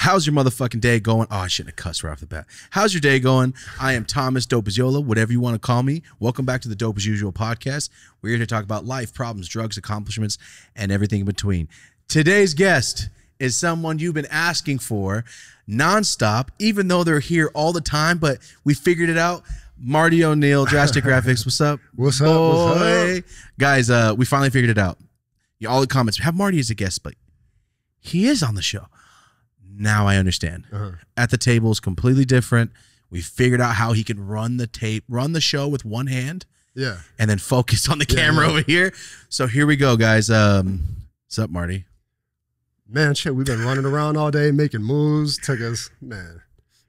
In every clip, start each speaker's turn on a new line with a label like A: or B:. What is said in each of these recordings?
A: How's your motherfucking day going? Oh, I shouldn't have cussed right off the bat. How's your day going? I am Thomas Dope as Yola, whatever you want to call me. Welcome back to the Dope as Usual podcast. We're here to talk about life, problems, drugs, accomplishments, and everything in between. Today's guest is someone you've been asking for nonstop, even though they're here all the time, but we figured it out. Marty O'Neill, Drastic Graphics. What's up?
B: What's up? What's
A: Boy. Guys, uh, we finally figured it out. Yeah, all the comments have Marty as a guest, but he is on the show. Now I understand.
B: Uh-huh.
A: At the table is completely different. We figured out how he can run the tape, run the show with one hand,
B: Yeah.
A: and then focus on the
B: Yeah,
A: camera
B: yeah.
A: over here. So here we go, guys. Um, what's up, Marty?
B: Man, shit, we've been running around all day making moves. Took us, man.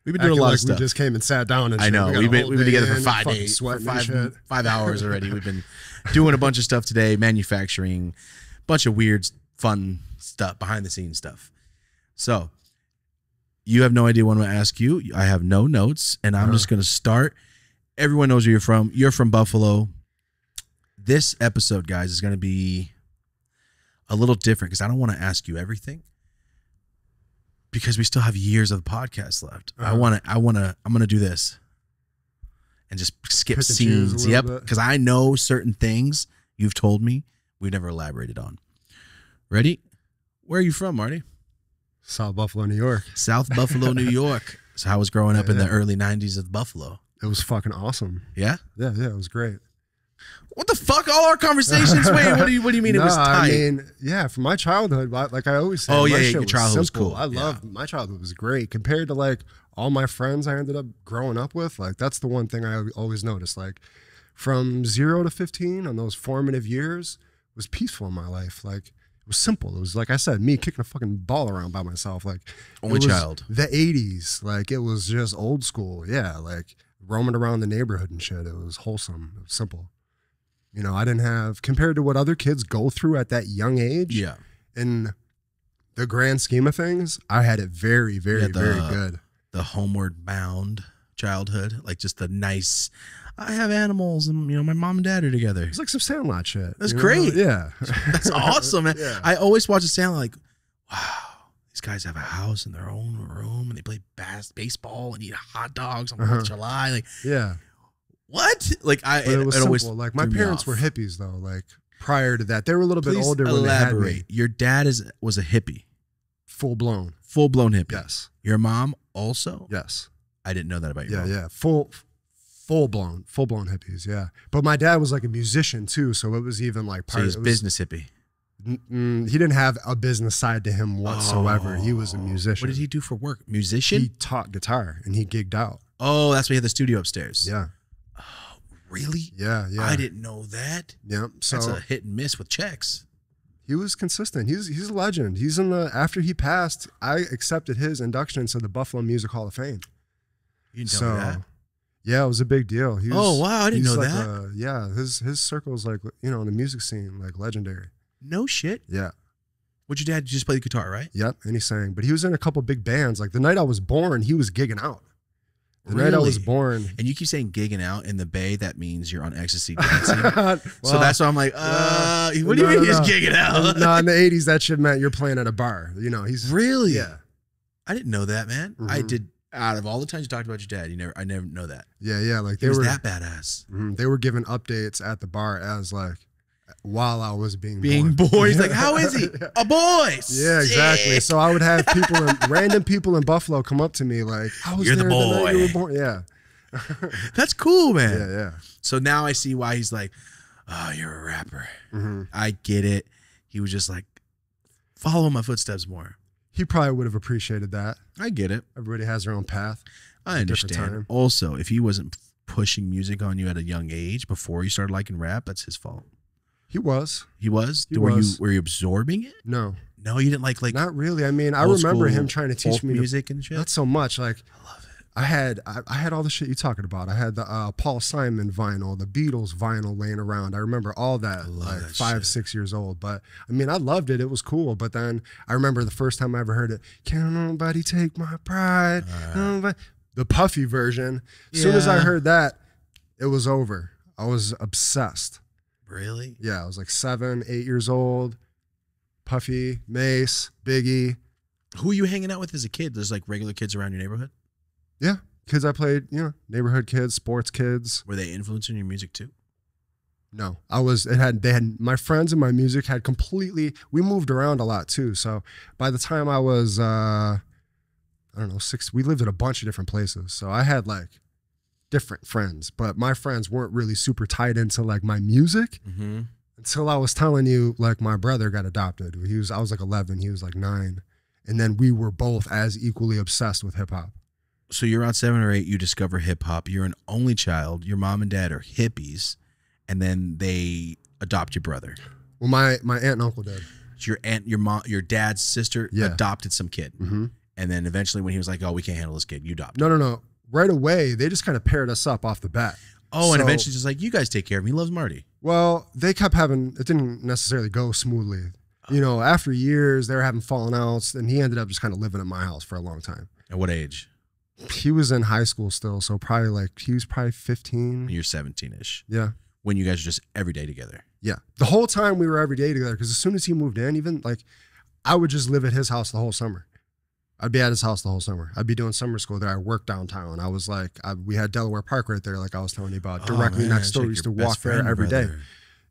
A: We've been doing a lot
B: like
A: of stuff.
B: We just came and sat down and
A: I know
B: We
A: we've been we've been together for five days, for five five hours already. We've been doing a bunch of stuff today, manufacturing, bunch of weird, fun stuff, behind the scenes stuff. So you have no idea what I'm going to ask you. I have no notes, and I'm
B: Uh-huh.
A: just going to start. Everyone knows where you're from. You're from Buffalo. This episode, guys, is going to be a little different because I don't want to ask you everything because we still have years of the podcast left. I
B: Uh-huh.
A: want to. I want to. I'm going to do this and just skip
B: Pick and choose a
A: scenes. Yep, because I know certain things you've told me we've never elaborated on. Ready? Where are you from, Marty?
B: South Buffalo, New York.
A: South Buffalo, New York. So I was growing up in the
B: Yeah.
A: early '90s of Buffalo.
B: It was fucking awesome.
A: Yeah.
B: Yeah, yeah, it was great.
A: What the fuck? All our conversations. Wait, what do you what do you mean it was tight?
B: I mean, yeah, from my childhood, like I always say,
A: Oh,
B: my
A: yeah, yeah, your childhood was
B: simple.
A: cool.
B: I
A: Yeah.
B: love my childhood was great compared to like all my friends I ended up growing up with. Like that's the one thing I always noticed. Like from zero to fifteen on those formative years was peaceful in my life. Like it was simple. It was like I said, me kicking a fucking ball around by myself. Like
A: Only child.
B: The '80s, like it was just old school. Yeah, like roaming around the neighborhood and shit. It was wholesome. It was simple. You know, I didn't have compared to what other kids go through at that young age.
A: Yeah.
B: In the grand scheme of things, I had it very, very,
A: Yeah, the-
B: very good.
A: The homeward bound childhood, like just the nice. I have animals, and you know my mom and dad are together.
B: It's like some Sandlot shit.
A: That's
B: you know?
A: great.
B: Yeah,
A: That's awesome, man.
B: Yeah.
A: I always watch it sound like, wow, these guys have a house in their own room and they play bas- baseball and eat hot dogs on Fourth of
B: Uh-huh.
A: July. Like
B: yeah.
A: what? Like I,
B: But it was
A: always
B: simple. Like my parents were hippies though. Like prior to that, they were a little bit
A: Please
B: older when they had me.
A: elaborate. Your dad is was a hippie,
B: Full blown.
A: full blown hippie.
B: Yes.
A: Your mom also.
B: Yes.
A: I didn't know that about your
B: Yeah,
A: mom.
B: yeah. Full full blown, full blown hippies, yeah. But my dad was like a musician too, so it was even like
A: So
B: part
A: he's
B: it was-
A: business hippie.
B: Mm, he didn't have a business side to him whatsoever. he was a
A: Oh.
B: musician.
A: What did he do for work? Musician.
B: He taught guitar and he gigged out.
A: oh, that's why he had the studio upstairs.
B: Yeah, Oh,
A: Really?
B: yeah, yeah.
A: I didn't know that.
B: Yeah. So
A: that's a hit and miss with checks.
B: he was consistent. He's he's a legend. He's in the after he passed, I accepted his induction into the Buffalo Music Hall of Fame.
A: You didn't tell
B: So
A: me that.
B: Yeah, it was a big deal. He was,
A: Oh, wow, I didn't know
B: like
A: that.
B: a- yeah, his his circle's like you know in the music scene like legendary.
A: No shit.
B: Yeah.
A: What your dad just play the guitar, right?
B: Yep, and he sang. But he was in a couple big bands. Like the night I was born, he was gigging out. The night I was born.
A: And you keep saying gigging out in the bay, that means you're on ecstasy dancing.
B: Well,
A: so that's why I'm like, uh,
B: well,
A: what do you
B: no,
A: mean
B: no,
A: he's
B: no.
A: gigging out?
B: no, in the '80s, that shit meant you're playing at a bar. You know, he's
A: Really?
B: yeah,
A: I didn't know that, man. I
B: Mhm.
A: did. Out of all the times you talked about your dad, you never, I never know that.
B: yeah, yeah. Like
A: He
B: they
A: was
B: were
A: that badass.
B: mhm, they were giving updates at the bar as like while I was being
A: Being
B: born.
A: boys, like, how is he? A boy.
B: Yeah, exactly. So I would have people, in, random people in Buffalo, come up to me like, "I was
A: You're the
B: there night you
A: boy."
B: were born." Yeah,
A: That's cool, man.
B: yeah, yeah.
A: So now I see why he's like, oh, you're a rapper.
B: hmm
A: I get it. He was just like, follow my footsteps more.
B: He probably would have appreciated that.
A: I get it.
B: Everybody has their own path.
A: I understand. Also, if he wasn't pushing music on you at a young age before you started liking rap, that's his fault.
B: He was.
A: He was.
B: He
A: were
B: was.
A: you were you absorbing it?
B: No,
A: No, you didn't like like
B: not really. I mean, I remember him trying to teach me to,
A: music and shit.
B: not so much. Like
A: I love it.
B: I had I, I had all the shit you talking about. I had the uh, Paul Simon vinyl, the Beatles vinyl laying around. I remember all that, like
A: that
B: five,
A: shit.
B: six years old. But I mean, I loved it. It was cool. But then I remember the first time I ever heard it. Can't nobody take my pride. Nobody-" The Puffy version. As soon as I heard that, it was over. I was obsessed.
A: Really?
B: Yeah, I was like seven, eight years old. Puffy, Mace, Biggie.
A: Who were you hanging out with as a kid? There's like regular kids around your neighborhood.
B: Yeah, kids I played. You know, neighborhood kids, sports kids.
A: Were they influencing your music too?
B: No, I was. It had they had my friends and my music had completely. We moved around a lot too. So by the time I was, uh I don't know, six. We lived in a bunch of different places. So I had like different friends, but my friends weren't really super tied into like my music
A: Mm-hmm.
B: until I was telling you. Like my brother got adopted. He was. I was like eleven. He was like nine, and then we were both as equally obsessed with hip hop.
A: So you're around seven or eight. You discover hip hop. You're an only child. Your mom and dad are hippies, and then they adopt your brother.
B: Well, my my aunt and uncle did.
A: Your aunt, your mom, your dad's sister
B: Yeah.
A: adopted some kid,
B: Mm-hmm.
A: and then eventually, when he was like, "Oh, we can't handle this kid," you adopt.
B: No, no, no. Right away, they just kind of paired us up off the bat.
A: Oh, and eventually, just like you guys take care of him. He loves Marty.
B: Well, they kept having it didn't necessarily go smoothly. You know, after years, they were having falling outs, and he ended up just kind of living at my house for a long time.
A: At what age?
B: He was in high school still, so probably like he was probably 15.
A: You're 17 ish.
B: Yeah.
A: When you guys are just every day together.
B: Yeah. The whole time we were every day together, because as soon as he moved in, even like I would just live at his house the whole summer. I'd be at his house the whole summer. I'd be doing summer school there. I worked downtown. I was like, I, we had Delaware Park right there, like I was telling you about, oh, directly
A: Oh, man,
B: next door. We used to walk there
A: friend,
B: every day.
A: brother.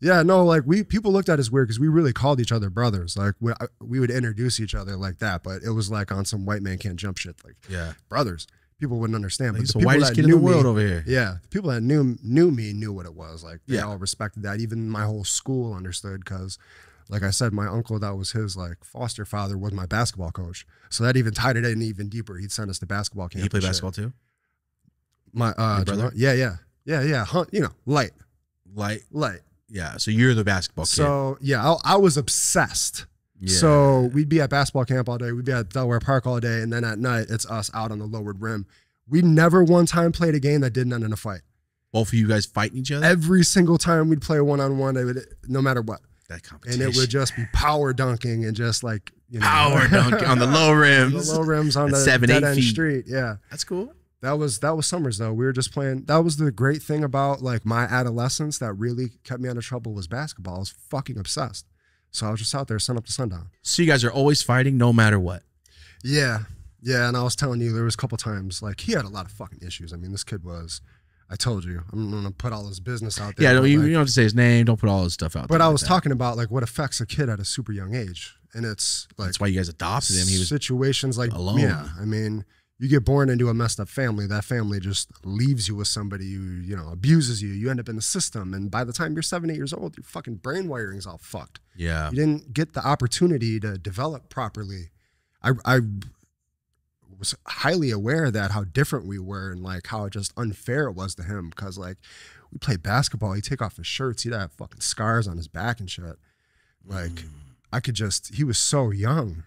B: Yeah, no, like we people looked at us weird because we really called each other brothers. Like we, we would introduce each other like that, but it was like on some white man can't jump shit, like
A: Yeah.
B: brothers. People wouldn't understand.
A: He's
B: but
A: the
B: the people
A: whitest
B: that
A: kid in the
B: knew me-
A: world over here.
B: Yeah, the people that knew knew me knew what it was. Like they
A: Yeah.
B: all respected that. Even my whole school understood because, like I said, my uncle that was his like foster father was my basketball coach. So that even tied it in even deeper. He'd send us to basketball camp.
A: He played
B: shit.
A: basketball too?
B: My uh,
A: brother?
B: Yeah, yeah, yeah, yeah. Hun- you know, light,
A: light,
B: light.
A: yeah. So you're the basketball kid.
B: So yeah, I, I was obsessed.
A: Yeah.
B: So we'd be at basketball camp all day. We'd be at Delaware Park all day, and then at night it's us out on the lowered rim. We never one time played a game that didn't end in a fight.
A: both of you guys fighting each other?
B: Every single time we'd play one on one, no matter what,
A: that competition, and
B: it would just be power dunking and just like you know,
A: power dunk on the low
B: on the low rims on the
A: seven,
B: dead
A: eight
B: end
A: feet.
B: street. Yeah,
A: That's cool.
B: that was that was summers though. We were just playing. That was the great thing about like my adolescence that really kept me out of trouble was basketball. I was fucking obsessed. So I was just out there sun up to sundown.
A: So you guys are always fighting no matter what.
B: Yeah, yeah, and I was telling you there was a couple times like he had a lot of fucking issues. I mean, this kid was. I told you, I'm gonna put all his business out there.
A: Yeah, don't, you,
B: like-
A: you don't have to say his name. Don't put all his stuff out
B: but
A: there.
B: I was
A: that.
B: talking about like what affects a kid at a super young age, and it's like
A: That's why you guys adopted him. He was
B: situations like
A: alone.
B: Yeah, I mean, you get born into a messed up family. That family just leaves you with somebody who you know abuses you. You end up in the system, and by the time you're seven, eight years old, your fucking brain wiring's all fucked.
A: yeah.
B: You didn't get the opportunity to develop properly. I, I was highly aware of that, how different we were, and like how just unfair it was to him. Because like we played basketball, he'd take off his shirts, he'd have fucking scars on his back and shit. Like mm. I could just, he was so young,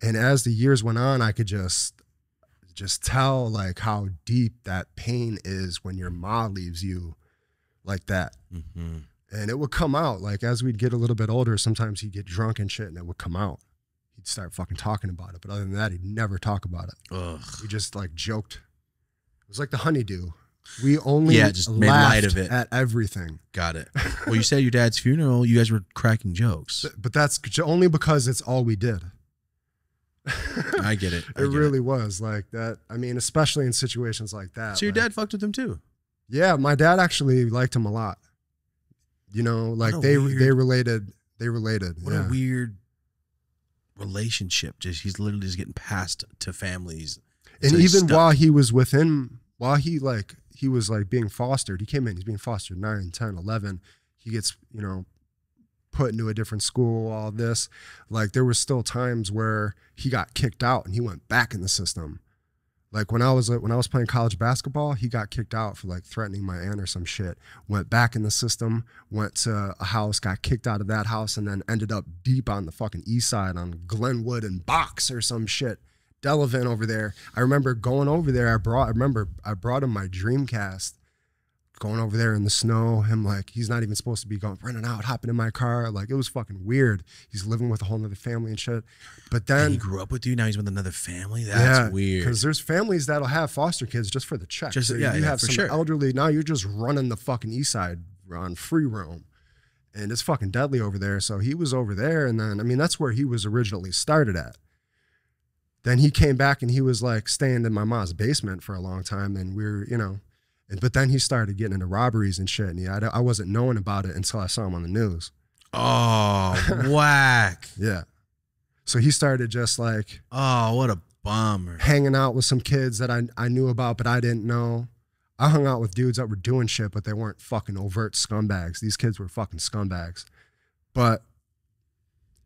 B: and as the years went on, I could just just tell like how deep that pain is when your ma leaves you like that
A: hmm
B: and it would come out like as we'd get a little bit older sometimes he'd get drunk and shit and it would come out he'd start fucking talking about it but other than that he'd never talk about it
A: Ugh.
B: we just like joked it was like the honeydew we only
A: Yeah, just made light of it.
B: at everything
A: Got it. Well, you said your dad's funeral, you guys were cracking jokes.
B: but that's only because it's all we did
A: I get it. I
B: it
A: get
B: really was like that i mean especially in situations like that
A: So your
B: like-
A: dad fucked with him too.
B: yeah my dad actually liked him a lot you know like they
A: weird-
B: they related they related
A: What
B: yeah.
A: a weird relationship. Just he's literally just getting passed to families.
B: and
A: So
B: even while he was within while he like he was like being fostered he came in he's being fostered 9 10 11 he gets you know put into a different school all this like there was still times where he got kicked out and he went back in the system like when i was uh, when i was playing college basketball he got kicked out for like threatening my aunt or some shit went back in the system went to a house got kicked out of that house and then ended up deep on the fucking east side on glenwood and box or some shit Delavan over there. I remember going over there. I brought. I remember I brought him my Dreamcast. Going over there in the snow, him like he's not even supposed to be going running out, hopping in my car. Like it was fucking weird. He's living with a whole other family and shit. But
A: And
B: then
A: he grew up with you. Now he's with another family. That's weird.
B: because there's families that'll have foster kids just for the check.
A: Just-
B: So
A: yeah,
B: you
A: yeah,
B: have
A: for
B: some
A: sure.
B: elderly. Now you're just running the fucking east side on free roam, and it's fucking deadly over there. So he was over there, and then I mean that's where he was originally started at. Then he came back and he was like staying in my mom's basement for a long time, and we are you know, and, but then he started getting into robberies and shit, and yeah, I, I wasn't knowing about it until I saw him on the news.
A: oh, whack.
B: Yeah, so he started just like
A: Oh, what a bummer.
B: hanging out with some kids that I, I knew about, but I didn't know. I hung out with dudes that were doing shit, but they weren't fucking overt scumbags. These kids were fucking scumbags. But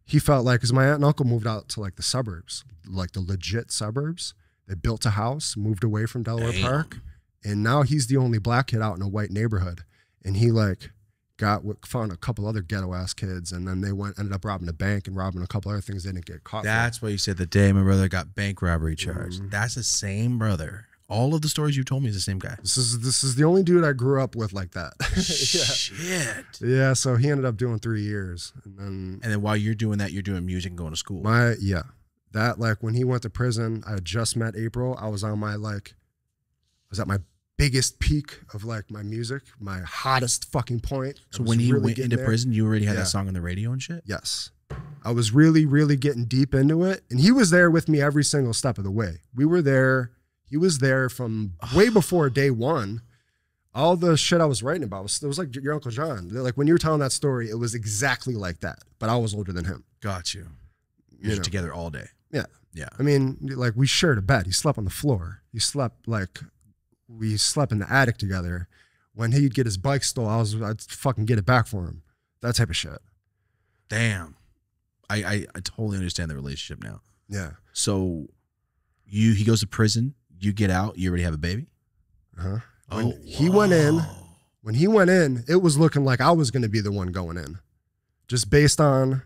B: he felt like, because my aunt and uncle moved out to like the suburbs, like the legit suburbs. They built a house, moved away from Delaware
A: Damn.
B: Park, and now he's the only black kid out in a white neighborhood. And he like got found a couple other ghetto ass kids, and then they went ended up robbing a bank and robbing a couple other things they didn't get caught. for.
A: That's why you said the day my brother got bank robbery charged.
B: Mhm.
A: That's the same brother. All of the stories you told me is the same guy.
B: This is this is the only dude I grew up with like that. yeah.
A: Shit.
B: Yeah, so he ended up doing three years, and then
A: And then while you're doing that, you're doing music and going to school.
B: my yeah, that like when he went to prison, I had just met April. I was on my like, was at my biggest peak of like my music, my hottest fucking point.
A: So when he
B: really
A: went into
B: there.
A: prison, you already had
B: Yeah.
A: that song on the radio and shit.
B: yes, I was really really getting deep into it, and he was there with me every single step of the way. We were there. He was there from way before day one. all the shit I was writing about was it was like your uncle John. They're Like when you were telling that story, it was exactly like that. But I was older than him.
A: Got you. You're
B: You know.
A: together all day.
B: Yeah.
A: Yeah.
B: I mean, like we shared a bed. He slept on the floor. He slept like we slept in the attic together. When he'd get his bike stole, I was I'd fucking get it back for him. That type of shit.
A: Damn. I, I, I totally understand the relationship now.
B: Yeah.
A: So you he goes to prison, you get out, you already have a baby?
B: Uh-huh. When he went in. When he went in, it was looking like I was going to be the one going in, just based on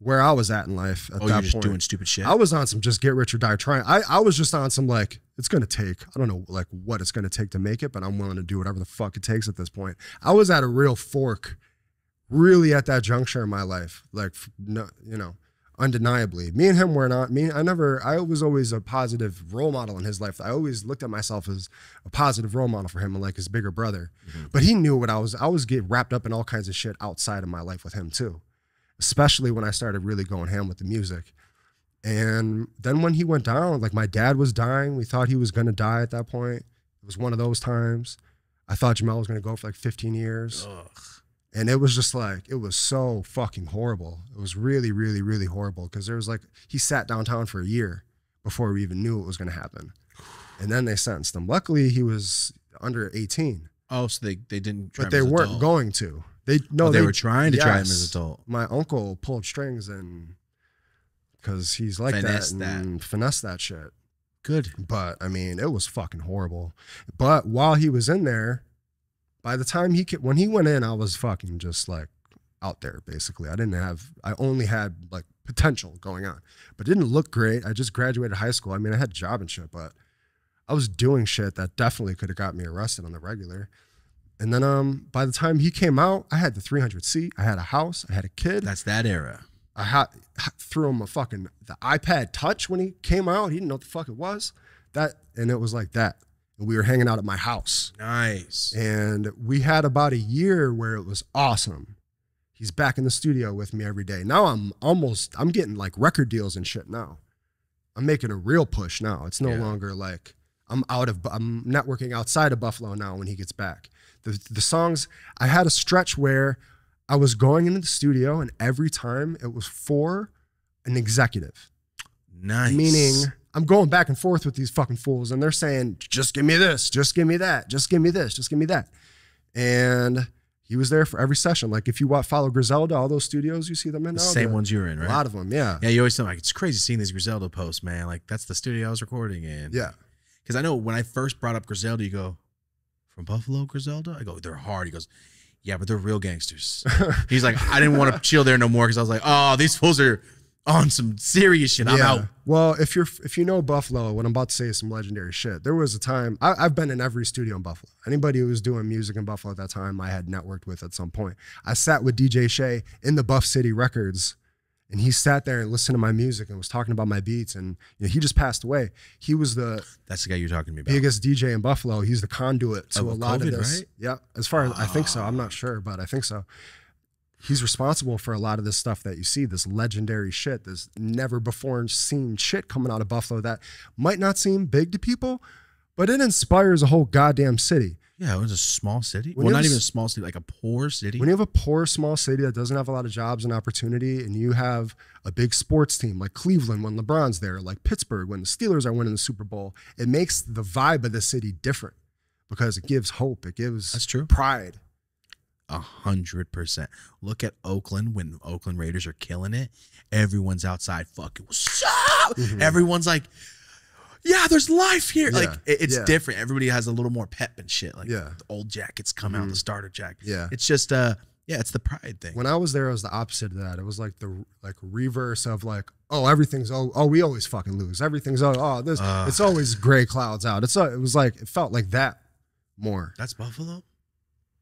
B: where I was at in life at
A: Oh, you're
B: that
A: just
B: point.
A: doing stupid shit.
B: I was on some just get rich or die trying. I, I was just on some like it's gonna take. I don't know like what it's gonna take to make it, but I'm willing to do whatever the fuck it takes at this point. I was at a real fork, really at that juncture in my life. Like no, you know, undeniably, me and him were not. Me, I never. I was always a positive role model in his life. I always looked at myself as a positive role model for him and like his bigger brother.
A: Mhm.
B: But he knew what I was. I was get wrapped up in all kinds of shit outside of my life with him too especially when I started really going ham with the music. And then when he went down, like my dad was dying. We thought he was gonna die at that point. It was one of those times. I thought Jamel was gonna go for like 15 years.
A: Ugh.
B: And it was just like, it was so fucking horrible. It was really, really, really horrible. Cause there was like, he sat downtown for a year before we even knew it was gonna happen. And then they sentenced him. Luckily, he was under 18,
A: Oh, so they, they didn't
B: but they weren't
A: adult.
B: going to. They no,
A: Oh, they, were trying to try him
B: yes.
A: as adult.
B: my uncle pulled strings and because he's like
A: Finesse
B: that
A: that.
B: and finesse that shit.
A: Good.
B: But I mean, it was fucking horrible. But while he was in there, by the time he when he went in, I was fucking just like out there basically. I didn't have I only had like potential going on, but it didn't look great. I just graduated high school. I mean, I had a job and shit, but I was doing shit that definitely could have got me arrested on the regular. And then um by the time he came out, I had the 300C. I had a house. I had a kid.
A: That's that era.
B: I had threw him a fucking the iPod Touch when he came out. He didn't know what the fuck it was. That and it was like that. And we were hanging out at my house,
A: Nice.
B: and we had about a year where it was awesome. He's back in the studio with me every day. Now I'm almost I'm getting like record deals and shit now. I'm making a real push now. It's no
A: Yeah.
B: longer like I'm out of I'm networking outside of Buffalo now when he gets back. The the songs I had a stretch where I was going into the studio and every time it was for an executive.
A: Nice.
B: Meaning I'm going back and forth with these fucking fools and they're saying, just give me this, just give me that, just give me this, just give me that. And he was there for every session. Like if you follow Griselda, all those studios you see them in
A: the
B: now,
A: same ones you were in, right?
B: A lot of them, yeah.
A: Yeah, you always tell like it's crazy seeing these Griselda posts, man. Like that's the studio I was recording in.
B: Yeah.
A: Because I know when I first brought up Griselda, you go, from Buffalo, Griselda? I go, they're hard. He goes, yeah, but they're real gangsters. He's like, I didn't want to chill there no more because I was like, oh, these fools are on some serious shit. I'm out.
B: Well, if you're if you know Buffalo, what I'm about to say is some legendary shit. There was a time I, I've been in every studio in Buffalo. Anybody who was doing music in Buffalo at that time, I had networked with at some point. I sat with DJ Shay in the Buff City Records, and he sat there and listened to my music and was talking about my beats. And you know, he just passed away. He was the
A: That's the guy you're talking to me about.
B: biggest DJ in Buffalo. He's the conduit to a lot
A: COVID,
B: of this.
A: right?
B: Yeah, as far as I think so. I'm not ah. sure, but I think so. He's responsible for a lot of this stuff that you see, this legendary shit, this never before seen shit coming out of Buffalo that might not seem big to people, but it inspires a whole goddamn city.
A: Yeah, it was a small city.
B: When
A: well, not even a small city, like a poor city.
B: When you have a poor small city that doesn't have a lot of jobs and opportunity, and you have a big sports team like Cleveland when LeBron's there, like Pittsburgh when the Steelers are winning the Super Bowl, it makes the vibe of the city different because it gives hope, it gives
A: That's true.
B: pride.
A: A hundred percent. Look at Oakland when the Oakland Raiders are killing it. Everyone's outside fucking what's up?
B: Mhm.
A: Everyone's like, yeah, there's life here. Like
B: Yeah,
A: it- it's
B: yeah.
A: different. Everybody has a little more pep and shit. Like
B: Yeah.
A: the old jackets come out,
B: Mhm.
A: the starter jacket.
B: Yeah.
A: It's just uh yeah, it's the pride thing.
B: When I was there, it was the opposite of that. It was like the like reverse of like, oh, everything's oh, oh, we always fucking lose. Everything's oh, oh, this
A: Uh.
B: it's always gray clouds out. It's uh, it was like it felt like that more.
A: That's Buffalo?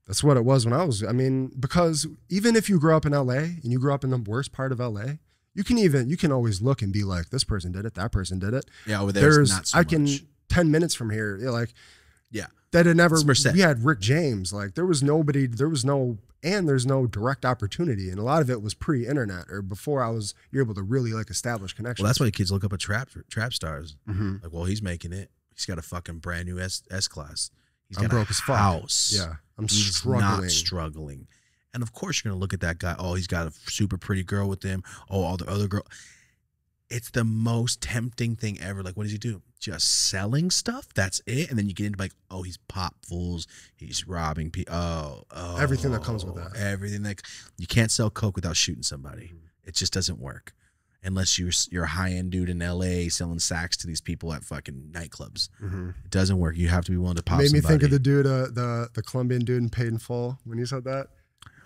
B: That's what it was when I was. I mean, because even if you grow up in LA and you grew up in the worst part of LA, you can even you can always look and be like, this person did it, that person did it.
A: Yeah, over there's,
B: There's
A: not so
B: I can ten minutes from here, you're like
A: Yeah.
B: that had never. We had Rick James. Like there was nobody. There was no and there's no direct opportunity, and a lot of it was pre-internet or before I was. You're able to really like establish connections.
A: Well, that's why kids look up at trap trap stars.
B: Mhm.
A: Like, well, he's making it. He's got a fucking brand new S S class. He's
B: I'm
A: got
B: broke
A: a
B: as fuck.
A: house.
B: Yeah, I'm
A: he's
B: struggling.
A: not struggling. And of course, you're gonna look at that guy. Oh, he's got a super pretty girl with him. Oh, all the other girl. It's the most tempting thing ever. Like, what does he do? Just selling stuff. That's it. And then you get into like, oh, he's pop fools. He's robbing people. Oh, oh,
B: Everything that comes with that.
A: Everything that you can't sell coke without shooting somebody.
B: Mm-hmm.
A: It just doesn't work unless you're you're a high end dude in L.A. selling sacks to these people at fucking nightclubs.
B: Mhm.
A: It doesn't work. You have to be willing to pop.
B: Made me think of the dude, uh, the the Colombian dude in Paid in Full when you said that.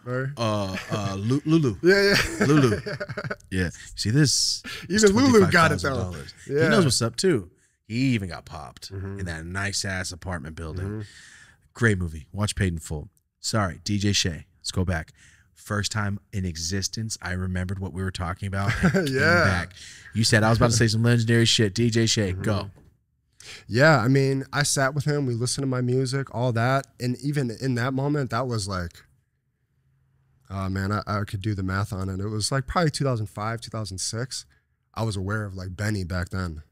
B: Or,
A: uh uh Lu- Lulu.
B: yeah, yeah.
A: Lulu. Yeah. See this?
B: Even Lulu got it though. Yeah.
A: He knows what's up too. He even got popped
B: Mhm.
A: in that nice ass apartment building.
B: Mhm.
A: Great movie. Watch Paid in Full. Sorry, DJ Shay. Let's go back. First time in existence, I remembered what we were talking about.
B: Yeah.
A: back. You said I was about to say some legendary shit. DJ Shay,
B: Mm-hmm.
A: go.
B: Yeah, I mean, I sat with him. We listened to my music, all that, and even in that moment, that was like, oh man, I, I could do the math on it. It was like probably 2005, 2006. I was aware of like Benny back then.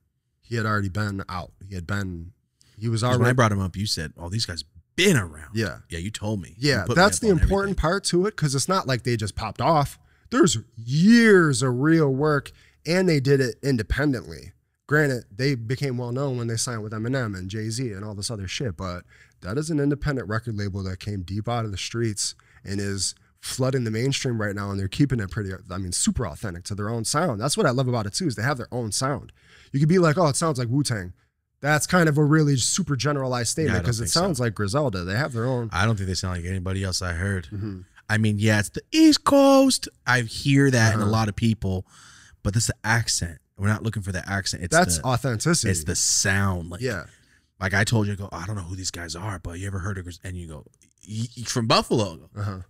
B: He had already been out. He had been. He was
A: 'Cause When I brought him up, you said, "Oh, these guys been around."
B: Yeah,
A: Yeah, you told me.
B: Yeah.
A: put me
B: That's the important
A: everything.
B: part to it because it's not like they just popped off. There's years of real work, and they did it independently. Granted, they became well known when they signed with Eminem and Jay Z and all this other shit, but that is an independent record label that came deep out of the streets and is flooding the mainstream right now, and they're keeping it pretty, I mean, super authentic to their own sound. That's what I love about it too, is they have their own sound. You could be like, oh, it sounds like Wu Tang. That's kind of a really super generalized statement because it
A: think so.
B: sounds like Griselda. They have their own.
A: I don't think they sound like anybody else I heard.
B: Mhm.
A: I mean, yeah, it's the East Coast. I hear that in a
B: Uh-huh.
A: lot of people, but that's the accent. We're not looking for the accent. It's
B: That's
A: the,
B: authenticity.
A: it's the sound. Like,
B: yeah.
A: like I told you, I go, I don't know who these guys are, but you ever heard of? Gris-" And you go, "Y- y- from Buffalo.
B: Uh huh.
A: I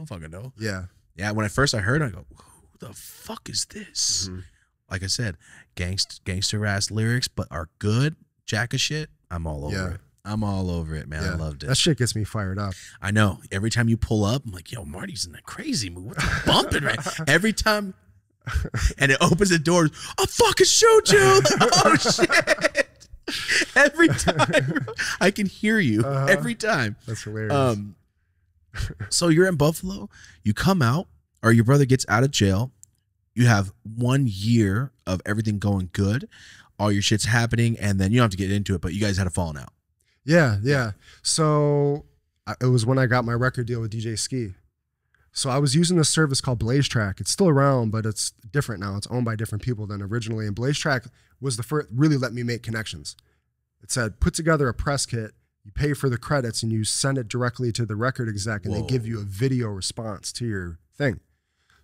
A: don't fucking know.
B: Yeah.
A: Yeah, when I first I heard, it, I go, who the fuck is this?
B: Mhm.
A: Like I said, gangst gangster ass lyrics, but are good. Jack of shit. I'm all over
B: Yeah.
A: it. I'm all over it, man. I loved it.
B: That shit gets me fired up.
A: I know. Every time you pull up, I'm like, yo, Marty's in that crazy mood. What's bumping right? Every time, and it opens the doors. I'll fucking shoot you. oh shit! Every time, I can hear you.
B: Uh-huh.
A: Every time.
B: That's hilarious.
A: Um, so you're in Buffalo. You come out, or your brother gets out of jail. You have one year of everything going good. All your shit's happening, and then you don't have to get into it, but you guys had a falling out.
B: yeah, yeah. So it was when I got my record deal with DJ Skee. So I was using this service called Blaze Track. It's still around, but it's different now. It's owned by different people than originally. And Blaze Track was the first really let me make connections. It said put together a press kit, you pay for the credits, and you send it directly to the record exec, and they give you a video response to your thing.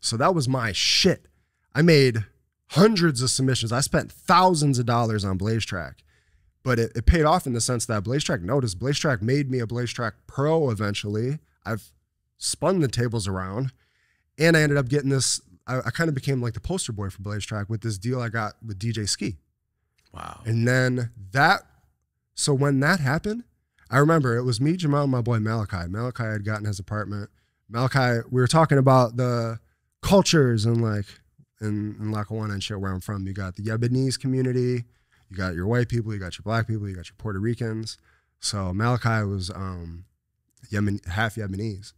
B: So that was my shit. I made hundreds of submissions. I spent thousands of dollars on Blaze Track, but it, it paid off in the sense that Blaze Track noticed. Blaze Track made me a Blaze Track Pro eventually. I've spun the tables around, and I ended up getting this. I, I kind of became like the poster boy for Blaze Track with this deal I got with DJ Skee.
A: Wow.
B: And then that, so when that happened, I remember it was me, Jamal, and my boy Malachi. Malachi had gotten his apartment. Malachi, we were talking about the cultures and like in, in Lackawanna and shit where I'm from. You got the Lebanese community, you got your white people, you got your black people, you got your Puerto Ricans. So Malachi was um, Yemen, half Yemenese,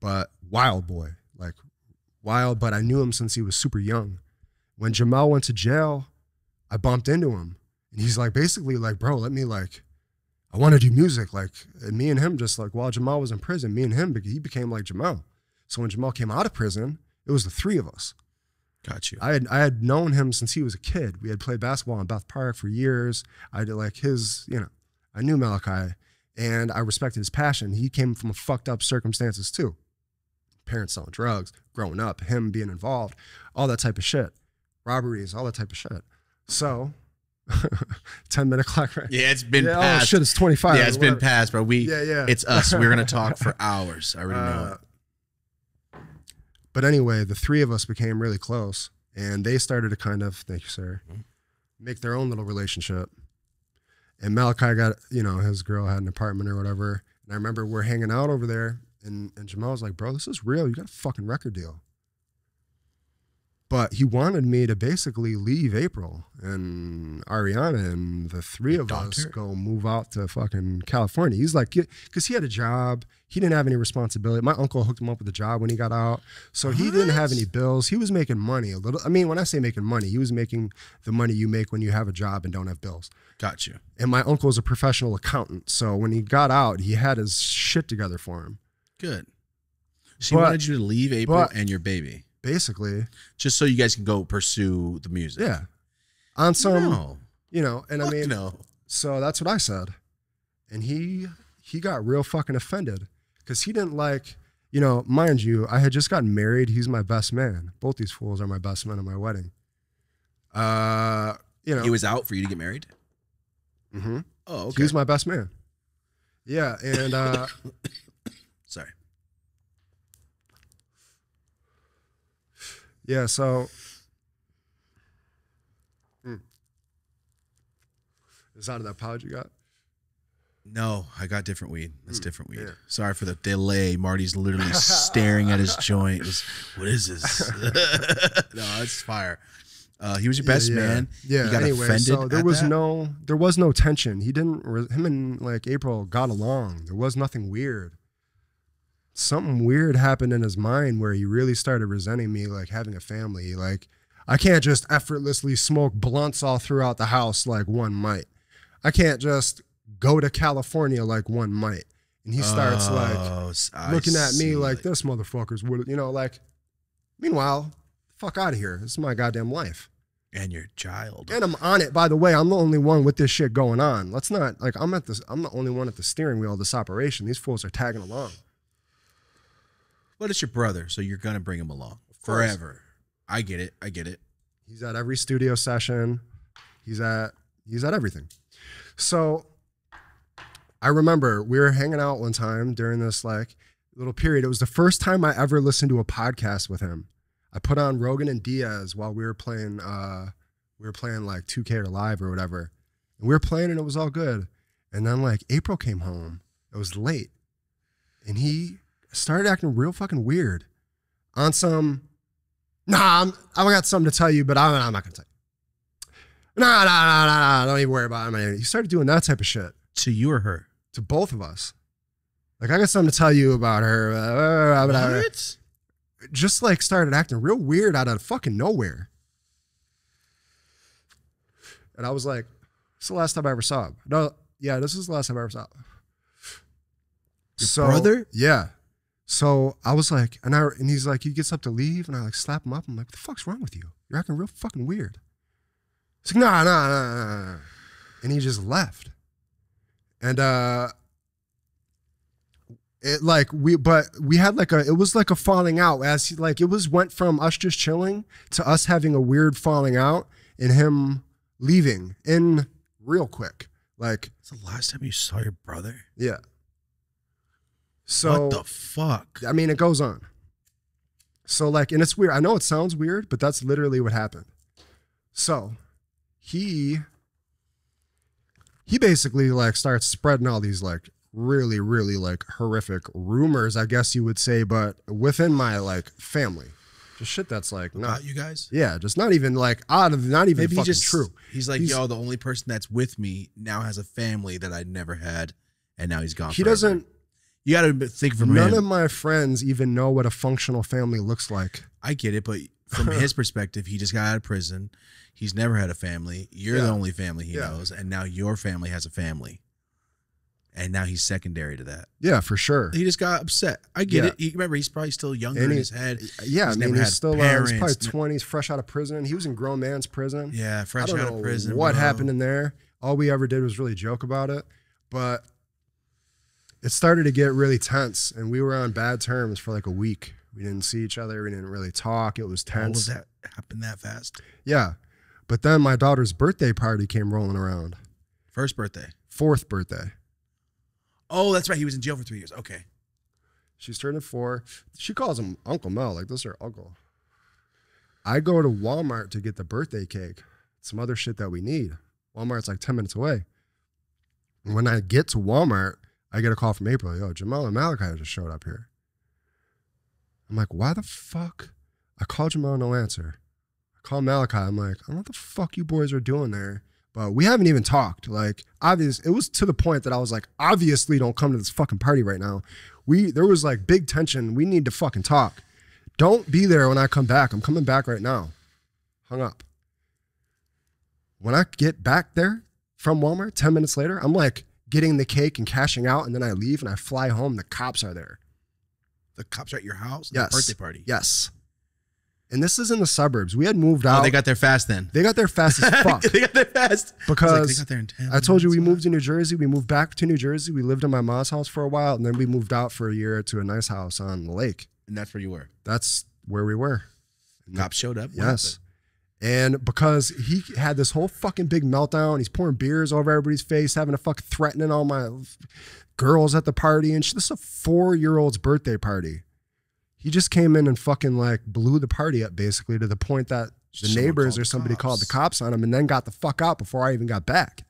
B: but wild boy, like wild. But I knew him since he was super young. When Jamal went to jail, I bumped into him, and he's like, basically like, bro, let me like, I want to do music. Like, and me and him just like while Jamal was in prison, me and him, he became like Jamal. So when Jamal came out of prison, it was the three of us.
A: Got you.
B: I had I had known him since he was a kid. We had played basketball in Beth Park for years. I did like his, you know, I knew Malachi and I respected his passion. He came from fucked up circumstances too. Parents selling drugs, growing up, him being involved, all that type of shit. Robberies, all that type of shit. So 10 minute clock right.
A: yeah, it's been
B: yeah, oh shit, it's 25.
A: yeah, it's been passed, but we.
B: Yeah, yeah.
A: It's us. We're gonna talk for hours. I already know
B: Uh,
A: it.
B: But anyway, the three of us became really close, and they started to kind of, thank you, sir,
A: Mhm.
B: make their own little relationship. And Malachi got, you know, his girl had an apartment or whatever. And I remember we're hanging out over there, and, and Jamal was like, bro, this is real. You got a fucking record deal. But he wanted me to basically leave April and Ariana and the three of us go move out to fucking California. He's like, because he had a job, he didn't have any responsibility. My uncle hooked him up with a job when he got out, so he didn't have any bills. He was making money a little. I mean, when I say making money, he was making the money you make when you have a job and don't have bills.
A: Got you.
B: And my uncle is a professional accountant, so when he got out, he had his shit together for him.
A: Good. She
B: But-
A: wanted you to leave April
B: but-
A: and your baby,
B: Basically,
A: just so you guys can go pursue the music.
B: yeah. On some,
A: no.
B: you know, and I
A: Fuck
B: mean,
A: no.
B: So that's what I said. And he he got real fucking offended because he didn't like, you know, mind you, I had just gotten married. He's my best man. Both these fools are my best men at my wedding. Uh, you know,
A: He was out for you to get married.
B: Mm mhm.
A: Oh,
B: he
A: okay.
B: was my best man. Yeah, and uh,
A: Sorry.
B: Yeah, so Hmm. is out of that pouch you got?
A: No, I got different weed. That's
B: Mm,
A: different weed.
B: yeah.
A: Sorry for the delay. Marty's literally staring at his joint. What is this? no, it's fire. Uh, he was your best
B: yeah,
A: man.
B: Yeah.
A: You got
B: anyway,
A: offended
B: so there was
A: that?
B: no there was no tension. He didn't. Him and like April got along. There was nothing weird. Something weird happened in his mind where he really started resenting me, like having a family. Like I can't just effortlessly smoke blunts all throughout the house like one might. I can't just go to California like one might. And he starts like
A: Oh, I
B: looking at me
A: see.
B: like this motherfucker's you know like. Meanwhile, fuck out of here. This is my goddamn life.
A: and your child.
B: And I'm on it, by the way. I'm the only one with this shit going on. Let's not like I'm at this. I'm the only one at the steering wheel of this operation. These fools are tagging along.
A: But it's your brother, so you're gonna bring him along forever. I get it. I get it.
B: He's at every studio session. He's at he's at everything. So I remember we were hanging out one time during this like little period. It was the first time I ever listened to a podcast with him. I put on Rogan and Diaz while we were playing uh we were playing like 2K or live or whatever. And we were playing and it was all good. And then like April came home. It was late. And he started acting real fucking weird on some Nah, I'm, I got something to tell you, but I'm, I'm not gonna tell you. Nah, nah, nah, nah, nah. Don't even worry about it. He started doing that type of shit
A: To you or her?
B: to both of us. Like, I got something to tell you about her. blah, blah, blah.
A: What?
B: Just like started acting real weird out of fucking nowhere. And I was like, "This is the last time I ever saw him." No, yeah, this is the last time I ever saw him.
A: Your brother?
B: Yeah. So I was like, and I and he's like, he gets up to leave, and I like slap him up. I'm like, "What the fuck's wrong with you? You're acting real fucking weird." He's like, "Nah, nah, nah, nah, nah," and he just left. And uh, it like we but we had like a it was like a falling out as he, like it was went from us just chilling to us having a weird falling out and him leaving in real quick like
A: It's the last time you saw your brother.
B: yeah so
A: what the fuck?
B: i mean it goes on so like and it's weird i know it sounds weird but that's literally what happened so he he basically like starts spreading all these like really really like horrific rumors i guess you would say but within my like family just shit that's like not
A: Not you guys?
B: yeah just not even like out of not even
A: Maybe
B: fucking
A: just
B: true
A: He's like,
B: He's-
A: yo, the only person that's with me now has a family that I never had, and now he's gone.
B: he
A: forever.
B: doesn't
A: You got to think from
B: none
A: him.
B: of my friends even know what a functional family looks like
A: I get it, but from his perspective, he just got out of prison. He's never had a family. You're the only family he
B: Yeah.
A: knows, and now your family has a family, and now he's secondary to that.
B: yeah for sure
A: He just got upset. I get
B: Yeah.
A: it. He, remember, he's probably still younger
B: And
A: in his head.
B: Yeah,
A: He's
B: I mean, he's still uh, he's probably twenties, fresh out of prison. He was in grown man's prison.
A: Yeah, fresh out of prison.
B: what
A: bro.
B: happened in there. All we ever did was really joke about it, but it started to get really tense, and we were on bad terms for like a week. We didn't see each other. We didn't really talk. It was
A: How
B: tense.
A: was that happen that fast?
B: Yeah, but then my daughter's birthday party came rolling around.
A: First birthday.
B: Fourth birthday.
A: Oh, that's right. He was in jail for three years. Okay.
B: She's turning four. She calls him Uncle Mel, like this is her uncle. I go to Walmart to get the birthday cake, some other shit that we need. Walmart's like 10 minutes away. When I get to Walmart, I get a call from April. Yo, Jamal and Malachi just showed up here. I'm like, why the fuck? I call Jamal, no answer. I call Malachi. I'm like, I don't know what the fuck you boys are doing there. But we haven't even talked. Like, obvious. It was to the point that I was like, obviously, don't come to this fucking party right now. We there was like big tension. We need to fucking talk. Don't be there when I come back. I'm coming back right now. Hung up. When I get back there from Walmart 10 minutes later, I'm like getting the cake and cashing out, and then I leave and I fly home. The cops are there.
A: The cops are at your house.
B: Yes.
A: The birthday party.
B: Yes. And this is in the suburbs. We had moved
A: Oh,
B: out.
A: they got there fast then.
B: they got there fast as fuck.
A: they got there fast. I like,
B: Because
A: they got there in 10
B: I told you we moved to New Jersey. We moved back to New Jersey. We lived in my mom's house for a while, and then we moved out for a year to a nice house on the lake.
A: And that's where you were.
B: That's where we were.
A: Cops showed up.
B: Yes. And because he had this whole fucking big meltdown, he's pouring beers over everybody's face, having a fuck threatening all my girls at the party. And sh- this is a four year old's birthday party. He just came in and fucking like blew the party up basically to the point that the
A: Someone
B: neighbors or somebody called the
A: cops.
B: cops on him and then got the fuck out before I even got back.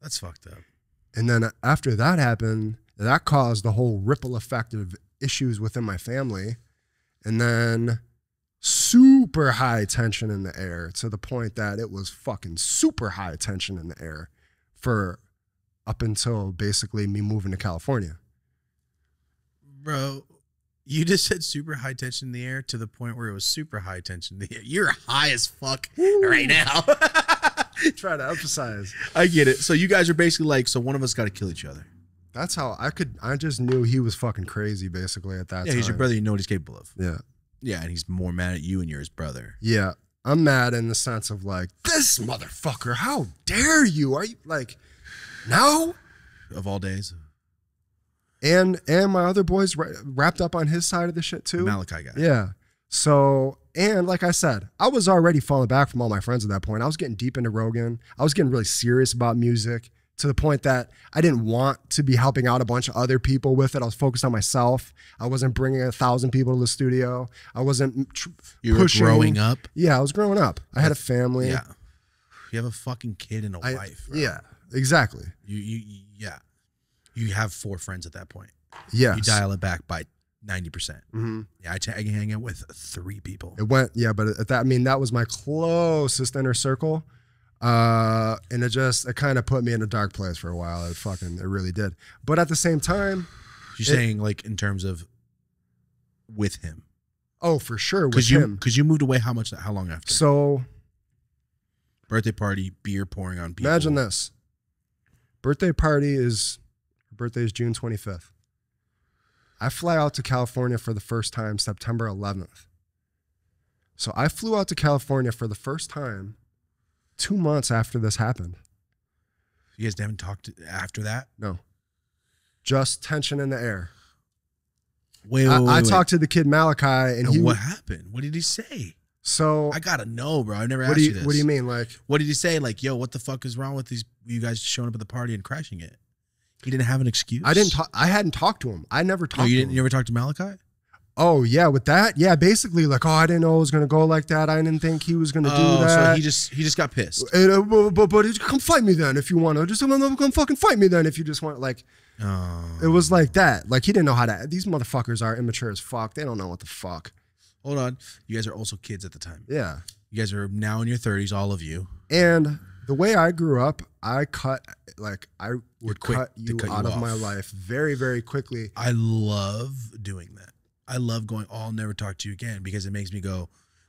A: That's fucked up.
B: And then after that happened, that caused the whole ripple effect of issues within my family. And then super high tension in the air to the point that it was fucking super high tension in the air for up until basically me moving to California.
A: Bro, you just said super high tension in the air to the point where it was super high tension in the air. You're high as fuck right now.
B: Try to emphasize.
A: I get it. So you guys are basically like, so one of us got to kill each other.
B: That's how I could, I just knew he was fucking crazy basically at that
A: yeah,
B: time.
A: he's your brother. You know what he's capable of.
B: Yeah.
A: Yeah, and he's more mad at you and you're his brother.
B: Yeah. I'm mad in the sense of like, this motherfucker, how dare you? Are you like, no?
A: Of all days,
B: and and my other boys wra- wrapped up on his side of the shit too.
A: Malachi guy.
B: Yeah. So and like I said, I was already falling back from all my friends at that point. I was getting deep into Rogan. I was getting really serious about music to the point that I didn't want to be helping out a bunch of other people with it. I was focused on myself. I wasn't bringing a thousand people to the studio. I wasn't. Tr-
A: You were
B: pushing-
A: growing up.
B: yeah, I was growing up. I had a family.
A: Yeah. You have a fucking kid and a
B: I-
A: wife. bro.
B: yeah, exactly.
A: You, you, yeah. You have four friends at that point.
B: Yeah.
A: You dial it back by 90%.
B: hmm
A: Yeah, I, I can hang out with three people.
B: It went, yeah, but at that, I mean, that was my closest inner circle. Uh, and it just, it kind of put me in a dark place for a while. It fucking, it really did. But at the same time,
A: You're
B: It-
A: saying like in terms of with him.
B: oh, for sure, with
A: Because you,
B: him.
A: because you moved away how much, how long after?
B: So
A: Birthday party, beer pouring on people.
B: imagine this birthday party is, her birthday is June 25th. I fly out to California for the first time September 11th. So I flew out to California for the first time two months after this happened.
A: You guys haven't talked after that?
B: No. Just tension in the air.
A: Wait,
B: I,
A: wait,
B: I
A: wait.
B: talked to the kid Malachi, and he.
A: what happened? What did he say?
B: So
A: I gotta know, bro. I never asked
B: do
A: you,
B: you
A: this.
B: what do you mean? Like
A: What did he say? Like, yo, what the fuck is wrong with these you guys showing up at the party and crashing it? He didn't have an excuse.
B: I didn't. talk I hadn't talked to him. I never talked.
A: No, you
B: to
A: didn't.
B: him.
A: You ever talk to Malachi?
B: Oh yeah, with that, yeah, basically like, oh, I didn't know it was gonna go like that. I didn't think he was gonna
A: Oh,
B: do that.
A: so he just he just got pissed.
B: And, uh, but, but, but come fight me then if you want to. Just come, come fucking fight me then if you just want. Like
A: Oh.
B: it was like that. Like he didn't know how to. These motherfuckers are immature as fuck. They don't know what the fuck.
A: Hold on. You guys are also kids at the time.
B: Yeah.
A: You guys are now in your 30s, all of you.
B: And the way I grew up, I cut like I would
A: quick
B: cut you
A: cut you
B: out of
A: off.
B: my life very very quickly.
A: I love doing that. I love going, oh, I'll never talk to you again because it makes me go,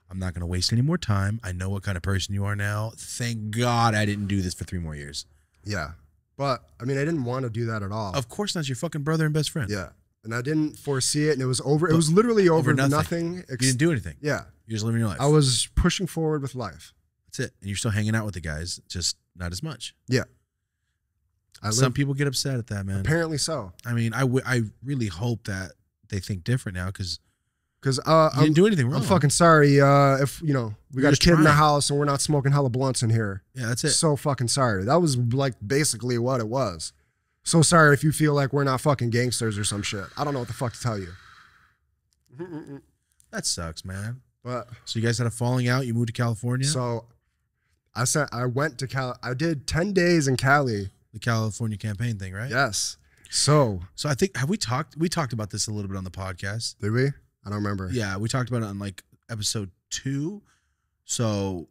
A: I'm not going to waste any more time. I know what kind of person you are now. Thank God I didn't do this for three more years.
B: Yeah. But I mean, I didn't want to do that at all.
A: Of course, not your fucking brother and best friend.
B: Yeah. And I didn't foresee it, and it was over. It was literally over,
A: over nothing.
B: nothing.
A: You didn't do anything.
B: yeah.
A: You're just living your life.
B: I was pushing forward with life.
A: That's it. And you're still hanging out with the guys, just not as much. Yeah.
B: I
A: Some
B: lived,
A: people get upset at that, man.
B: apparently so.
A: I mean, I, w- I really hope that they think different now because
B: Because uh,
A: you
B: I'm,
A: didn't do anything wrong.
B: I'm fucking sorry. Uh, if you know we got a kid in the house and we're not smoking hella blunts in here.
A: yeah, that's it.
B: So fucking sorry. That was like basically what it was. So sorry if you feel like we're not fucking gangsters or some shit. I don't know what the fuck to tell you.
A: That sucks, man.
B: But
A: So you guys had a falling out. You moved to California.
B: so I said I went to Cal. I did ten days in Cali.
A: the California campaign thing, right?
B: Yes. So
A: So I think have we talked? We talked about this a little bit on the podcast.
B: did we? I don't remember.
A: Yeah, we talked about it on like episode two. So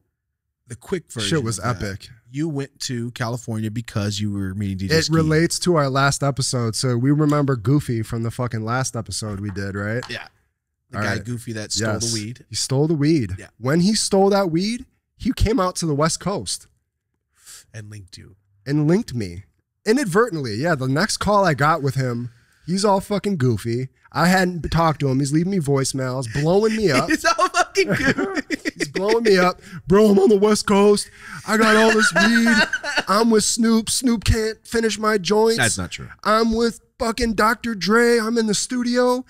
A: the quick version
B: Shit was epic.
A: You went to California because you were meeting DJ.
B: It
A: Skee.
B: relates to our last episode. So we remember Goofy from the fucking last episode we did, right?
A: Yeah, the
B: All
A: guy
B: right.
A: Goofy that stole
B: Yes.
A: the weed
B: He stole the weed.
A: Yeah.
B: When he stole that weed, he came out to the West Coast
A: and linked you.
B: and linked me inadvertently. Yeah, the next call I got with him, he's all fucking goofy. I hadn't talked to him. He's leaving me voicemails, blowing me up.
A: It's all fucking good.
B: He's blowing me up. Bro, I'm on the West Coast. I got all this weed. I'm with Snoop. Snoop can't finish my joints.
A: That's not true.
B: I'm with fucking Dr. Dre. I'm in the studio.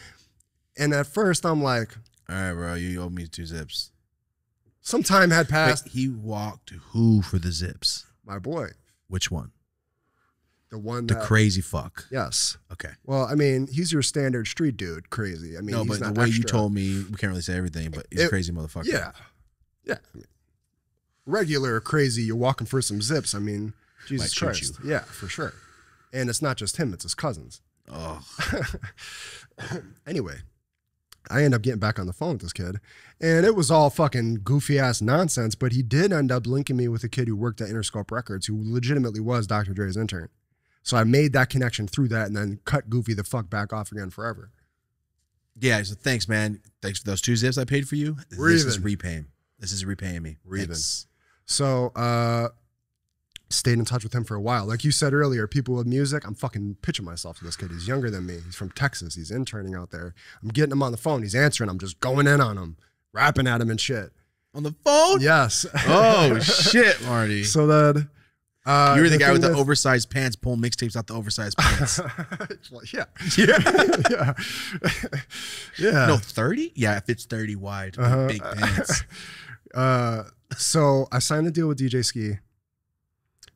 B: And at first, I'm like,
A: All right, bro. You owe me two zips.
B: some time had
A: Wait,
B: passed.
A: he walked who for the zips?
B: My boy,
A: Which one?
B: The one
A: The
B: that.
A: crazy fuck.
B: yes.
A: Okay.
B: Well, I mean, he's your standard street dude. Crazy. I mean,
A: no, but the way you told me, we can't really say everything, but he's a crazy motherfucker.
B: Yeah. Yeah. I mean, regular crazy, you're walking for some zips. I mean, Jesus
A: Might
B: Christ. Yeah, for sure. And it's not just him, it's his cousins.
A: Oh,
B: Anyway, I end up getting back on the phone with this kid, and it was all fucking goofy ass nonsense. But he did end up linking me with a kid who worked at Interscope Records, who legitimately was Dr. Dre's intern. So I made that connection through that, and then cut Goofy the fuck back off again forever.
A: yeah. So thanks, man. Thanks for those two zips I paid for you.
B: We're
A: this is
B: even.
A: repaying. This is repaying me.
B: We're even. So uh stayed in touch with him for a while. Like you said earlier, people with music, I'm fucking pitching myself to this kid. He's younger than me. He's from Texas. He's interning out there. I'm getting him on the phone. He's answering. I'm just going in on him, rapping at him and shit.
A: On the phone.
B: Yes.
A: Oh shit, Marty.
B: so then uh
A: you were the, guy with the oversized pants, pulling mixtapes out the oversized pants.
B: Yeah.
A: yeah.
B: yeah. yeah.
A: No, thirty. Yeah, if it's thirty wide,
B: Uh-huh.
A: big pants.
B: Uh, so I signed a deal with DJ Skee.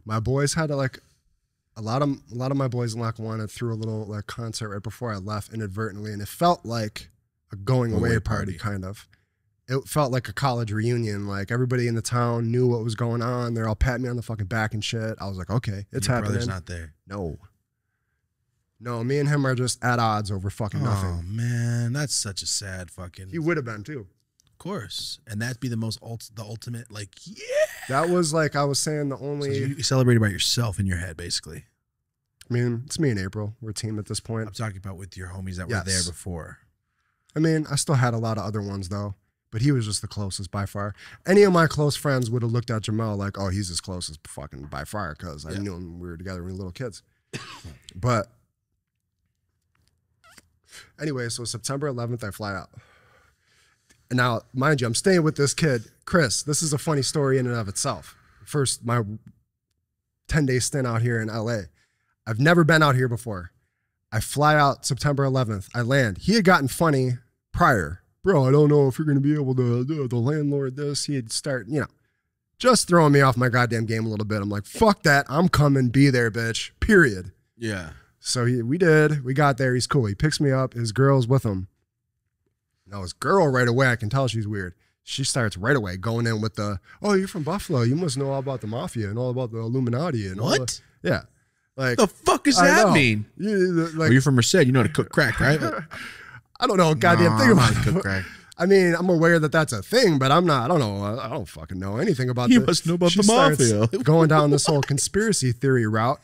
B: My boys had to like a lot of a lot of my boys in Lackawanna threw a little like concert right before I left inadvertently, and it felt like a going away,
A: Away
B: party,
A: party.
B: kind of. It felt like a college reunion. Like everybody in the town knew what was going on. They're all patting me on the fucking back and shit. I was like, okay, it's
A: Your
B: happening.
A: brother's not there.
B: no, no, me and him are just at odds over fucking
A: Oh
B: nothing.
A: Oh man, that's such a sad fucking.
B: He would have been too.
A: of course, and that'd be the most ult, the ultimate like yeah.
B: That was like I was saying the only.
A: So you celebrated by yourself in your head, basically.
B: I mean, it's me and April. We're a team at this point.
A: I'm talking about with your homies that were there before.
B: I mean, I still had a lot of other ones though, but he was just the closest by far. Any of my close friends would have looked at Jamel like, "Oh, he's as close as fucking by far," because I
A: Yeah.
B: knew him. when We were together when we were little kids. but anyway, so September 11th, I fly out. And now, mind you, I'm staying with this kid, Chris. This is a funny story in and of itself. First, my 10 day stint out here in LA. I've never been out here before. I fly out September 11th. I land. He had gotten funny prior. Bro, I don't know if you're going to be able to, the, the landlord this. He'd start, you know, just throwing me off my goddamn game a little bit. I'm like, fuck that. I'm coming. Be there, bitch. Period.
A: Yeah.
B: So he, we did. We got there. He's cool. He picks me up. His girl's with him. Now his girl right away, I can tell she's weird. She starts right away going in with the, "Oh, you're from Buffalo. You must know all about the mafia and all about the Illuminati and all."
A: What?
B: the-" yeah, like
A: The fuck does
B: I
A: that
B: know.
A: mean?
B: You-
A: Well,
B: like
A: you're from Merced. You know how to cook crack, right?
B: I don't know a goddamn
A: Nah,
B: thing about it. I mean, I'm aware that that's a thing, but I'm not. I don't know. I don't fucking know anything about.
A: You
B: the-
A: must know about
B: She
A: the mafia.
B: going down this whole conspiracy theory route.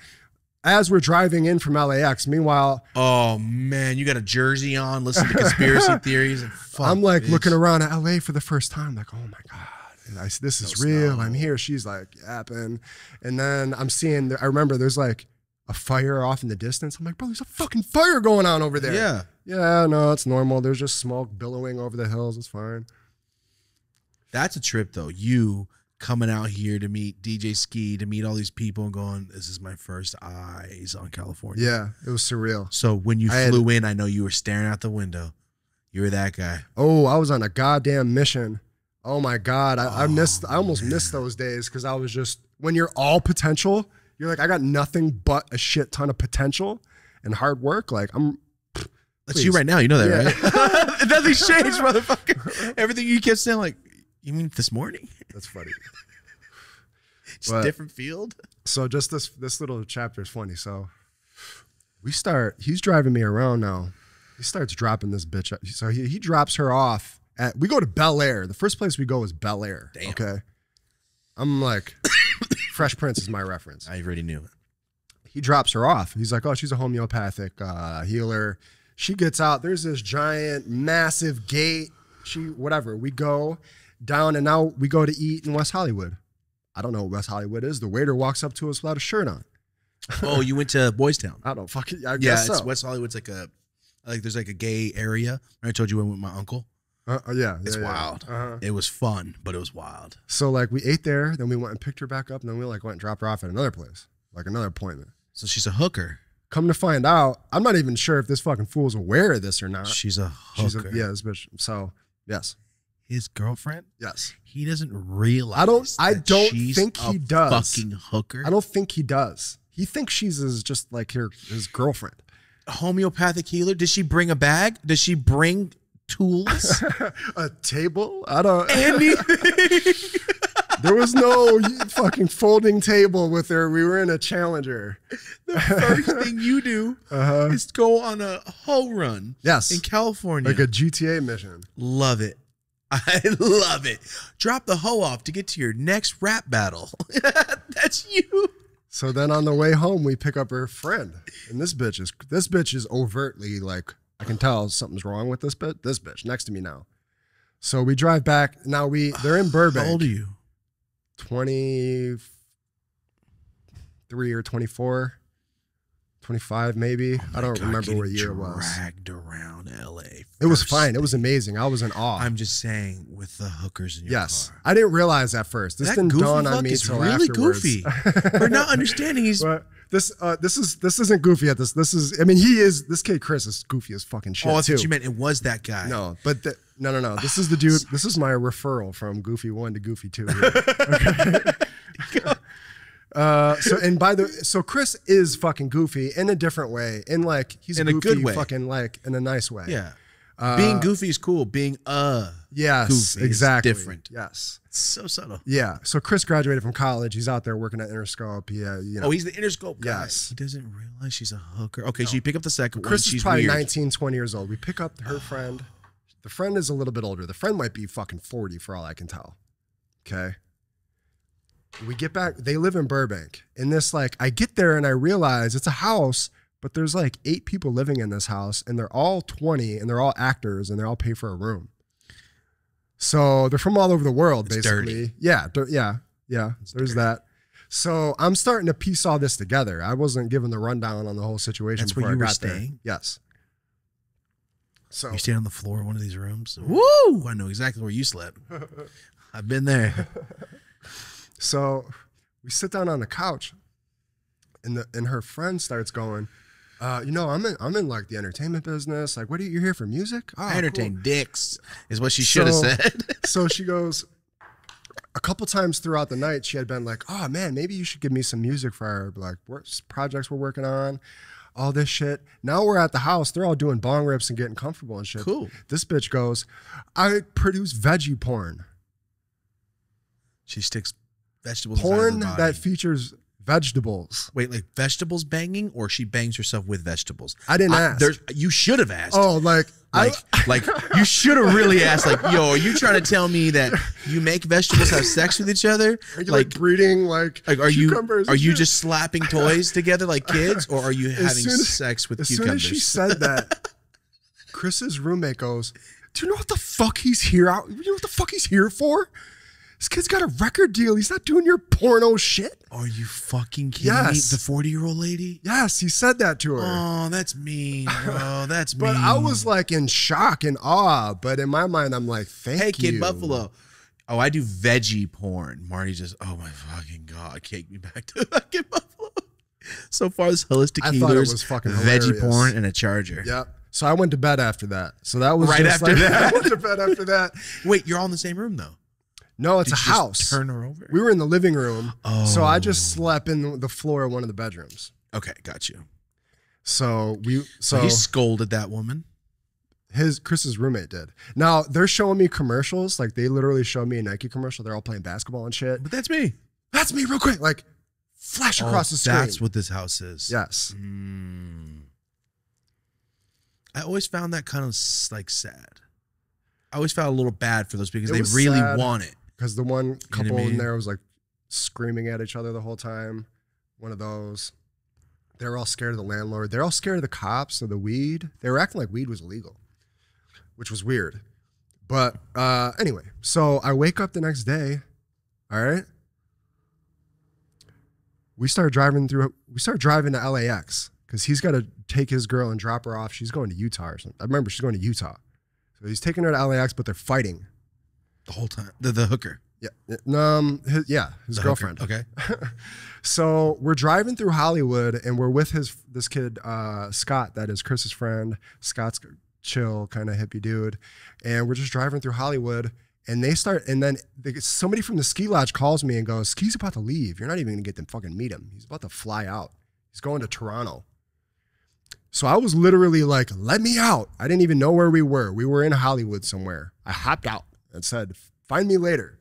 B: As we're driving in from LAX, meanwhile,
A: Oh man, you got a jersey on. Listen to conspiracy theories. And fuck,
B: I'm like
A: bitch.
B: looking around at LA for the first time, like, oh my God. And I, this is
A: No
B: real.
A: snow.
B: I'm here. She's like yapping. And then I'm seeing, I remember there's like a fire off in the distance. I'm like, bro, there's a fucking fire going on over there.
A: Yeah.
B: Yeah, no, it's normal. There's just smoke billowing over the hills. It's fine.
A: That's a trip though. You coming out here to meet DJ Skee, to meet all these people and going, This is my first eyes on California.
B: Yeah, it was surreal.
A: So when you
B: I had-
A: flew in, I know you were staring out the window. You were that guy.
B: Oh, I was on a goddamn mission. Oh my God. I, I oh, missed, I almost
A: Oh,
B: missed those days because I was just, when you're all potential, you're like, I got nothing but a shit ton of potential and hard work. Like, I'm,
A: That's you right now. You know that,
B: Yeah.
A: right? Nothing's changed, motherfucker. Everything you kept saying, like, you mean this morning?
B: that's funny.
A: Just
B: But-
A: different field?
B: so just this this little chapter is funny. So we start. He's driving me around now. He starts dropping this bitch. So he he drops her off at. We go to Bel Air. The first place we go is Bel Air.
A: Damn.
B: Okay. I'm like, Fresh Prince is my reference.
A: I already knew it.
B: He drops her off. He's like, oh, she's a homeopathic uh, healer. She gets out. There's this giant, massive gate. She whatever. We go down, and now we go to eat in West Hollywood. I don't know what West Hollywood is. The waiter walks up to us without a shirt on.
A: Oh, you went to Boys Town.
B: I don't fucking. I
A: Yeah,
B: guess
A: it's
B: so.
A: West Hollywood's like a like there's like a gay area. I told you I went with my uncle.
B: Uh, uh, yeah,
A: It's
B: yeah, yeah.
A: wild.
B: Uh-huh.
A: It was fun, but it was wild.
B: So like we ate there, then we went and picked her back up, and then we like went and dropped her off at another place, like another appointment.
A: So she's a hooker.
B: Come to find out, I'm not even sure if this fucking fool's aware of this or not.
A: She's a
B: Uh, She's a,
A: hooker.
B: yeah, this bitch. So yes,
A: His girlfriend.
B: yes.
A: He doesn't realize.
B: I don't- I don't think he does.
A: Fucking hooker.
B: I don't think he does. He thinks she's his, just like her his girlfriend.
A: homeopathic healer. Did she bring a bag? Does she bring tools?
B: a table? I don't.
A: Anything?
B: there was no fucking folding table with her. We were in a Challenger.
A: The First thing you do
B: Uh huh.
A: is go on a hoe run
B: Yes,
A: in California.
B: like a GTA mission.
A: Love it. I love it. Drop the hoe off to get to your next rap battle. That's you.
B: So then on the way home, we pick up her friend, and this bitch is this bitch is overtly like I can tell something's wrong with this bit. This bitch next to me now. So we drive back. Now we they're in Burbank.
A: How old are you?
B: Twenty three or 24, 25 maybe. I don't
A: Oh God,
B: remember what year it was.
A: Dragged around LA.
B: It was fine. It was amazing. I was in awe.
A: I'm just saying, with the hookers in your
B: yes,
A: car.
B: I didn't realize at first. This
A: that
B: didn't
A: goofy
B: dawn on me until
A: really
B: afterwards.
A: goofy. For not understanding, he's
B: But this uh, this is this isn't goofy at this. This is I mean he is this kid Chris is goofy as fucking shit
A: oh, that's
B: too.
A: what you meant. It was that guy.
B: No, but the, no, no, no. This is the dude. This is my referral from Goofy One to Goofy Two. here. Okay. Uh, so and by the so Chris is fucking goofy in a different way. In like he's
A: In a
B: goofy,
A: good way.
B: fucking like in a nice way.
A: Yeah.
B: Uh,
A: Being goofy is cool. Being uh,
B: Yes, exactly.
A: different.
B: Yes.
A: it's so subtle.
B: Yeah. So Chris graduated from college. He's out there working at Interscope. Yeah. You know.
A: Oh, he's the Interscope guy.
B: Yes.
A: He doesn't realize she's a hooker. Okay, so you pick up the second
B: Chris
A: one.
B: is probably
A: weird.
B: 19, 20 years old. We pick up her friend. The friend is a little bit older. The friend might be fucking 40 for all I can tell. Okay. We get back, they live in Burbank. And this, like, I get there and I realize it's a house, but there's like eight people living in this house and they're all 20 and they're all actors and they all pay for a room. So they're from all over the world,
A: It's
B: basically.
A: dirty.
B: Yeah. Yeah. Yeah. there's that. So I'm starting to piece all this together. I wasn't given the rundown on the whole situation.
A: That's where you
B: I
A: were
B: got there.
A: staying?
B: Yes. So
A: You stay on the floor of one of these rooms. Woo! I know exactly where you slept. I've been there.
B: so we sit down on the couch and the and her friend starts going, uh, you know, I'm in, I'm in like the entertainment business. Like, what are you you're here for music? Oh,
A: I
B: cool."
A: entertain dicks is what she should have
B: So-
A: said.
B: so she goes a couple times throughout the night she had been like oh man maybe you should give me some music for our like projects we're working on all this shit now we're at the house they're all doing bong rips and getting comfortable and shit
A: Cool.
B: this bitch goes i produce veggie porn
A: She sticks vegetables.
B: porn that features vegetables
A: Wait, like vegetables banging, or she bangs herself with vegetables?
B: i didn't
A: I-
B: ask
A: there's, you should have asked.
B: oh like
A: like,
B: I,
A: like you should have really asked. Like, yo, are you trying to tell me that you make vegetables have sex with each other?
B: are you like, breeding like
A: Like, are you are you just slapping toys together like kids, or are you having
B: as-
A: sex with
B: as soon
A: cucumbers?
B: as she said that chris's roommate goes do you know what the fuck he's here out you know what the fuck he's here for this kid's got a record deal he's not doing your porno shit
A: are you fucking kidding
B: Yes.
A: me? The forty year old lady.
B: yes he said that to her
A: Oh, that's mean, Oh, That's
B: but
A: mean.
B: i was like in shock and awe but in my mind i'm like thank
A: hey, Kid Buffalo. Oh, I do veggie porn. Marty just, oh my fucking god, take me back to Kid Buffalo. So far, this holistic
B: I thought it
A: healers,
B: was fucking
A: veggie
B: hilarious.
A: porn, and a charger.
B: yep so i went to bed after that so that was
A: Right after
B: like-
A: that?
B: i went to bed after that
A: Wait, you're all in the same room though.
B: No it's
A: Did
B: a house
A: Turn her over.
B: we were in the living room so i
A: Oh.
B: just slept in the floor of one of the bedrooms
A: okay, got you.
B: so we
A: So,
B: so
A: he scolded that woman.
B: his Chris's roommate did. Now they're showing me commercials, like they literally show me a Nike commercial. They're all playing basketball and shit.
A: But that's me.
B: That's me, real quick, like flash across
A: Oh,
B: the screen.
A: That's what this house is.
B: yes,
A: Mm. I always found that kind of like sad. I always felt a little bad for those because
B: It
A: they really
B: sad.
A: want it.
B: Because the one couple in there was like screaming at each other the whole time. One of those. They were all scared of the landlord. They're all scared of the cops of the weed. They were acting like weed was illegal, which was weird. But uh, anyway, so I wake up the next day. All right. We start driving through. We start driving to LAX because he's got to take his girl and drop her off. She's going to Utah or something. I remember she's going to Utah. So he's taking her to LAX, but they're fighting.
A: The whole time. The, the hooker.
B: Yeah, um, his, yeah, his
A: The
B: girlfriend.
A: hooker. Okay.
B: So we're driving through Hollywood, and we're with his this kid uh, Scott, that is Chris's friend. Scott's chill, kind of hippie dude, and we're just driving through Hollywood. And they start, and then they, somebody from the Skee Lodge calls me and goes, "Skee's about to leave. You're not even gonna get them fucking meet him. He's about to fly out. He's going to Toronto." So I was literally like, "Let me out." I didn't even know where we were. We were in Hollywood somewhere. I hopped out and said, "Find me later."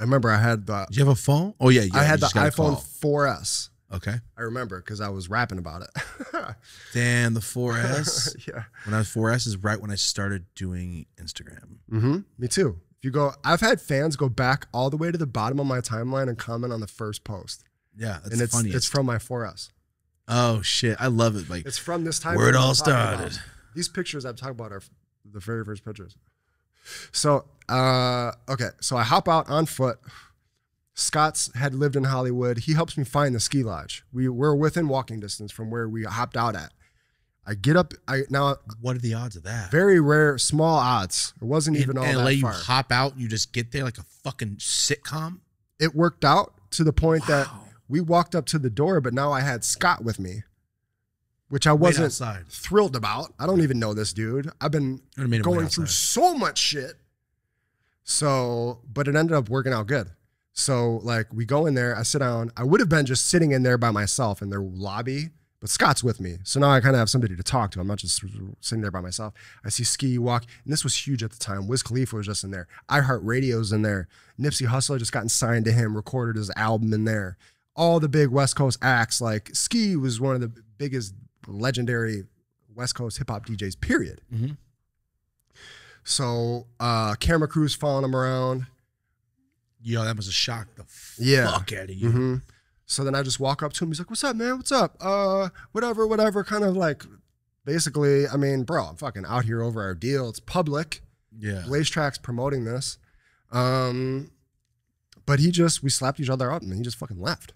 B: I remember I had the
A: Did you have a phone? Oh yeah, yeah
B: I had the
A: just got a
B: iPhone
A: call.
B: 4S.
A: Okay.
B: I remember because I was rapping about it.
A: Damn, the 4S.
B: yeah.
A: when I was 4S is right when I started doing Instagram.
B: Mm-hmm. Me too. If you go, I've had fans go back all the way to the bottom of my timeline and comment on the first post,
A: Yeah, that's
B: and it's
A: funny.
B: it's from my 4S.
A: oh shit, I love it. Like
B: It's from this time.
A: where it all
B: talking about.
A: started.
B: These pictures I'm talking about are the very first pictures. So, uh, okay, so I hop out on foot. Scott's had lived in Hollywood. He helps me find the Skee Lodge. We we're within walking distance from where we hopped out at. I get up. I now
A: What are the odds of that?
B: very rare, small odds. It wasn't
A: In
B: even all
A: LA,
B: that
A: you hop out, you just get there like a fucking sitcom.
B: it worked out to the point that we walked up to the door, but now I had Scott with me, which I wasn't thrilled about. I don't even know this dude. I've been
A: Would've made him wait
B: going through so much shit. So, but it ended up working out good. So, like, we go in there, I sit down. I would have been just sitting in there by myself in their lobby, but Scott's with me. So now I kind of have somebody to talk to. I'm not just sitting there by myself. I see Skee walk, and this was huge at the time. Wiz Khalifa was just in there. iHeart Radio's in there. Nipsey Hussle just gotten signed to him, recorded his album in there. All the big West Coast acts, like Skee was one of the biggest legendary West Coast hip hop DJs, period.
A: Mhm.
B: So uh camera crews following him around.
A: Yo, that must have shocked the
B: Yeah.
A: fuck out of you.
B: hmm So then I just walk up to him. He's like, "What's up, man? What's up? Uh, whatever, whatever." Kind of like, basically, I mean, bro, I'm fucking out here over our deal. It's public.
A: Yeah.
B: Blaze Track's promoting this. Um, but he just we slapped each other up and he just fucking left.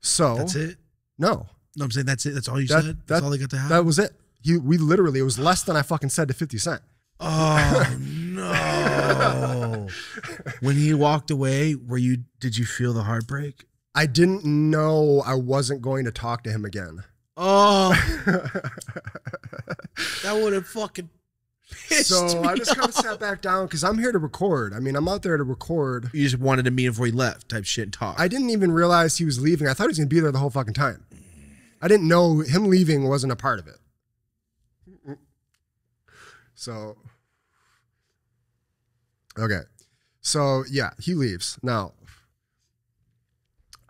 B: So
A: That's it.
B: no,
A: No, I'm saying that's it. That's all you
B: That-
A: said. That's
B: that-
A: all they got to have.
B: that was it. He we literally it was less than I fucking said to Fifty Cent.
A: oh no! when he walked away, were you? Did you feel the heartbreak?
B: I didn't know I wasn't going to talk to him again.
A: Oh, that would have fucking pissed
B: so
A: me
B: I just kind of sat back down because I'm here to record. I mean, I'm out there to record.
A: You just wanted to meet him before he left, type shit, and talk.
B: I didn't even realize he was leaving. I thought he was gonna be there the whole fucking time. I didn't know him leaving wasn't a part of it. So, okay. So, yeah, he leaves. Now,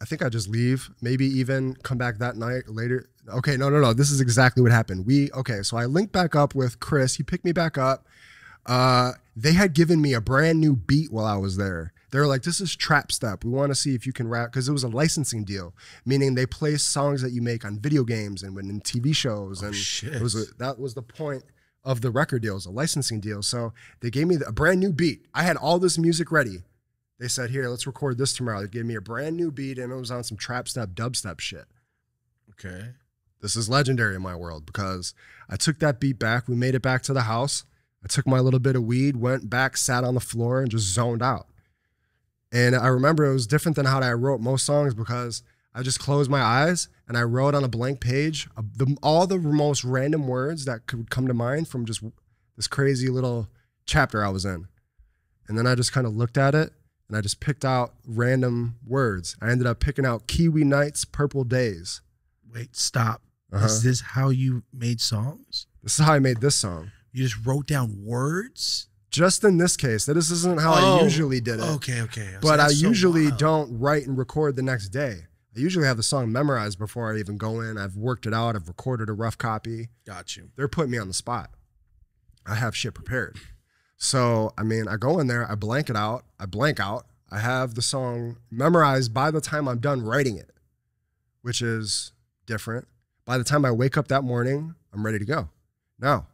B: I think I just leave, maybe even come back that night later. Okay, no, no, no. This is exactly what happened. We, okay, so I linked back up with Chris. He picked me back up. Uh, they had given me a brand new beat while I was there. They were like, "This is trap step. We want to see if you can rap," because it was a licensing deal, meaning they play songs that you make on video games and when in TV shows, oh, and
A: shit.
B: it was a, that was the point of the record deal, it was a licensing deal. So they gave me a brand new beat. I had all this music ready. They said, "Here, let's record this tomorrow." They gave me a brand new beat, and it was on some trap step, dubstep shit.
A: okay.
B: This is legendary in my world because I took that beat back. We made it back to the house. I took my little bit of weed, went back, sat on the floor, and just zoned out. And I remember it was different than how I wrote most songs because I just closed my eyes and I wrote on a blank page uh, the, all the most random words that could come to mind from just this crazy little chapter I was in. And then I just kind of looked at it and I just picked out random words. I ended up picking out Kiwi Nights, Purple Days.
A: Wait, stop.
B: Uh-huh.
A: Is this how you made songs?
B: This is how I made this song.
A: You just wrote down words?
B: Just in this case, that this isn't how
A: Oh,
B: I usually did it.
A: Okay, okay. was
B: but I
A: so
B: usually
A: wild.
B: don't write and record the next day. I usually have the song memorized before I even go in. I've worked it out. I've recorded a rough copy.
A: Got you.
B: They're putting me on the spot. I have shit prepared. So, I mean, I go in there, I blank it out, I blank out. I have the song memorized by the time I'm done writing it, which is different. By the time I wake up that morning, I'm ready to go. Now,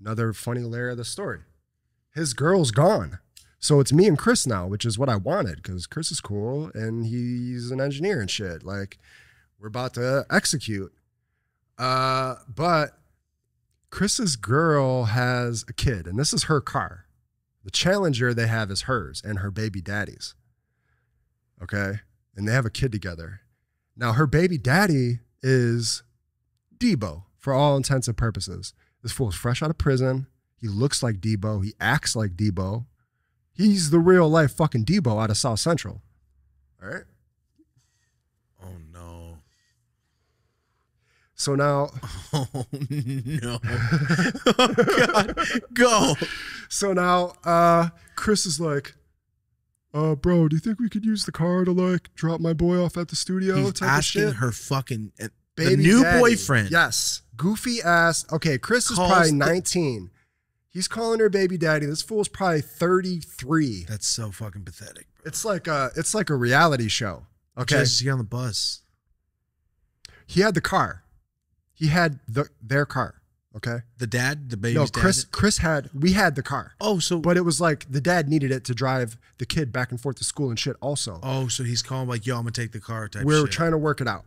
B: another funny layer of the story. His girl's gone. So it's me and Chris now, which is what I wanted because Chris is cool and he's an engineer and shit. Like, we're about to execute. Uh, but Chris's girl has a kid, and this is her car. The Challenger they have is hers and her baby daddy's. Okay. And they have a kid together. Now, her baby daddy is Debo for all intents and purposes. This fool's fresh out of prison. He looks like Debo. He acts like Debo. He's the real life fucking Debo out of South Central. All right.
A: Oh no.
B: So now,
A: Oh no. oh God. Go.
B: so now, uh, Chris is like, uh, bro, do you think we could use the car to like drop my boy off at the studio?
A: He's asking her fucking uh, the new
B: daddy.
A: boyfriend.
B: Yes. Goofy ass. Okay, Chris is probably
A: the-
B: 19. He's calling her baby daddy. This fool's probably 33.
A: That's so fucking pathetic. Bro.
B: It's like a it's like a reality show. Okay.
A: Just get on the bus.
B: he had the car. He had the their car. Okay.
A: The dad, the baby.
B: no,
A: dad.
B: Chris Chris had we had the car.
A: Oh, so
B: But it was like the dad needed it to drive the kid back and forth to school and shit also.
A: oh, so he's calling like, yo, I'm gonna take the car type.
B: we were
A: shit.
B: trying to work it out.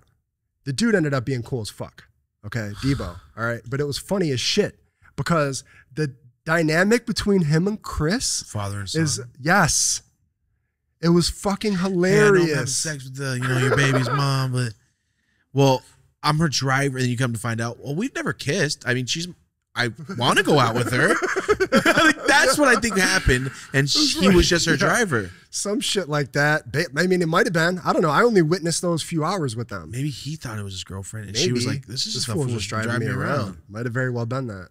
B: The dude ended up being cool as fuck. Okay, Debo. All right, but it was funny as shit because the dynamic between him and Chris
A: father and son.
B: is yes, it was fucking
A: Hey, I know I'm having
B: hilarious.
A: sex with the, you know, your baby's mom, but well, I'm her driver, and you come to find out, well, we've never kissed. I mean, she's. I want to go out with her. Like, that's what I think happened, and he was just her
B: Yeah.
A: driver.
B: Some shit like that. I mean, it might have been. I don't know. I only witnessed those few hours with them.
A: Maybe he thought it was his girlfriend, and
B: Maybe
A: she was like, "This is just a
B: fool just driving me around. Might have very well been that.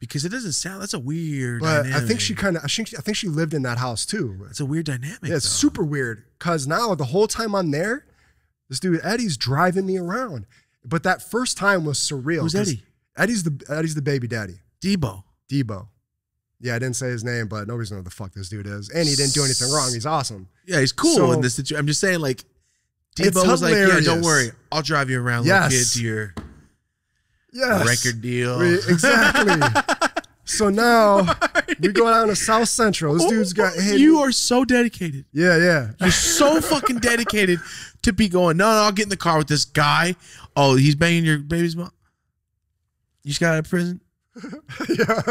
A: Because it doesn't sound. That's a weird.
B: But I think she kind of. I think I think she lived in that house too.
A: It's a weird dynamic.
B: Yeah, it's
A: though.
B: super weird. Cause now the whole time I'm there, this dude Eddie's driving me around. But that first time was surreal.
A: Who's Eddie?
B: Eddie's the Eddie's the baby daddy.
A: Debo.
B: Debo. Yeah, I didn't say his name, but nobody's know who the fuck this dude is. And he didn't do anything wrong. He's awesome.
A: Yeah, he's cool
B: So-
A: in this situation. I'm just saying, like, Debo was like, "Yeah, don't worry, I'll drive you around,
B: Yes.
A: little kid, to your
B: Yes.
A: record deal."
B: We- exactly. so now we go down to South Central. This dude's got oh, hit.
A: You are so dedicated.
B: Yeah, yeah.
A: You're so fucking dedicated to be going. No, no, I'll get in the car with this guy. Oh, he's banging your baby's mom. You just got out of prison.
B: yeah.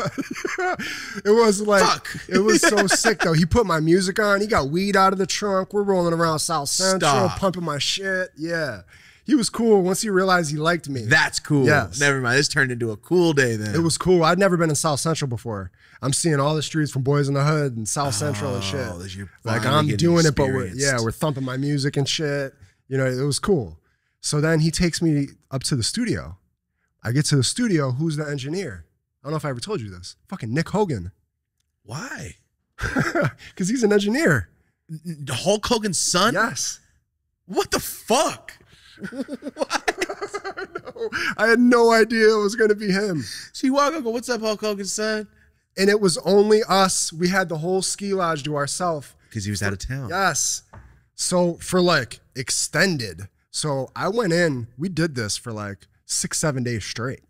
B: it was like
A: Fuck.
B: it was so sick though. He put my music on. He got weed out of the trunk. We're rolling around South Central,
A: Stop.
B: pumping my shit. Yeah. He was cool once he realized he liked me.
A: That's cool.
B: Yes.
A: Never mind. This turned into a cool day then.
B: It was cool. I'd never been in South Central before. I'm seeing all the streets from Boys in the Hood and South Central and oh, shit.
A: Oh, you're
B: Like I'm doing it, but we're, yeah, we're thumping my music and shit. You know, it was cool. So then he takes me up to the studio. I get to the studio. Who's the engineer? I don't know if I ever told you this. Fucking Nick Hogan,
A: Why?
B: because he's an engineer.
A: Hulk Hogan's son?
B: Yes.
A: What the fuck?
B: No, I had no idea it was going to be him.
A: So you walk up, go, "What's up, Hulk Hogan's son?"
B: And it was only us. We had the whole Skee Lodge to ourselves.
A: Because he was out of town.
B: Yes. So for like extended. So I went in, we did this for like six, seven days straight.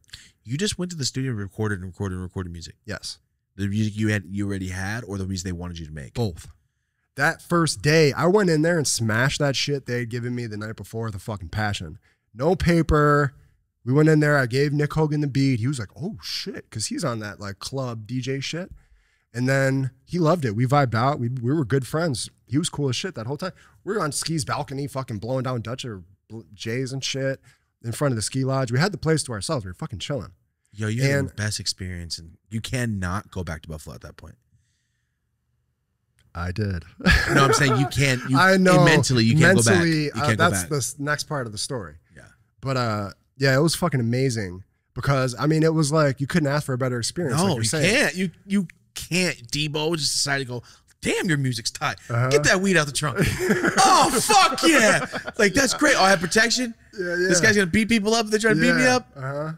A: You just went to the studio, and recorded, and recorded, and recorded music.
B: Yes.
A: The music you had, you already had, or the music they wanted you to make.
B: Both. That first day, I went in there and smashed that shit they had given me the night before with a fucking passion. No paper. We went in there. I gave Nick Hogan the beat. He was like, oh shit, because he's on that like club DJ shit. And then he loved it. We vibed out. We, we were good friends. He was cool as shit that whole time. We were on Skee's balcony, fucking blowing down Dutch or Jays and shit in front of the Skee Lodge. We had the place to ourselves. We were fucking chilling.
A: Yo, you had the best experience, and you cannot go back to Buffalo at that point.
B: I did.
A: No, I'm saying you can't. You,
B: I know.
A: mentally you can't go back.
B: Mentally, uh,
A: can't go
B: that's
A: back.
B: the next part of the story.
A: Yeah.
B: But uh, yeah, it was fucking amazing because I mean, it was like you couldn't ask for a better experience.
A: No,
B: like
A: you
B: saying.
A: can't. You you can't. Debo just decided to go. Damn, your music's tight.
B: Uh-huh.
A: Get that weed out the trunk. oh fuck yeah! Like that's great. Oh, I have protection.
B: Yeah, yeah.
A: This guy's gonna beat people up. if They're trying to beat me up.
B: Uh-huh.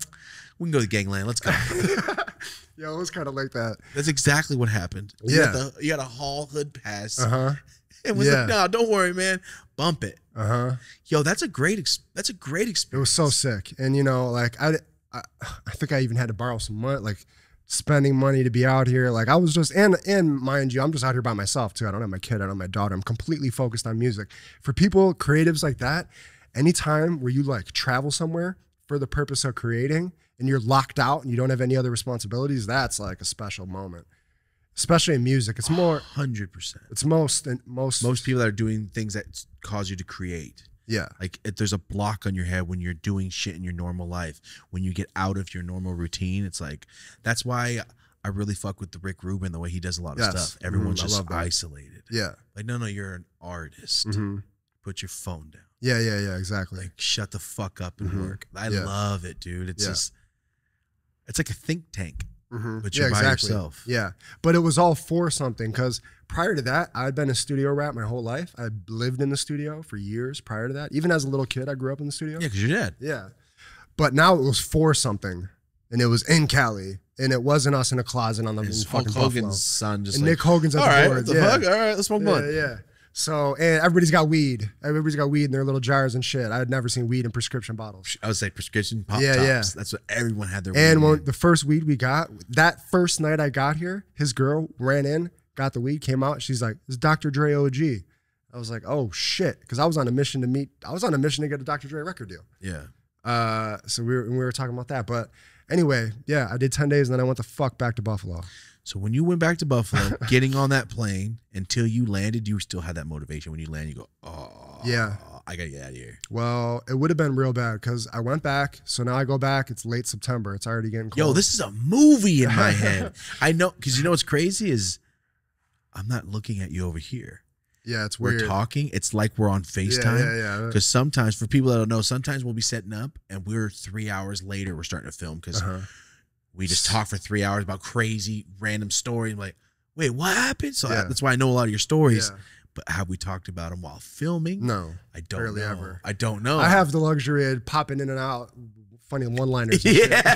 A: We can go to gangland. Let's go.
B: Yeah, it was kind of like that.
A: That's exactly what happened. You
B: Yeah.
A: got the, you got a hall hood pass.
B: Uh huh.
A: It was
B: yeah.
A: like, no, don't worry, man. Bump it.
B: Uh huh.
A: Yo, that's a great. Ex- that's a great experience.
B: It was so sick, and you know, like I, I, I think I even had to borrow some money, like spending money to be out here. Like I was just, and and mind you, I'm just out here by myself too. I don't have my kid. I don't have my daughter. I'm completely focused on music. For people, creatives like that, anytime where you like travel somewhere for the purpose of creating, and you're locked out and you don't have any other responsibilities, that's like a special moment. Especially in music, it's more,
A: Hundred percent.
B: it's most, and most,
A: Most people that are doing things that cause you to create.
B: yeah,
A: Like if there's a block on your head when you're doing shit in your normal life. When you get out of your normal routine, it's like that's why I really fuck with the Rick Rubin the way he does a lot of
B: Yes.
A: stuff. Everyone's
B: Mhm, I
A: just isolated.
B: yeah,
A: Like no, no, you're an artist.
B: hmm
A: Put your phone down.
B: yeah, yeah, yeah, exactly.
A: Like shut the fuck up and
B: Mhm.
A: work. I
B: Yeah.
A: love it, dude. It's
B: Yeah.
A: just it's like a think tank.
B: Mhm.
A: But you're by yourself.
B: Yeah, but it was all for something because prior to that, I'd been a studio rat my whole life. I lived in the studio for years prior to that. Even as a little kid, I grew up in the studio.
A: Yeah, because you're dead.
B: Yeah. But now it was for something, and it was in Cali, and it wasn't us in a closet on the in
A: His Hulk Hogan's
B: Buffalo.
A: son just
B: And
A: like,
B: Nick Hogan's at
A: all
B: the
A: right,
B: boards.
A: what the
B: yeah.
A: fuck? All right, let's smoke
B: Yeah,
A: blunt.
B: yeah. So and everybody's got weed. Everybody's got weed in their little jars and shit. I had never seen weed in prescription bottles.
A: I would say prescription pop
B: Yeah,
A: tops.
B: yeah.
A: That's what everyone had their
B: And
A: weed
B: when
A: in.
B: the first weed we got, that first night I got here, his girl ran in, got the weed, came out. She's like, "It's Dr. Dre OG." I was like, "Oh shit," because I was on a mission to meet. I was on a mission to get a Dr. Dre record deal.
A: yeah.
B: Uh, so we were we were talking about that. But anyway, yeah, I did ten days and then I went the fuck back to Buffalo.
A: So when you went back to Buffalo, getting on that plane until you landed, you still had that motivation. When you land, you go, "Oh,
B: Yeah.
A: I gotta get out of here."
B: Well, it would have been real bad because I went back. So now I go back. It's late September. It's already getting cold.
A: Yo, this is a movie in my head. I know because you know what's crazy is I'm not looking at you over here.
B: yeah, it's weird.
A: We're talking. It's like we're on Facetime.
B: yeah, yeah.
A: Because sometimes, for people that don't know, sometimes we'll be setting up and we're three hours later, we're starting to film because
B: Uh-huh.
A: We just talk for three hours about crazy random stories. I'm like, wait, what happened? So I- that's why I know a lot of your stories.
B: Yeah.
A: But have we talked about them while filming?
B: No,
A: I don't
B: barely
A: know.
B: ever.
A: I don't know.
B: I have the luxury of popping in and out, funny one-liners.
A: Yeah.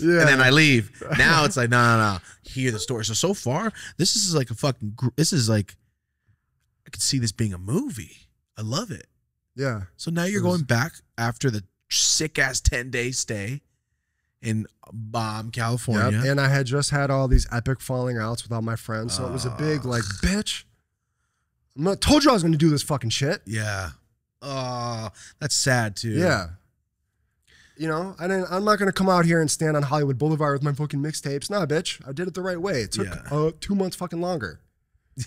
B: yeah.
A: And then I leave. Now it's like, no, no, no. Hear the story. So so far, this is like a fucking. gr- This is like, I could see this being a movie. I love it.
B: yeah.
A: So now you're
B: was-
A: going back after the sick ass ten day stay in Bomb,
B: Yep.
A: California.
B: And I had just had all these epic falling outs with all my friends, so it was a big like, bitch. I'm told you I was going to do this fucking shit.
A: Yeah. Oh, that's sad too.
B: Yeah. You know, I didn't, I'm not going to come out here and stand on Hollywood Boulevard with my fucking mixtapes. Nah, bitch. I did it the right way. It took
A: Yeah.
B: uh, two months fucking longer.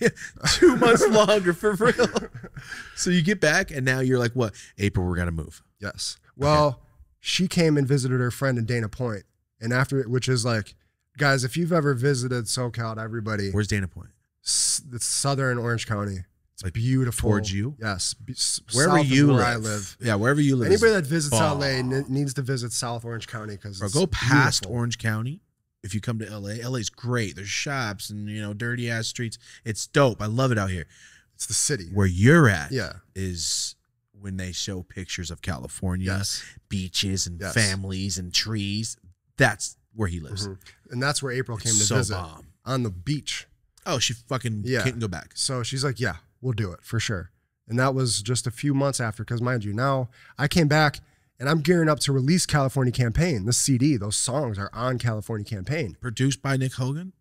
A: Yeah, two months longer for real. So you get back, and now you're like, what? April, we're gonna move.
B: Yes. Well, she came and visited her friend in Dana Point, and after which is like, guys, if you've ever visited SoCal, to everybody,
A: Where's Dana Point?
B: s- it's southern Orange County. It's
A: Like,
B: beautiful.
A: towards you?
B: Yes. be- s-
A: Wherever
B: south of
A: you
B: where
A: live.
B: I live.
A: Yeah, wherever you live.
B: Anybody that visits
A: bomb.
B: LA n- needs to visit South Orange County because
A: go past Orange County. If you come to LA, LA's great. There's shops and you know dirty ass streets. It's dope. I love it out here.
B: It's the city.
A: Where you're at
B: Yeah.
A: is when they show pictures of California,
B: Yes.
A: beaches and
B: Yes.
A: families and trees. That's where he lives.
B: Mhm. And that's where April came to
A: so
B: visit
A: bomb.
B: on the beach.
A: Oh, she fucking
B: Yeah.
A: can't go back.
B: So she's like, yeah, we'll do it for sure. And that was just a few months after, because mind you, now I came back and I'm gearing up to release California Campaign. The CD, those songs are on California Campaign,
A: Produced by Nick Hogan.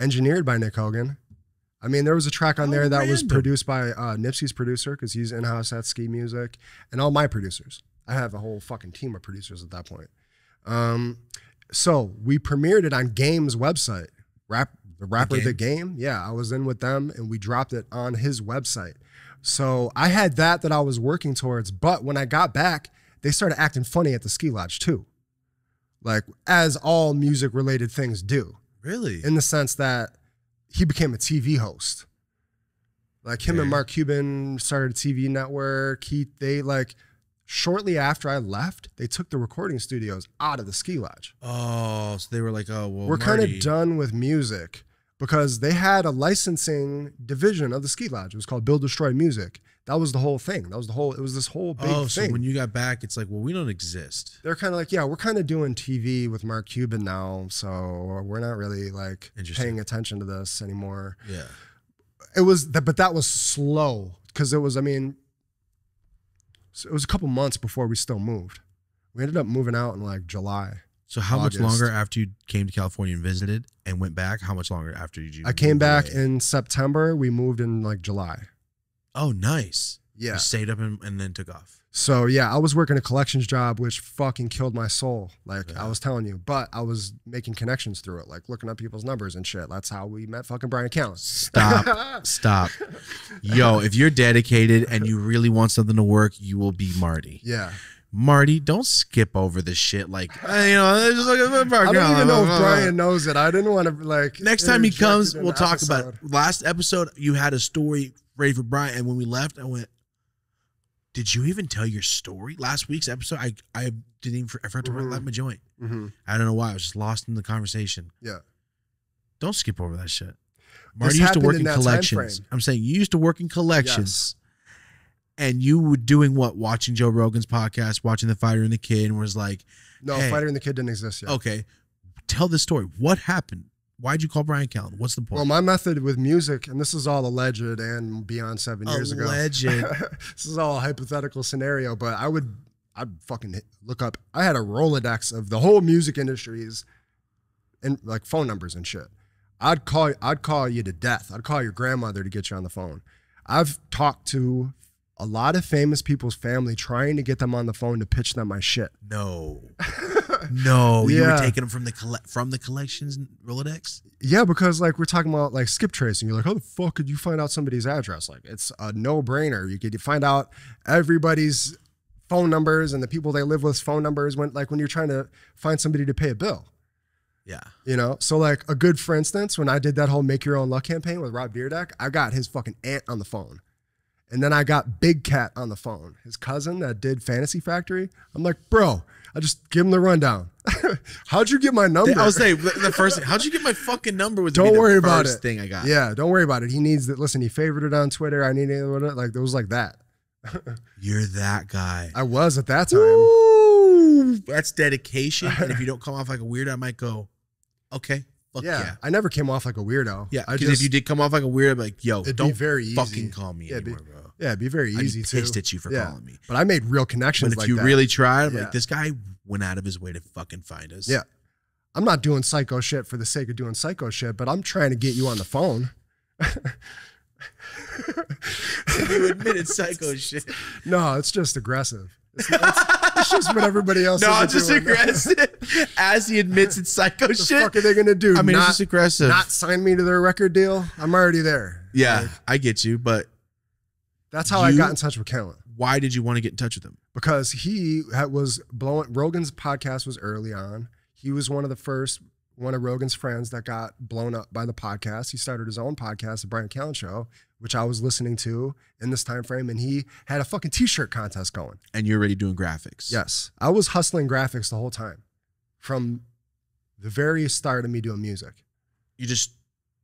B: engineered by Nick Hogan. I mean, there was a track on there that was produced by uh, Nipsey's producer because he's in house at Skee Music, and all my producers. I have a whole fucking team of producers at that point. Um, so we premiered it on Game's website. Rap, the rapper,
A: Game?
B: the game. Yeah, I was in with them, and we dropped it on his website. So I had that that I was working towards. But when I got back, they started acting funny at the Skee Lodge too, like as all music related things do
A: Really?
B: in the sense that he became a TV host. Like him and Mark Cuban started a TV network. He they like shortly after I left, they took the recording studios out of the Skee Lodge.
A: oh, so they were like, oh well,
B: We're kind of done with music because they had a licensing division of the Skee Lodge. It was called Build Destroy Music. That was the whole thing. That was the whole. It was this whole big
A: Oh, so
B: thing.
A: when you got back, it's like, well, we don't exist.
B: They're kind of like, yeah, we're kind of doing TV with Mark Cuban now, so we're not really like paying attention to this anymore.
A: Yeah.
B: it was that but that was slow because it was i mean it was a couple months before we still moved we ended up moving out in like july
A: So how
B: August.
A: much longer after you came to California and visited and went back? How much longer after did you?
B: i came back
A: away?
B: in september we moved in like july
A: Oh, nice.
B: yeah
A: You stayed up and, and then took off.
B: so yeah i was working a collections job which fucking killed my soul like
A: Yeah.
B: i was telling you but i was making connections through it like looking up people's numbers and shit that's how we met fucking Brian Callen
A: Stop. Stop. Yo, if you're dedicated and you really want something to work, you will be Marty.
B: yeah
A: Marty, don't skip over this shit. Like, eh, you know, just like a
B: i don't even know if brian knows it i didn't want to like
A: Next time he comes, we'll
B: the
A: talk about it. Last episode, you had a story ready for Brian, and when we left, I went, "Did you even tell your story?" Last week's episode, I I didn't even I forgot to
B: Mhm.
A: light my joint.
B: Mhm.
A: I don't know why. I was just lost in the conversation.
B: yeah
A: Don't skip over that shit. Marty used to work
B: in
A: in collections. I'm saying you used to work in collections. And you were doing what? Watching Joe Rogan's podcast, watching The Fighter and the Kid, and was like,
B: No,
A: Hey.
B: Fighter and the Kid didn't exist yet.
A: okay, tell the story. What happened? Why'd you call Brian Callen? What's the point?
B: Well, my method with music, and this is all alleged and beyond seven years ago.
A: Alleged.
B: this is all a hypothetical scenario, but I would, I'd fucking hit- look up. I had a Rolodex of the whole music industries, and like phone numbers and shit. I'd call, I'd call you to death. I'd call your grandmother to get you on the phone. I've talked to a lot of famous people's family trying to get them on the phone to pitch them my shit.
A: No, no, you were taking them from the colle- from the collections Rolodex.
B: Yeah, because like we're talking about like skip tracing. You're like, how the fuck could you find out somebody's address? Like it's a no brainer. You could find out everybody's phone numbers and the people they live with phone numbers when like when you're trying to find somebody to pay a bill.
A: Yeah,
B: You know, so like a good for instance, when I did that whole make your own luck campaign with Rob Dyrdek, I got his fucking aunt on the phone. And then I got Big Cat on the phone, his cousin that did Fantasy Factory. I'm like, bro, I just give him the rundown. How'd you get my number?
A: I was saying the first. thing, How'd you get my fucking number? Was
B: Don't worry about
A: first
B: it.
A: Thing I got.
B: Yeah, don't worry about it. He needs that. Listen, he favorited on Twitter. I need it. Like it was like that.
A: you're that guy.
B: I was at that time.
A: Ooh, that's dedication. and if you don't come off like a weirdo, I might go, okay, fuck
B: Yeah,
A: yeah,
B: I never came off like a weirdo.
A: yeah. Because if you did come off like a weirdo, like, yo, don't
B: very easy.
A: fucking call me
B: Yeah,
A: anymore.
B: Yeah, it'd be very
A: I'd
B: easy
A: be
B: to.
A: pissed at you for
B: Yeah.
A: calling me.
B: But I made real connections
A: But if
B: like
A: you
B: that.
A: really tried,
B: Yeah.
A: like, this guy went out of his way to fucking find us.
B: Yeah. I'm not doing psycho shit for the sake of doing psycho shit, but I'm trying to get you on the phone.
A: you admitted psycho shit.
B: No, it's just aggressive. It's, it's, it's just what everybody else.
A: No,
B: is
A: it's just
B: doing.
A: aggressive. As he admits it's psycho
B: What the
A: shit.
B: fuck are they gonna do?
A: I mean,
B: not,
A: it's just aggressive.
B: not sign me to their record deal? I'm already there.
A: yeah,
B: Like,
A: I get you, but
B: that's how I got in touch with Callen
A: why did you want to get in touch with him?
B: because he had, was blowing. Rogan's podcast was early on. He was one of the first, one of Rogan's friends that got blown up by the podcast. He started his own podcast, the Brian Callen Show, which I was listening to in this time frame, and he had a fucking T-shirt contest going.
A: And you're already doing graphics.
B: Yes, I was hustling graphics the whole time, from the very start of me doing music.
A: You just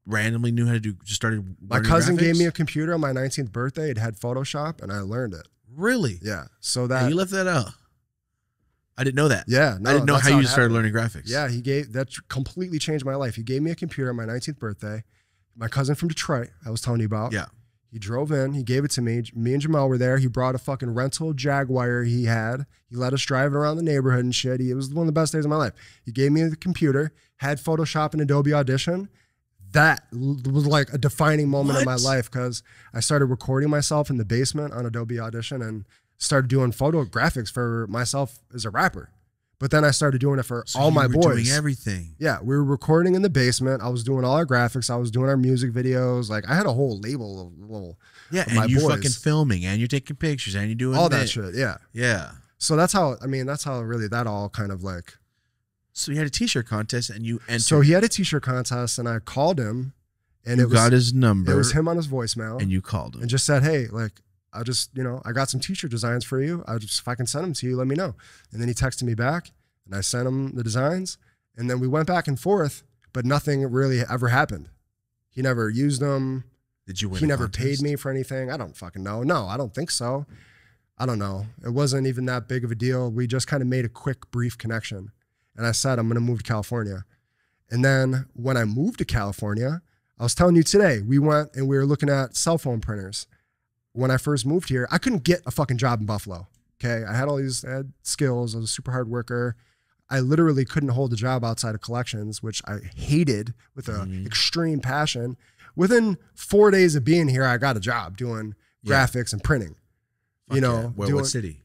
A: randomly knew how to do. Just started.
B: My cousin gave me a computer on my 19th birthday. It had Photoshop, and I learned it.
A: really.
B: Yeah, so
A: And
B: that
A: you left that out. I didn't know that.
B: yeah, no,
A: I didn't know
B: that's
A: how you started learning graphics.
B: Yeah, he gave that completely changed my life. He gave me a computer on my 19th birthday. My cousin from Detroit, I was telling you about.
A: Yeah.
B: He drove in, he gave it to me. Me and Jamal were there. He brought a fucking rental Jaguar he had. He let us drive around the neighborhood and shit. He, it was one of the best days of my life. He gave me the computer, had Photoshop and Adobe Audition. That was like a defining moment in my life because I started recording myself in the basement on Adobe Audition and started doing photo graphics for myself as a rapper. But then I started doing it for
A: So
B: all my boys.
A: doing everything.
B: Yeah, we were recording in the basement. I was doing all our graphics. I was doing our music videos. Like I had a whole label of little
A: Yeah,
B: Of
A: and
B: my
A: you
B: boys.
A: fucking filming, and you're taking pictures, and you're doing
B: all that
A: this.
B: shit. Yeah.
A: Yeah.
B: So that's how I mean that's how really that all kind of like.
A: So he had a T-shirt contest, and you entered.
B: So he had a t-shirt contest, and I called him, and
A: you
B: it was
A: got his number,
B: it was him on his voicemail,
A: and you called him.
B: and just said, "Hey, like I just you know I got some t-shirt designs for you. I just if I can send them to you, let me know." And then he texted me back, and I sent him the designs, and then we went back and forth, but nothing really ever happened. He never used them.
A: Did you win?
B: he never
A: contest?
B: paid me for anything. I don't fucking know. No, I don't think so. I don't know. It wasn't even that big of a deal. We just kind of made a quick, brief connection. And I said, I'm going to move to California. And then when I moved to California, I was telling you today, we went and we were looking at cell phone printers. When I first moved here, I couldn't get a fucking job in Buffalo. Okay. I had all these I had skills. I was a super hard worker. I literally couldn't hold a job outside of collections, which I hated with an
A: Mhm.
B: extreme passion. Within four days of being here, I got a job doing
A: Yeah.
B: graphics and printing.
A: Fuck
B: you know,
A: yeah. Where,
B: doing-
A: what city?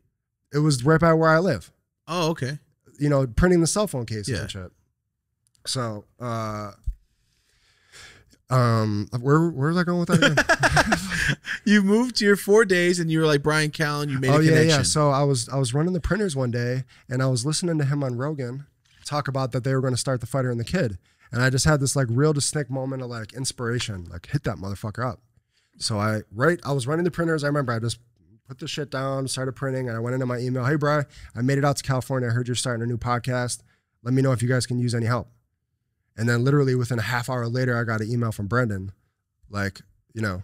B: It was right by where I live.
A: Oh, okay.
B: You know, printing the cell phone cases
A: Yeah.
B: and shit. So, uh, um, where where was I going with that again?
A: you moved here four days, and you were like Brian Callen. You made
B: oh
A: a
B: yeah, yeah. So I was I was running the printers one day, and I was listening to him on Rogan talk about that they were going to start the fighter and the kid, and I just had this like real distinct moment of like inspiration, like hit that motherfucker up. So I right, I was running the printers. I remember I just put the shit down, started printing, and I went into my email. Hey, Brian, I made it out to California. I heard you're starting a new podcast. Let me know if you guys can use any help. And then literally within a half hour later, I got an email from Brendan, like, you know,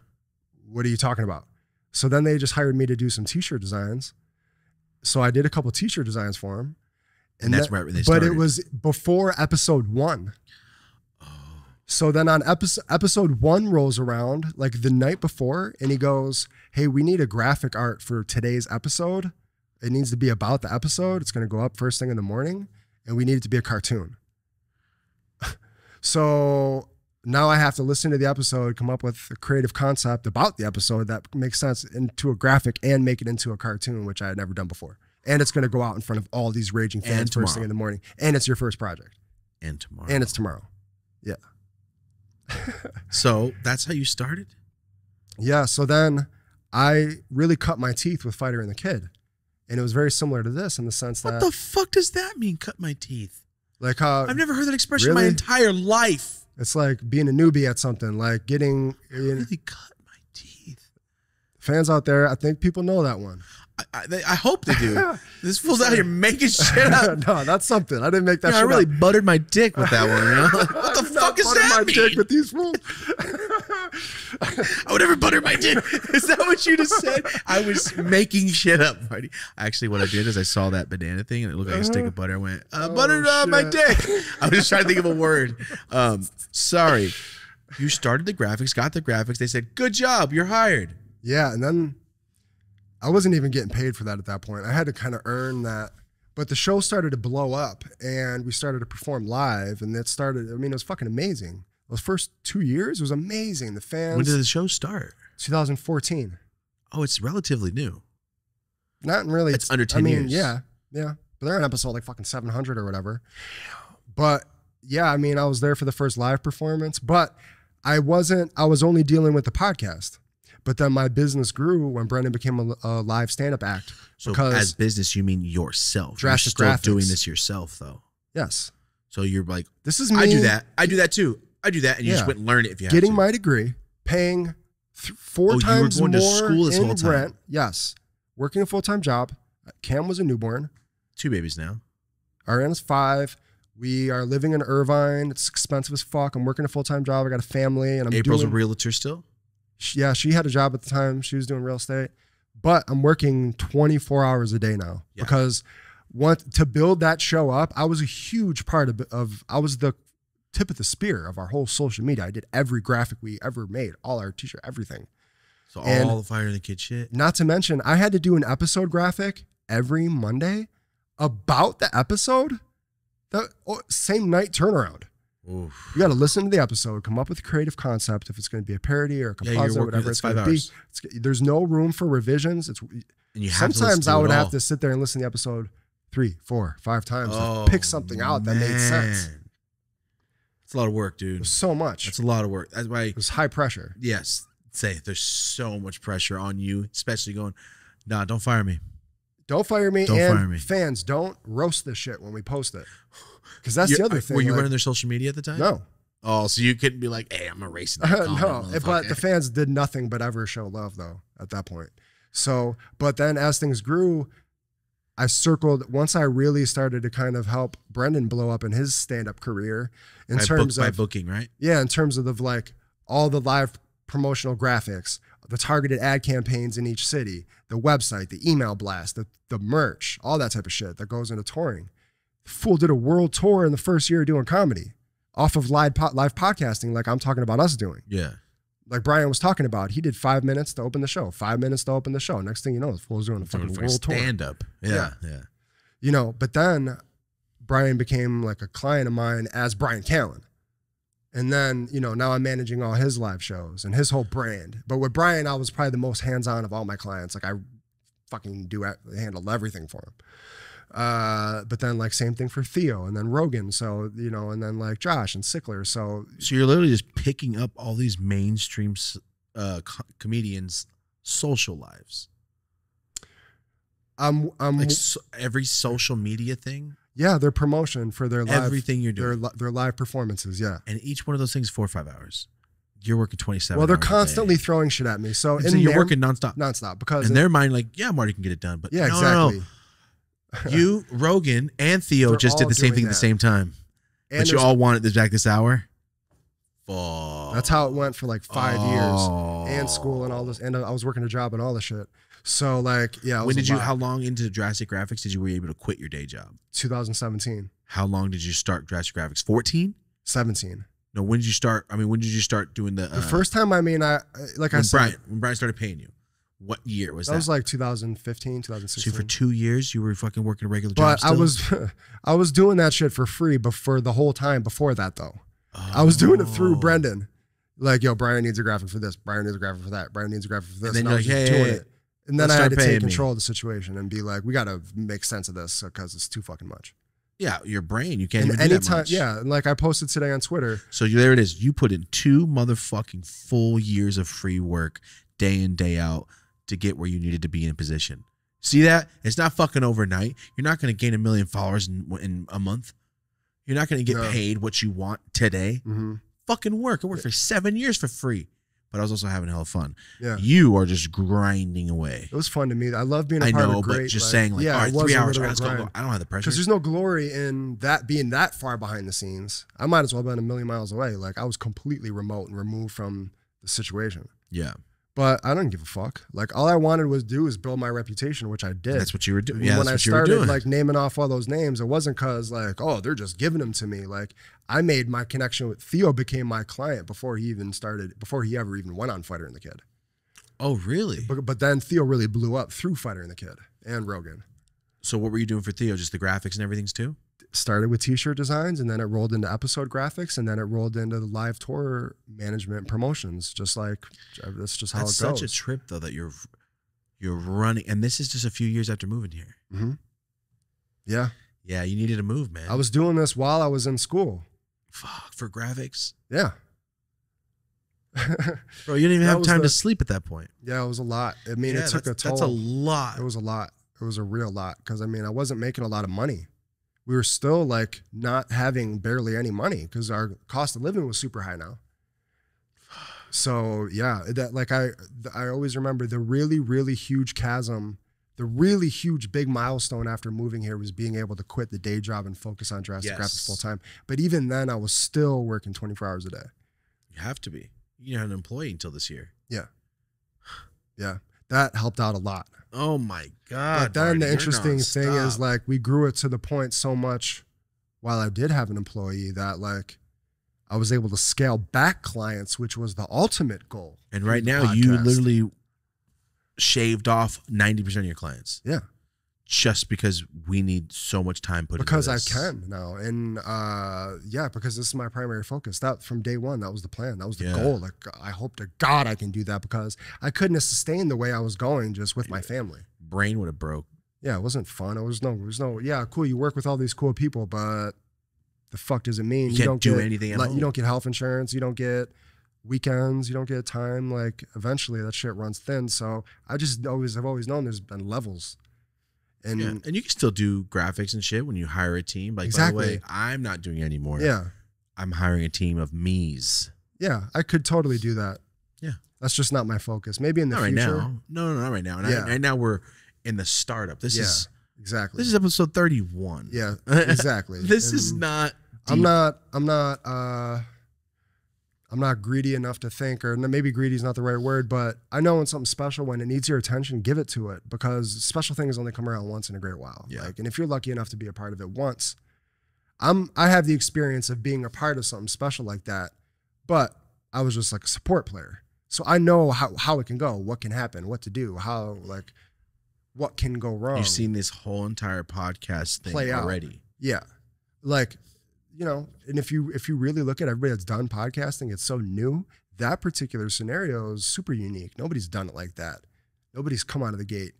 B: what are you talking about? So then they just hired me to do some t-shirt designs. So I did a couple t-shirt designs for him.
A: And that's
B: that-
A: where they started.
B: But it was before episode one. Oh. So then on episode episode one rolls around like the night before, and he goes, "Hey, we need a graphic art for today's episode. It needs to be about the episode. It's going to go up first thing in the morning, and we need it to be a cartoon." so now I have to listen to the episode, come up with a creative concept about the episode that makes sense into a graphic, and make it into a cartoon, which I had never done before. And it's going to go out in front of all these raging fans first thing in the morning. And it's your first project,
A: and tomorrow.
B: and it's tomorrow. Yeah.
A: so that's how you started.
B: Yeah. So then I really cut my teeth with Fighter and the Kid. And it was very similar to this in the sense that.
A: What the fuck does that mean? Cut my teeth.
B: like, how
A: I've never heard that expression in
B: my
A: entire life.
B: it's like being a newbie at something, like getting you know,
A: Really cut my teeth.
B: fans out there. I think people know that one.
A: I, I, they- I hope they do. this fool's out here making shit up.
B: no, that's something. I didn't make that
A: Yeah, I really
B: up.
A: buttered my dick with that one. You know? What the
B: I did not
A: fuck is that
B: my
A: mean?
B: dick with these fools.
A: I would never butter my dick. Is that what you just said? I was making shit up, Marty. Actually, what I did is I saw that banana thing and it looked like a stick of butter. I went, uh,
B: Oh,
A: buttered uh, my dick. I was just trying to think of a word. Um, sorry. You started the graphics, got the graphics. They said, good job, you're hired.
B: Yeah, and then I wasn't even getting paid for that at that point. I had to kind of earn that. But the show started to blow up and we started to perform live and that started I mean it was fucking amazing. Those first 2 years was amazing. The fans
A: When did the show start?
B: 2014.
A: Oh, it's relatively new.
B: not really.
A: It's under 10
B: I mean,
A: years.
B: yeah, yeah. But they're on episode like fucking 700 or whatever. But yeah, I mean, I was there for the first live performance, but I wasn't. I was only dealing with the podcast. But then my business grew when Brendan became a, a live stand-up act.
A: So
B: because
A: as business, you mean yourself.
B: Drastic
A: You're still doing this yourself, though.
B: yes,
A: So you're like,
B: this is me.
A: I do that. I do that too. I do that, and you just
B: Yeah.
A: went and learn it if you have
B: getting my degree, paying th- four
A: Oh, you were
B: times more
A: school this
B: in
A: whole time.
B: rent. Yes, working a full time job. Uh, Cam was a newborn.
A: two babies now.
B: Ariana's five. We are living in Irvine. It's expensive as fuck. I'm working a full time job. I got a family, and I'm
A: April's
B: doing.
A: a realtor still.
B: she- yeah, she had a job at the time. She was doing real estate, but I'm working 24 hours a day now
A: Yeah.
B: because want to build that show up. I was a huge part of, of. I was the tip of the spear of our whole social media. I did every graphic we ever made, all our t-shirt, everything.
A: So
B: And-
A: all the Fighter and the Kid shit.
B: Not to mention, I had to do an episode graphic every Monday about the episode. The oh, same night turnaround.
A: Oof.
B: You got to listen to the episode, come up with a creative concept if it's going to be a parody or a
A: Yeah,
B: composite,
A: working-
B: whatever
A: that's
B: it's going to be. It's, there's no room for revisions. It's
A: And you have to
B: sometimes I would have
A: all.
B: to sit there and listen to the episode three, four, five times
A: Oh,
B: to pick something out that made oh,
A: sense. It's a lot of work,
B: It
A: dude.
B: was so much.
A: That's a lot of work. That's why,
B: it was high pressure.
A: yes, say there's so much pressure on you, especially going, nah, don't fire me.
B: Don't fire me,
A: Don't
B: and
A: fire me.
B: fans don't roast this shit when we post it. Because that's
A: You-
B: the other thing.
A: Were you
B: like-
A: running their social media at the time?
B: No,
A: Oh, so you couldn't be like, hey, I'm erasing that
B: no, but the fans did nothing but ever show love though at that point. So, but then as things grew, I circled once I really started to kind of help Brendan blow up in his stand-up career in
A: by, book,
B: terms
A: by
B: of
A: booking, right?
B: yeah, in terms of the like all the live promotional graphics, the targeted ad campaigns in each city, the website, the email blast, the the merch, all that type of shit that goes into touring. Fool did a world tour in the first year doing comedy off of live po- live podcasting, like I'm talking about us doing.
A: Yeah.
B: Like Brian was talking about, he did five minutes to open the show, five minutes to open the show. Next thing you know, the fool's doing a fucking world tour.
A: stand up. Yeah, yeah.
B: You know, but then Brian became like a client of mine as Brian Callen. And then, you know, now I'm managing all his live shows and his whole brand. But with Brian, I was probably the most hands on of all my clients. Like I fucking do handle everything for him. Uh, but then like same thing for Theo and then Rogan. So, you know, and then like Josh and Sickler. So
A: So you're literally just picking up all these mainstream uh, co- comedians' social lives,
B: I'm, I'm
A: like so, every social media thing,
B: yeah, their promotion for their live,
A: everything you're
B: their,
A: doing,
B: li- their live performances. Yeah.
A: and each one of those things four or five hours. You're working 27.
B: Well, they're
A: hours a day.
B: constantly throwing shit at me. So,
A: And so you're
B: their-
A: working nonstop.
B: nonstop because
A: in
B: it-
A: their mind, like, yeah, Marty can get it done, but
B: yeah,
A: no, no, no.
B: Exactly.
A: You, Rogan, and Theo
B: They're
A: just did
B: all
A: the same
B: doing
A: thing at the
B: that.
A: same time,
B: And
A: but you
B: there's-
A: all wanted this back this hour. Fuck.
B: That's how it went for like five years
A: Oh.
B: and school and all this. And I was working a job and all this shit. So like, yeah, it
A: When
B: was
A: did you?
B: lot.
A: How long into Drastic Graphics did you were you able to quit your day job?
B: 2017,
A: How long did you start Drastic Graphics? 14?
B: 17.
A: No, when did you start? I mean, when did you start doing the?
B: The
A: uh,
B: first time, I mean, I like I
A: when
B: said,
A: Brian when Brian started paying you. What year was
B: that
A: that?
B: was like 2015, 2016.
A: so
B: 2016.
A: for two years you were fucking working a regular job.
B: but I was, I was doing that shit for free before the whole time before that though. I was doing it through
A: Oh.
B: Brendan. Like, yo, Brian needs a graphic for this. Brian needs a graphic for that. Brian needs a graphic for this.
A: And then
B: I
A: you're
B: was
A: like, hey,
B: doing
A: hey,
B: it. And then I had to take
A: paying me.
B: control of the situation and be like, we got to make sense of this because it's too fucking much.
A: Yeah, your brain. You can't
B: And
A: that
B: anytime, yeah, and like I posted today on Twitter,
A: So you- there it is. You put in two motherfucking full years of free work, day in day out, to get where you needed to be in a position. See that? It's not fucking overnight. You're not going to gain a million followers in, in a month. You're not going to get
B: No.
A: paid what you want today. Mm-hmm. Fucking work. I worked for seven years for free, but I was also having hell of fun.
B: yeah,
A: You are just grinding away.
B: it was fun to me. I love being a
A: I
B: part
A: know,
B: of great.
A: but just saying like,
B: yeah,
A: all right, three hours.
B: literal
A: Let's go. I don't have the pressure.
B: because there's no glory in that being that far behind the scenes. I might as well have been a million miles away. Like I was completely remote and removed from the situation.
A: yeah,
B: But I don't give a fuck. Like all I wanted was do is build my reputation, which I did.
A: that's what you were doing. Yeah,
B: when I
A: what you were
B: started like naming off all those names, it wasn't because like, oh, they're just giving them to me. Like I made my connection with Theo became my client before he even started, before he ever even went on Fighter and the Kid.
A: oh, really?
B: But, but then Theo really blew up through Fighter and the Kid and Rogan.
A: So what were you doing for Theo? Just the graphics and everything's too?
B: Started with t-shirt designs and then it rolled into episode graphics and then it rolled into the live tour management promotions. Just like that's just how
A: That's
B: it goes.
A: such a trip though that you're You're running, and this is just a few years after moving here.
B: hmm Yeah.
A: Yeah, you needed to move, man.
B: I was doing this while I was in school.
A: fuck for graphics,
B: Yeah.
A: bro. You didn't even have time
B: the-
A: to sleep at that point.
B: yeah, it was a lot. I mean,
A: Yeah,
B: it took a toll.
A: That's a lot.
B: It was a lot. It was a real lot because I mean, I wasn't making a lot of money. We were still like not having barely any money because our cost of living was super high now. So yeah, that like I I always remember the really really huge chasm, the really huge big milestone after moving here was being able to quit the day job and focus on Drastic
A: Yes.
B: Graphics full time. But even then, I was still working 24 hours a day.
A: you have to be. You had an employee until this year.
B: Yeah, yeah, that helped out a lot.
A: Oh my god!
B: but then
A: Marty,
B: the interesting thing is like we grew it to the point so much while I did have an employee that like I was able to scale back clients, which was the ultimate goal.
A: and right now you literally shaved off ninety percent of your clients.
B: Yeah.
A: Just because we need so much time put
B: because I can now, and uh, yeah, because this is my primary focus. That from day one, that was the plan. That was the
A: Yeah.
B: goal. Like I hope to God I can do that because I couldn't have sustained the way I was going just with my family.
A: Brain would have broke.
B: Yeah, it wasn't fun. It was no, it was no. Yeah, cool. You work with all these cool people, but the fuck does it mean?
A: You can't
B: don't
A: do
B: get,
A: anything
B: like. You don't get health insurance. You don't get weekends. You don't get time. Like eventually, that shit runs thin. So I just always, I've always known there's been levels, and
A: Yeah. And you can still do graphics and shit when you hire a team. Like,
B: Exactly.
A: by the way, I'm not doing it anymore.
B: yeah,
A: I'm hiring a team of me's.
B: yeah, I could totally do that.
A: Yeah.
B: that's just not my focus. Maybe in the
A: Not right
B: future.
A: now. No, no, not right now. And
B: Yeah.
A: I, right now we're in the startup. This
B: Yeah.
A: is
B: Exactly.
A: this is episode 31.
B: yeah, exactly.
A: this is
B: And-
A: not.
B: I'm not. I'm not. Uh, I'm not greedy enough to think, or maybe greedy is not the right word, but I know when something's special, when it needs your attention, give it to it because special things only come around once in a great while.
A: Yeah.
B: Like, and if you're lucky enough to be a part of it once, I'm. I have the experience of being a part of something special like that, but I was just like a support player, so I know how how it can go, what can happen, what to do, how like what can go wrong.
A: You've seen this whole entire podcast thing
B: Play out.
A: already.
B: Yeah. Like, you know, and if you if you really look at everybody that's done podcasting, it's so new. That particular scenario is super unique. Nobody's done it like that. Nobody's come out of the gate.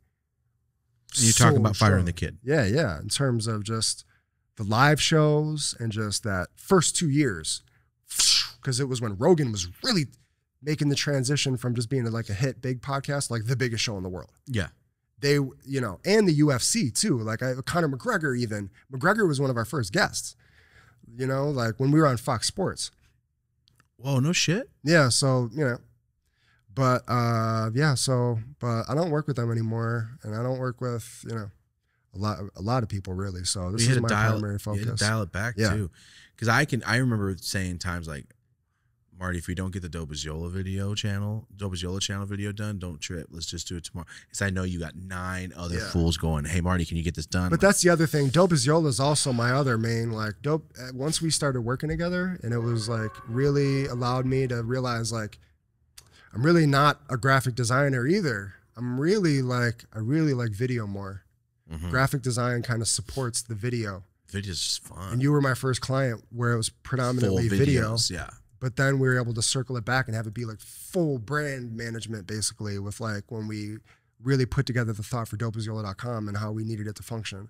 A: And you're talking
B: so
A: about firing
B: strong.
A: the kid.
B: Yeah, yeah. In terms of just the live shows and just that first two years, because it was when Rogan was really making the transition from just being like a hit big podcast, like the biggest show in the world
A: Yeah.
B: they you know and the UFC too like I, Conor McGregor even McGregor was one of our first guests you know like when we were on Fox Sports
A: Whoa, no shit.
B: yeah so you know but uh yeah so but I don't work with them anymore and I don't work with you know a lot a lot of people really so this is my
A: dial,
B: primary
A: you had to
B: focus
A: dial it back
B: Yeah.
A: too. Because I can, I remember saying times like, Marty, if we don't get the Dope as Yola video channel, Dope as Yola channel video done, don't trip. Let's just do it tomorrow. Because I know you got nine other
B: Yeah.
A: fools going. Hey, Marty, can you get this done?
B: But that's the other thing. Dope is also my other main like dope. uh, Once we started working together, and it was like really allowed me to realize like I'm really not a graphic designer either. I'm really like I really like video more.
A: Mhm.
B: Graphic design kind of supports the video.
A: video's just fun.
B: And you were my first client where it was
A: Full
B: predominantly video,
A: videos, yeah.
B: But then we were able to circle it back and have it be like full brand management basically with like when we really put together the thought for dopeasyola.com and how we needed it to function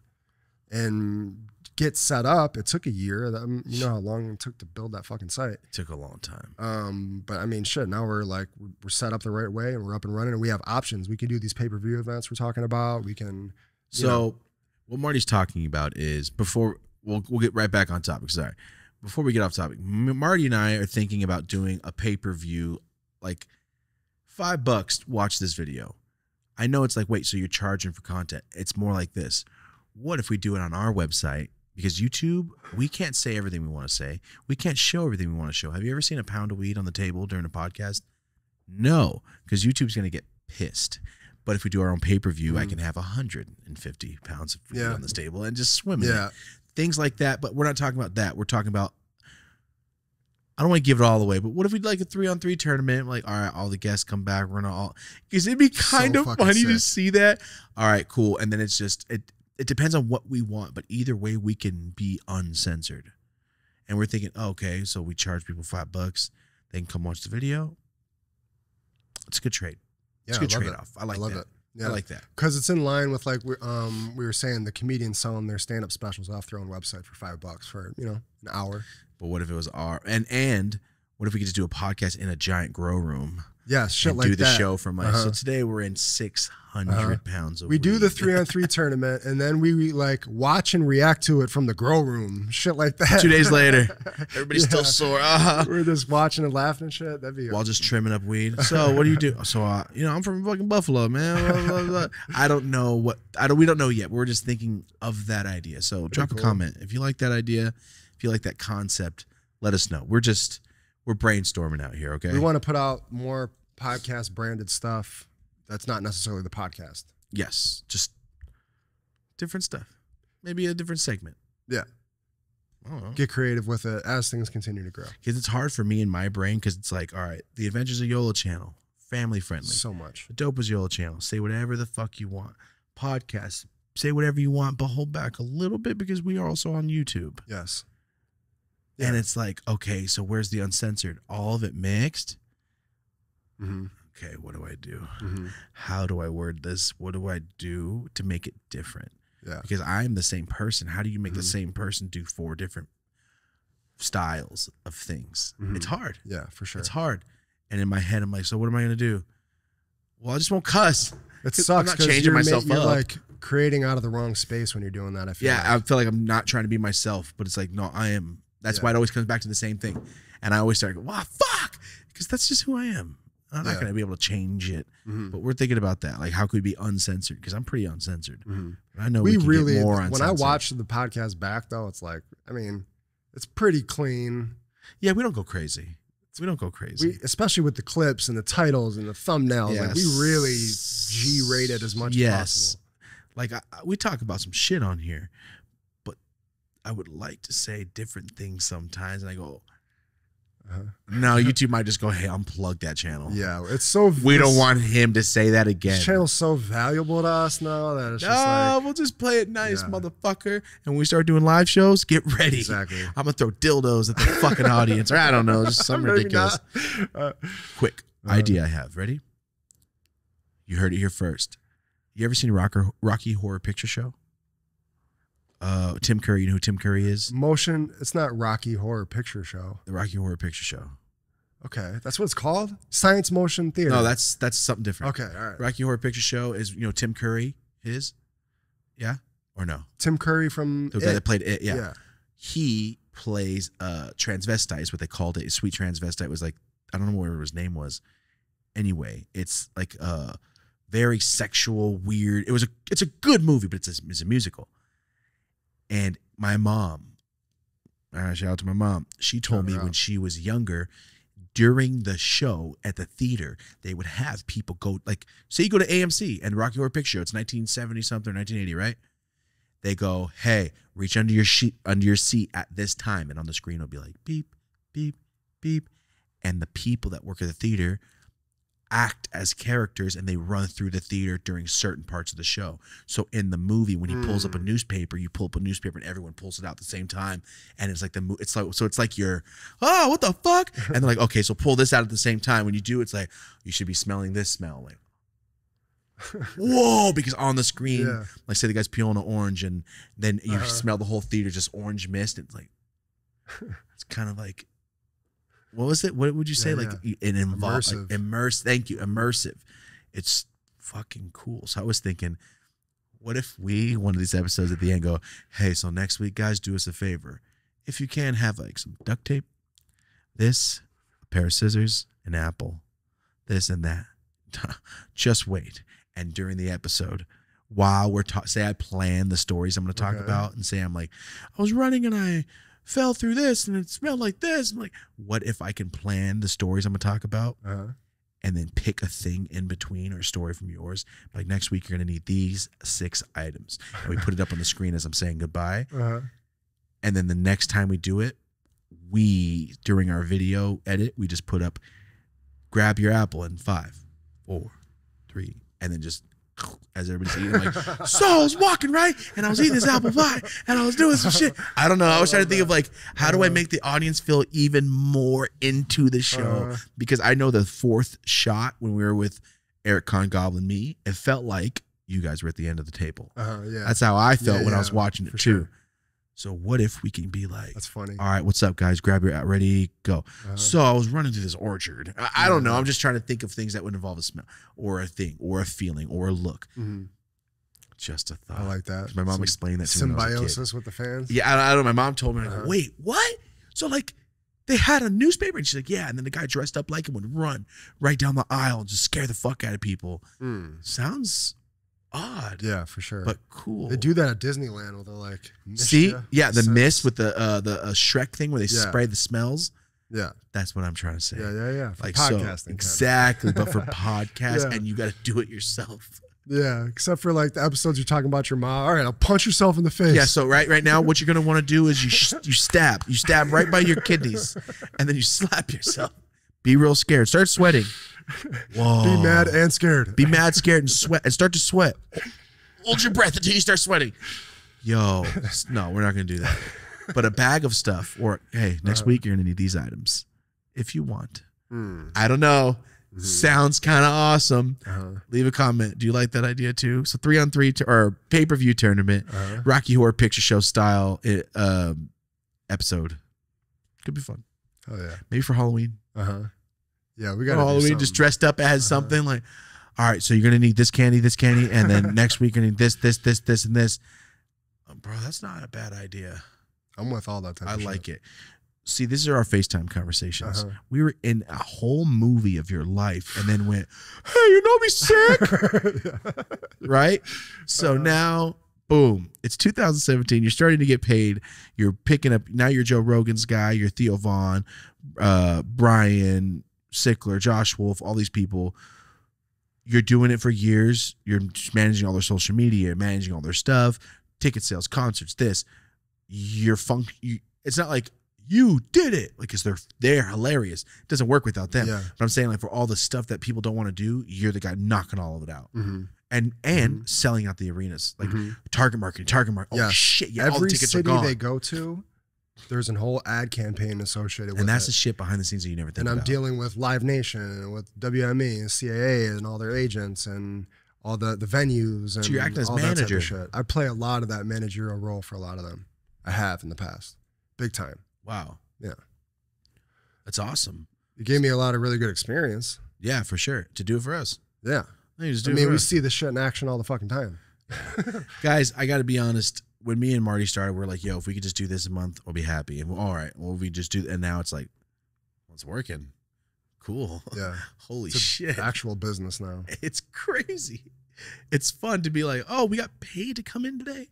B: and get set up it took a year um, you know how long it took to build that fucking site
A: It took a long time.
B: um, but i mean shit now we're like we're set up the right way and we're up and running and we have options we can do these pay-per-view events we're talking about we can
A: So
B: know.
A: what Marty's talking about is before we'll we'll get right back on topic. Sorry, before we get off topic, Marty and I are thinking about doing a pay per view, like five bucks. Watch this video. I know it's like wait, so you're charging for content? It's more like this. What if we do it on our website? Because YouTube, we can't say everything we want to say. We can't show everything we want to show. Have you ever seen a pound of weed on the table during a podcast? No, because YouTube's going to get pissed. But if we do our own pay per view, I
B: Mm.
A: can have 150 pounds of weed
B: Yeah.
A: on this table and just swim in it. Things like that. But we're not talking about that. We're talking about, I don't want to give it all away, but what if we like a three on three tournament? Like, all right, all the guests come back. We're gonna all, because it'd be kind
B: So
A: of funny to see that. All right, cool. And then it's just, it, it depends on what we want, but either way, we can be uncensored. And we're thinking, oh, okay, so we charge people five bucks. They can come watch the video. It's a good trade.
B: yeah
A: It's a good trade off. I like
B: I love
A: that.
B: it Yeah.
A: I like that.
B: because it's in line with like we um we were saying the comedians selling their stand up specials off their own website for five bucks for you know an hour.
A: But what if it was our and and what if we could just do a podcast in a giant grow room
B: Yeah, shit like
A: do the
B: that.
A: show from like so
B: Uh-huh.
A: today we're in six hundred
B: Uh-huh.
A: pounds of
B: We do the three on three tournament, and then we like watch and react to it from the grow room. Shit like that.
A: Two days later, everybody's still sore. Uh-huh.
B: We're just watching and laughing and shit. That'd be
A: While just trimming up weed. So what do you do? So uh, you know, I'm from fucking Buffalo, man. Blah, blah, blah. I don't know what I don't. We don't know yet. We're just thinking of that idea. So drop a comment if you like that idea. If you like that concept, let us know. We're just we're brainstorming out here. Okay.
B: We want to put out more podcast branded stuff. That's not necessarily the podcast.
A: yes, just different stuff. Maybe a different segment.
B: Yeah.
A: I don't know.
B: Get creative with it as things continue to grow.
A: Because it's hard for me in my brain because it's like, all right, the Adventures of Yola channel, family friendly.
B: So much.
A: The Dope as Yola channel, say whatever the fuck you want. Podcast, say whatever you want, but hold back a little bit because we are also on YouTube.
B: Yes.
A: And it's like, okay, so where's the uncensored? All of it mixed?
B: Mm-hmm.
A: Okay, what do I do?
B: Mm-hmm.
A: How do I word this? What do I do to make it different?
B: Yeah.
A: Because I'm the same person. How do you make the
B: Mhm.
A: same person do four different styles of things?
B: Mhm.
A: It's hard.
B: Yeah, for sure.
A: It's hard. And in my head, I'm like, so what am I gonna do? Well, I just won't cuss.
B: It sucks
A: I'm not changing
B: you're ma-
A: myself
B: you're
A: up.
B: like creating out of the wrong space when you're doing that. I feel
A: Yeah, I feel like I'm not trying to be myself, but it's like, no, I am. That's
B: Yeah.
A: why it always comes back to the same thing. And I always start going, wow, fuck, because that's just who I am. I'm not
B: Yeah.
A: gonna be able to change it.
B: Mhm.
A: But we're thinking about that. Like, how could we be uncensored? Because I'm pretty uncensored.
B: Mhm.
A: I know we,
B: we really
A: more
B: when I watched the podcast back though, it's like I mean, it's pretty clean.
A: Yeah, we don't go crazy. We don't go crazy.
B: We especially with the clips and the titles and the thumbnails, like we really G rated as much
A: yes.
B: as possible.
A: Like I, we talk about some shit on here, but I would like to say different things sometimes, and I go. No, YouTube might just go, hey, unplug that channel.
B: Yeah, it's so
A: We don't want him to say that again.
B: this channel's so valuable to us now that it's
A: no,
B: just like
A: we'll just play it nice,
B: Yeah.
A: motherfucker. And when we start doing live shows, get ready.
B: exactly.
A: I'm gonna throw dildos at the fucking audience, or I don't know, just
B: some
A: ridiculous.
B: Uh,
A: Quick
B: Uh,
A: idea I have. Ready? You heard it here first. You ever seen Rocker, Rocky Horror Picture Show? Uh, Tim Curry. You know who Tim Curry is?
B: motion. It's not Rocky Horror Picture Show.
A: The Rocky Horror Picture Show.
B: Okay, that's what it's called. Science Motion Theater.
A: No, that's that's something different.
B: okay. All right.
A: Rocky Horror Picture Show is you know Tim Curry is, yeah or no?
B: Tim Curry from
A: The guy
B: It.
A: that played it. Yeah.
B: yeah.
A: He plays uh transvestite. Is what they called it. Sweet transvestite was like I don't know where his name was. Anyway, it's like uh very sexual, weird. It was a it's a good movie, but it's a, it's a musical. And my mom, uh, shout out to my mom. She told me when she was younger, during the show at the theater, they would have people go like, say you go to AMC and Rocky Horror Picture Show. It's 1970 something, 1980, right? They go, hey, reach under your sheet under your seat at this time, and on the screen it'll be like beep, beep, beep, and the people that work at the theater act as characters and they run through the theater during certain parts of the show. So in the movie, when he pulls up a
B: Mm.
A: newspaper, you pull up a newspaper and everyone pulls it out at the same time, and it's like the it's like so it's like you're oh what the fuck, and they're like okay, so pull this out at the same time. When you do, it's like you should be smelling this smell like. Whoa! Because on the screen,
B: Yeah.
A: like say the guy's peeling an orange, and then you
B: Uh-huh.
A: smell the whole theater just orange mist. It's like it's kind of like what was it? What would you say?
B: Yeah,
A: like an involved,
B: Immersive.
A: like immerse. Thank you, immersive. It's fucking cool. So I was thinking, what if we one of these episodes at the end go, hey, so next week, guys, do us a favor. If you can have like some duct tape, this, a pair of scissors, an apple, this and that. Just wait. And during the episode, while we're talking, say I plan the stories I'm going to talk
B: Okay.
A: about, and say I'm like, I was running and I fell through this and it smelled like this. I'm like, what if I can plan the stories I'm going to talk about
B: Uh-huh.
A: and then pick a thing in between or a story from yours? Like next week, you're going to need these six items. And we put it up on the screen as I'm saying goodbye.
B: Uh-huh.
A: And then the next time we do it, we, during our video edit, we just put up, grab your apple in five, four, three, and then just as everybody's eating, like, so I was walking right, and I was eating this apple pie, and I was doing some shit. I don't know. I was trying to think of like, how do I make the audience feel even more into the show?
B: Uh-huh.
A: Because I know the fourth shot when we were with Eric Con Goblin me, it felt like you guys were at the end of the table.
B: Uh-huh, yeah.
A: That's how I felt
B: Yeah,
A: when I was watching it too.
B: sure.
A: So what if we can be like,
B: That's funny.
A: all right, what's up, guys? Grab your ready, go.
B: Uh-huh.
A: So I was running through this orchard. I, I don't know. I'm just trying to think of things that would involve a smell or a thing or a feeling or a look.
B: Mhm.
A: Just a thought.
B: I like that.
A: My mom
B: Some
A: explained that to me. when I was a kid.
B: symbiosis with the fans.
A: Yeah, I, I don't know. My mom told me, I
B: Uh-huh.
A: wait, what? So like, they had a newspaper, and she's like, yeah. And then the guy dressed up like him would run right down the aisle and just scare the fuck out of people.
B: Mm.
A: Sounds odd,
B: Yeah, for sure.
A: but cool.
B: they do that at Disneyland where they're like,
A: See, yeah, the mist with the uh, the uh, Shrek thing where they
B: Yeah.
A: spray the smells.
B: Yeah,
A: That's what I'm trying to say.
B: yeah, yeah, yeah. For
A: Like
B: podcasting.
A: so, exactly, but for podcast,
B: Yeah.
A: and you got to do it yourself.
B: Yeah, except for like the episodes you're talking about your mom. All right, I'll punch yourself in the face.
A: Yeah. So right, right now, what you're gonna want to do is you sh- you stab, you stab right by your kidneys, and then you slap yourself. Be real scared. Start sweating. Whoa.
B: Be mad and scared.
A: Be mad, scared, and sweat, and start to sweat. Hold your breath until you start sweating. Yo, no, we're not gonna do that. But a bag of stuff, or hey, next
B: Uh-huh.
A: week you're gonna need these items, if you want.
B: Mm,
A: I don't know.
B: mhm,
A: Sounds kind of awesome.
B: uh-huh,
A: Leave a comment. Do you like that idea too? So three on three to, or pay per view tournament,
B: uh-huh.
A: Rocky Horror Picture Show style it, um, episode. Could be fun.
B: Oh yeah.
A: Maybe for Halloween.
B: Uh huh. Yeah, we got
A: Halloween, just dressed up as
B: Uh-huh.
A: something like. All right, so you're gonna need this candy, this candy, and then next week you're gonna need this, this, this, this, and this. Uh, bro, that's not a bad idea.
B: I'm with all that type
A: I
B: of
A: like it. See, these are our FaceTime conversations.
B: Uh-huh.
A: We were in a whole movie of your life, and then went, "Hey, you know me sick." right? So
B: Uh-huh.
A: now, boom, it's 2017. You're starting to get paid. You're picking up. Now you're Joe Rogan's guy. You're Theo Von, uh, Brian Sickler, Josh Wolf, all these people. You're doing it for years. You're managing all their social media, managing all their stuff, ticket sales, concerts. This, you're funk. You, it's not like you did it, like because they're they're hilarious. It doesn't work without them.
B: yeah.
A: But I'm saying like for all the stuff that people don't want to do, you're the guy knocking all of it out
B: hmm
A: and and selling out the arenas like
B: Mhm.
A: target marketing target market oh
B: Yes.
A: shit yeah all the
B: Every
A: tickets
B: city they go to, there's a whole ad campaign associated with it.
A: and that's the shit behind the scenes that you never think
B: and I'm dealing with Live Nation and with WME and CAA and all their agents and all the the venues and
A: So you're acting as
B: all that type of
A: manager.
B: shit. I play a lot of that managerial role for a lot of them. I have in the past, big time.
A: wow
B: Yeah.
A: that's awesome
B: It gave me a lot of really good experience.
A: yeah for sure to do it for us
B: Yeah,
A: you
B: I mean we
A: us.
B: see this shit in action all the fucking time.
A: guys i gotta be honest when me and marty started we're like yo if we could just do this a month we'll be happy. And we're, all right well we just do and now it's like well, it's working. Cool.
B: Yeah,
A: holy shit.
B: actual business now.
A: it's crazy. It's fun to be like oh we got paid to come in today?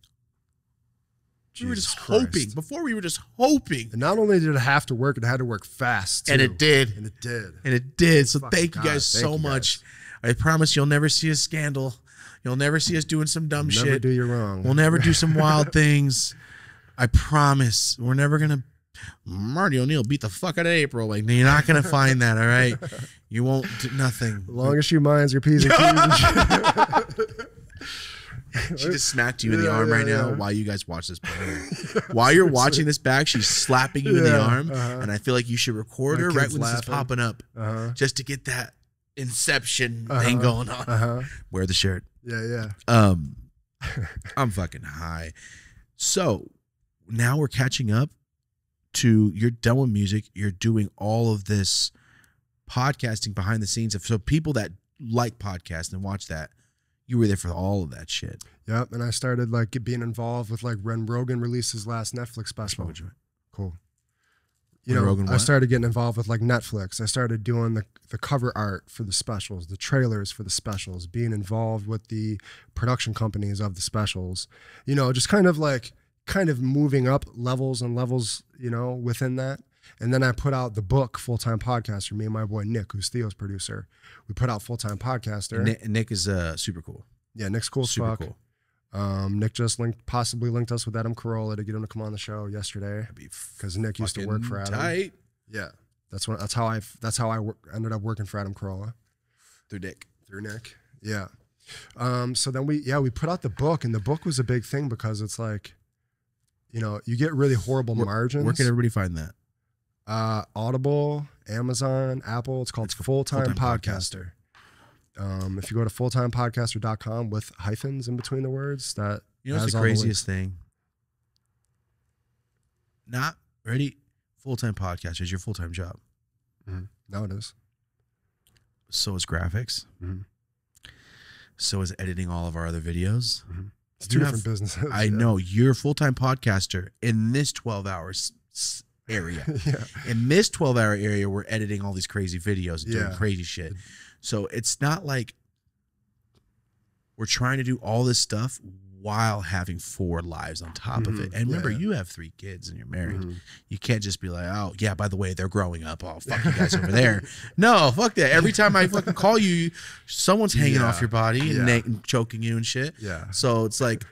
A: We were just
B: Christ.
A: hoping. Before we were just hoping.
B: And not only did it have to work, it had to work fast.
A: and it did.
B: And it did.
A: and it did. So
B: Fuck
A: thank you guys so
B: you
A: much. i promise you'll never see a scandal you'll never see us doing some dumb
B: Never
A: shit.
B: do you wrong.
A: we'll never do some wild things. I promise. We're never gonna marty o'neill beat the fuck out of april. Like you're not gonna find that all right? You won't do nothing.
B: As long as she minds your P's and Q's
A: she just smacked you in the
B: Yeah,
A: arm
B: yeah,
A: right now while you guys watch this while you're watching this back she's slapping you in the arm
B: uh-huh.
A: and i feel like you should record
B: My
A: her right when this is popping up
B: Uh-huh.
A: just to get that inception
B: Uh-huh.
A: thing going on.
B: Uh-huh.
A: wear the shirt
B: Yeah, yeah.
A: Um, I'm fucking high. So now we're catching up to you're done with music. You're doing all of this podcasting behind the scenes. So people that like podcast and watch that, you were there for all of that shit.
B: Yep. And I started like being involved with like when Rogan released his last Netflix special. Cool. You know,
A: Rogan
B: I
A: what?
B: started getting involved with like Netflix. I started doing the the cover art for the specials, the trailers for the specials, being involved with the production companies of the specials. You know, just kind of like kind of moving up levels and levels, you know, within that. And then I put out the book Full Time Podcaster. Me and my boy Nick, who's Theo's producer, we put out Full Time Podcaster.
A: Nick, Nick is uh, super cool.
B: yeah, Nick's cool as
A: super
B: fuck.
A: cool.
B: Um, Nick just linked, possibly linked us with Adam Carolla to get him to come on the show yesterday. Because Nick used to work for Adam.
A: Tight
B: Yeah, that's when that's how I that's how I work, ended up working for Adam Carolla
A: through Nick.
B: through Nick. Yeah. Um, so then we yeah we put out the book and the book was a big thing because it's like, you know, you get really horrible
A: Where-
B: margins.
A: Where can everybody find that?
B: uh, Audible, Amazon, Apple. It's called Full Time Podcaster. Um, if you go to fulltimepodcaster.com with hyphens in between the words, that
A: You know the
B: all the
A: craziest thing? Not ready. Full time podcast is your full time job.
B: now it is.
A: So is graphics.
B: Mhm.
A: So is editing all of our other videos.
B: It's
A: You
B: two
A: have-
B: different businesses.
A: I
B: yeah.
A: know you're a full time podcaster in this 12 hours area.
B: yeah.
A: in this 12 hour area, we're editing all these crazy videos and doing crazy shit. So it's not like we're trying to do all this stuff while having four lives on top of it.
B: Mhm.
A: And remember,
B: Yeah.
A: you have three kids and you're married.
B: Mhm.
A: You can't just be like, oh, yeah, by the way, they're growing up. Oh, fuck you guys over there. No, fuck that. Every time I fucking call you, someone's hanging
B: Yeah.
A: off your body and,
B: Yeah.
A: and choking you and shit.
B: Yeah.
A: So it's like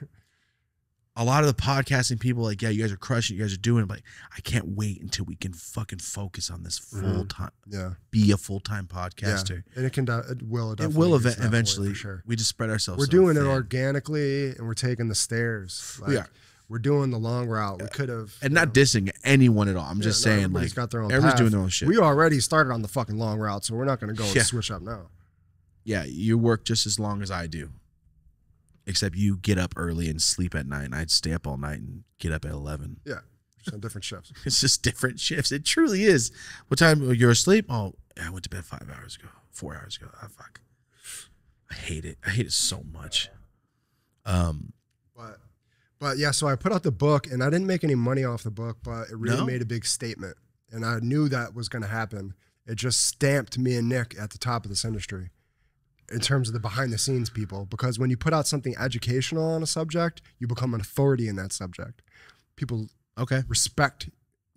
A: a lot of the podcasting people, like, yeah, you guys are crushing, you guys are doing it. But I can't wait until we can fucking focus on this
B: Mhm.
A: full time,
B: Yeah.
A: be a full time
B: Yeah.
A: podcaster.
B: And it can, do- it will,
A: It will ev- eventually.
B: sure.
A: We just spread ourselves.
B: We're
A: so
B: doing it organically and we're taking the stairs. Like,
A: We are.
B: We're doing the long route. We could have.
A: and not
B: know,
A: dissing anyone at all. I'm
B: yeah,
A: just
B: no,
A: saying,
B: everybody's
A: like,
B: got their own
A: everyone's
B: path.
A: doing their own shit.
B: We already started on the fucking long route, so we're not going to go
A: Yeah.
B: and switch up now.
A: yeah, you work just as long as I do, except you get up early and sleep at night. And I'd stay up all night and get up at eleven.
B: Yeah. Just on different shifts.
A: It's just different shifts. It truly is. What time you're asleep? Oh, I went to bed five hours ago, four hours ago. Ah, fuck. I hate it. I hate it so much. Um,
B: But but yeah, so I put out the book and I didn't make any money off the book, but it really
A: No?
B: made a big statement. And I knew that was going to happen. It just stamped me and Nick at the top of this industry in terms of the behind the scenes people because when you put out something educational on a subject, you become an authority in that subject. People
A: okay.
B: respect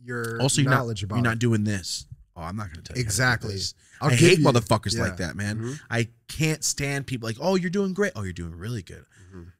B: your
A: Also, you're
B: knowledge
A: not
B: about
A: you're not doing this. Oh, I'm not going to tell you. how to do
B: Exactly.
A: this.
B: I'll give
A: hate
B: you-
A: motherfuckers
B: yeah.
A: like that, man.
B: Mhm.
A: I can't stand people like, oh, you're doing great. Oh, you're doing really good.
B: Mhm.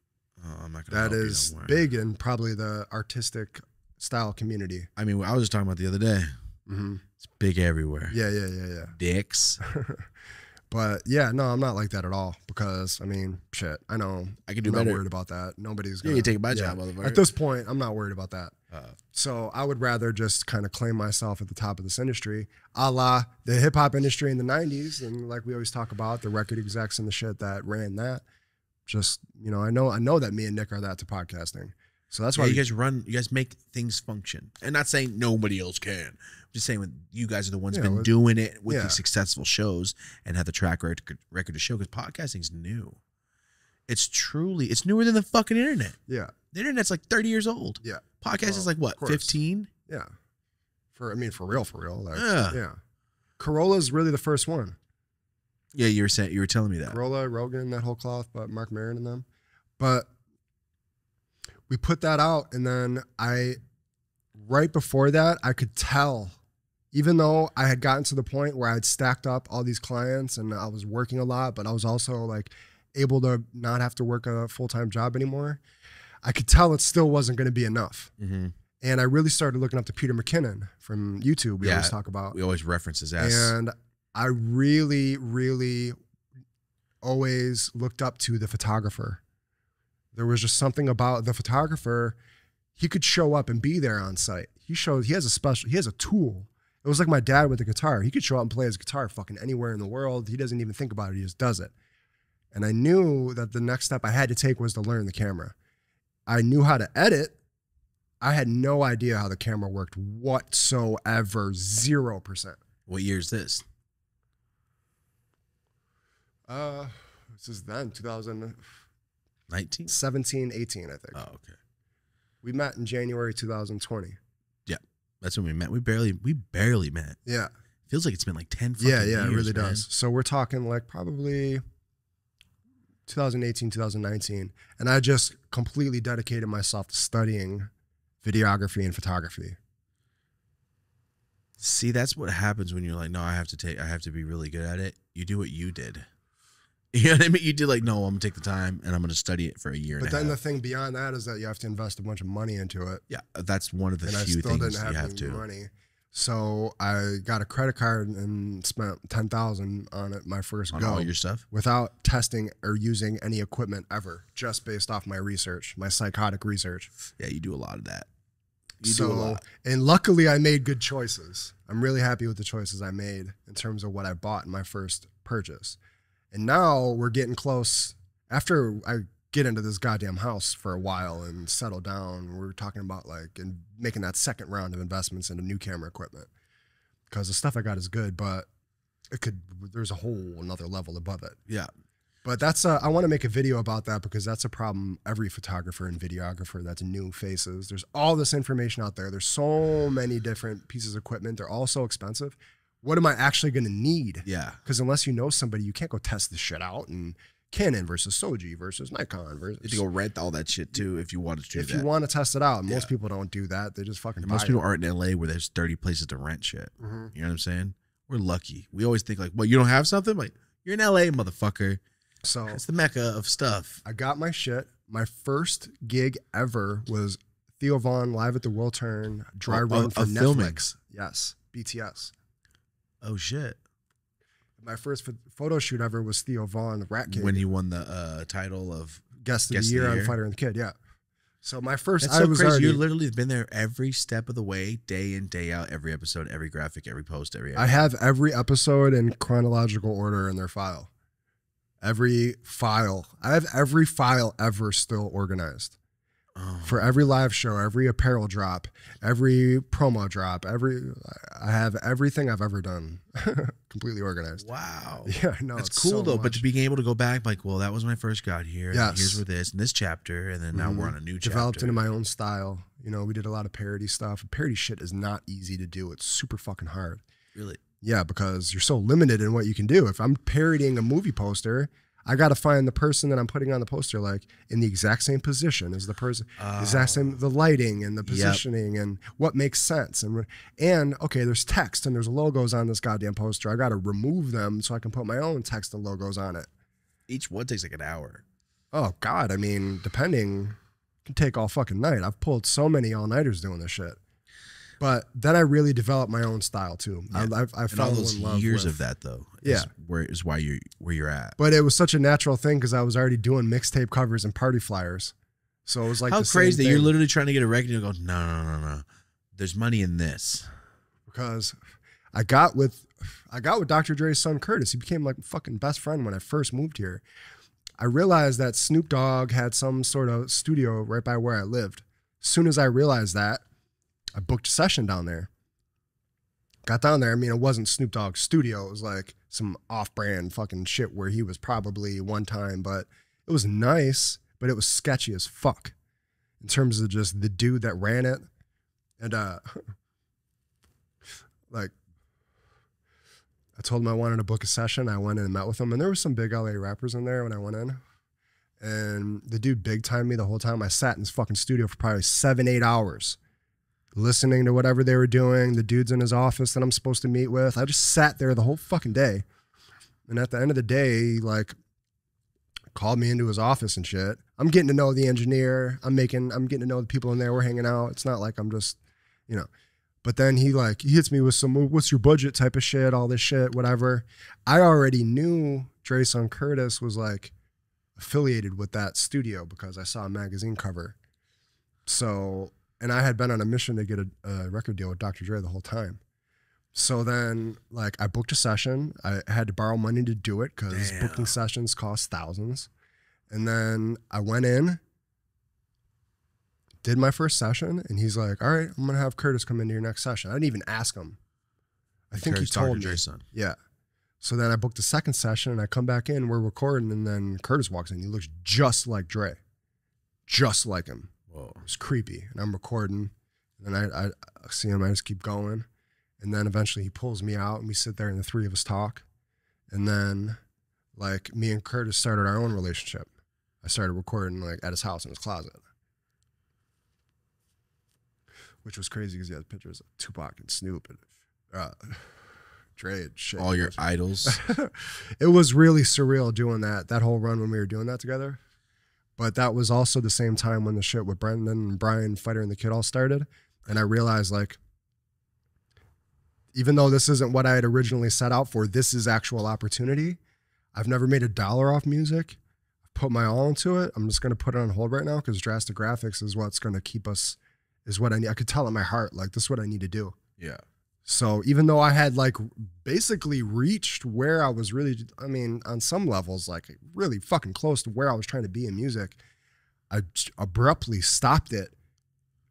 A: Oh, I'm not going to.
B: That is big in probably the artistic style community.
A: I mean, I was just talking about the other day.
B: hmm
A: It's big everywhere.
B: Yeah, yeah, yeah, yeah.
A: Dicks.
B: But yeah, no, I'm not like that at all because I mean, shit, I know
A: I can do
B: I'm not worried about that. Nobody's gonna
A: you take my
B: yeah.
A: job, motherfucker.
B: At this point, I'm not worried about that.
A: Uh,
B: So I would rather just kind of claim myself at the top of this industry, a la the hip hop industry in the '90s, and like we always talk about the record execs and the shit that ran that. Just you know, I know I know that me and Nick are that to podcasting, so that's
A: yeah,
B: why
A: you guys run. You guys make things function, and not saying nobody else can. I'm just saying, when you guys are the ones
B: Yeah,
A: been
B: with-
A: doing it with
B: yeah.
A: these successful shows and have the track record, record to show. Because podcasting's new. It's truly it's newer than the fucking internet.
B: yeah,
A: The internet's like 30 years old.
B: yeah,
A: Podcast is
B: oh,
A: like what 15.
B: yeah. For I mean, for real, for real, like,
A: Yeah.
B: yeah. Carolla's really the first one.
A: Yeah, you were saying you were telling me that.
B: Carolla, Rogan, that whole cloth, but Marc Maron and them. But we put that out, and then I, right before that, I could tell, even though I had gotten to the point where I had stacked up all these clients and I was working a lot, but I was also like able to not have to work a full time job anymore. I could tell it still wasn't going to be enough.
A: Mm-hmm.
B: And I really started looking up to Peter McKinnon from YouTube. We
A: Yeah.
B: always talk about.
A: We always reference his ass.
B: And I really, really always looked up to the photographer. There was just something about the photographer. He could show up and be there on site. He shows he has a special, he has a tool. It was like my dad with the guitar. He could show up and play his guitar fucking anywhere in the world. He doesn't even think about it, he just does it. And I knew that the next step I had to take was to learn the camera. I knew how to edit. I had no idea how the camera worked whatsoever. Zero percent.
A: what year is this?
B: Uh, this is then 2017,
A: 19.
B: 18, I think.
A: Oh, okay.
B: We met in January 2020. Yeah.
A: That's when we met. We barely we barely met.
B: Yeah,
A: Feels like it's been like 10 fucking
B: yeah, yeah. It really
A: man.
B: does. So we're talking like probably 2018, 2019, and I just completely dedicated myself to studying videography and photography.
A: See, that's what happens when you're like, no, I have to take, I have to be really good at it. You do what you did. You know what I mean? You did like, no, I'm gonna take the time and I'm gonna study it for a year
B: But
A: and a
B: then the thing beyond that is that you have to invest a bunch of money into it.
A: yeah, uh, that's one of the
B: and I
A: few
B: still
A: things
B: didn't have,
A: you have to.
B: money. So I got a credit card and spent ten thousand on it my first
A: On
B: go
A: all your stuff.
B: without testing or using any equipment ever, just based off my research, my psychotic research.
A: Yeah, you do a lot of that. You
B: so,
A: do a lot.
B: and luckily I made good choices. I'm really happy with the choices I made in terms of what I bought in my first purchase. And now we're getting close. After I get into this goddamn house for a while and settle down, we're talking about like and making that second round of investments into new camera equipment. Because the stuff I got is good, but it could there's a whole another level above it.
A: Yeah.
B: But that's uh, I want to make a video about that because that's a problem every photographer and videographer that's new faces. There's all this information out there. There's so many different pieces of equipment. They're all so expensive. What am I actually going to need?
A: Yeah.
B: Because unless you know somebody, you can't go test this shit out. And Canon versus Fuji versus Nikon versus.
A: You have to go rent all that shit too if you wanted to do
B: if
A: that.
B: you want to test it out, most
A: Yeah.
B: people don't do that. They just fucking.
A: Most people
B: it.
A: aren't in LA where there's 30 places to rent shit.
B: Mhm.
A: You know what I'm saying? We're lucky. We always think like, well, you don't have something? Like, you're in LA, motherfucker.
B: So
A: It's the mecca of stuff.
B: I got my shit. My first gig ever was Theo Von live at the Wiltern dry
A: Oh,
B: run
A: of-
B: for Netflix.
A: filming.
B: Yes, BTS.
A: Oh shit.
B: My first photo shoot ever was Theo Von, Rat King,
A: When he won the uh, title of
B: guest of
A: Guest
B: the year
A: the
B: on Fighter and the Kid. Yeah. So my first,
A: That's
B: I
A: so
B: was
A: crazy.
B: already,
A: You literally have been there every step of the way, day in, day out, every episode, every graphic, every post, every.
B: I have every episode in chronological order in their file. Every file. I have every file ever still organized.
A: Oh,
B: for every live show, every apparel drop, every promo drop, every I have everything I've ever done completely organized.
A: wow.
B: Yeah, no,
A: That's
B: it's
A: cool
B: so
A: though. But to being able to go back, like, well, that was when I first got here.
B: Yes.
A: Here's where this and this chapter, and then now
B: Mhm.
A: we're on a new chapter.
B: developed into my own style. You know, we did a lot of parody stuff. Parody shit is not easy to do. It's super fucking hard.
A: really.
B: Yeah, because you're so limited in what you can do. If I'm parodying a movie poster, I got to find the person that I'm putting on the poster like in the exact same position as the person, exact same oh. the lighting and the
A: Oh. Yep.
B: positioning and what makes sense and and okay, there's text and there's logos on this goddamn poster. I got to remove them so I can put my own text and logos on it.
A: Each one takes like an hour.
B: Oh God, I mean, depending, it can take all fucking night. I've pulled so many all nighters doing this shit. But then I really developed my own style too. I,
A: Yeah.
B: I, I
A: And
B: fell in love
A: years
B: with,
A: of that though,
B: Yeah.
A: is where is why you're where you're at.
B: But it was such a natural thing because I was already doing mixtape covers and party flyers. So it was like
A: How crazy that you're literally trying to get a record and you go, no, no, no, no. There's money in this.
B: because I got with I got with Dr. Dre's son Curtis. He became like fucking best friend when I first moved here. I realized that Snoop Dogg had some sort of studio right by where I lived. As soon as I realized that, I booked a session down there. Got down there. I mean, it wasn't Snoop Dogg's studio. It was like some off-brand fucking shit where he was probably one time, but it was nice, but it was sketchy as fuck in terms of just the dude that ran it. And uh like I told him I wanted to book a session. I went in and met with him, and there were some big LA rappers in there when I went in. And the dude big timed me the whole time. I sat in his fucking studio for probably seven, eight hours, listening to whatever they were doing. The dudes in his office that I'm supposed to meet with. I just sat there the whole fucking day. And at the end of the day, like called me into his office and shit. I'm getting to know the engineer. I'm making. I'm getting to know the people in there. We're hanging out. It's not like I'm just, you know. But then he like he hits me with some what's your budget type of shit, all this shit, whatever. I already knew Dre's son Curtis was like affiliated with that studio because I saw a magazine cover. So and I had been on a mission to get a, a record deal with Dr. Dre the whole time. So then like I booked a session. I had to borrow money to do it because booking sessions cost thousands. And then I went in, did my first session, and he's like, "All right, I'm gonna have Curtis come into your next session." I didn't even ask him. I think he
A: Curtis Dr.
B: told me.
A: Dre's son.
B: Yeah. So then I booked a second session, and I come back in. We're recording, and then Curtis walks in. He looks just like Dre, just like him.
A: Whoa.
B: It was creepy, and I'm recording, and then I, I, I see him. I just keep going, and then eventually he pulls me out, and we sit there, and the three of us talk, and then like me and Curtis started our own relationship. I started recording like at his house in his closet, which was crazy because he had pictures of Tupac and Snoop and uh, Dre and shit.
A: All your idols.
B: it was really surreal doing that that whole run when we were doing that together. But that was also the same time when the shit with Brendan and Brian, Fighter and the Kid all started, and I realized like, even though this isn't what I had originally set out for, this is actual opportunity. I've never made a dollar off music. I've put my all into it. I'm just gonna put it on hold right now because drastic graphics is what's gonna keep us. Is what I need. I could tell in my heart like this is what I need to do.
A: yeah.
B: So even though I had like basically reached where I was really, I mean, on some levels, like really fucking close to where I was trying to be in music, I abruptly stopped it.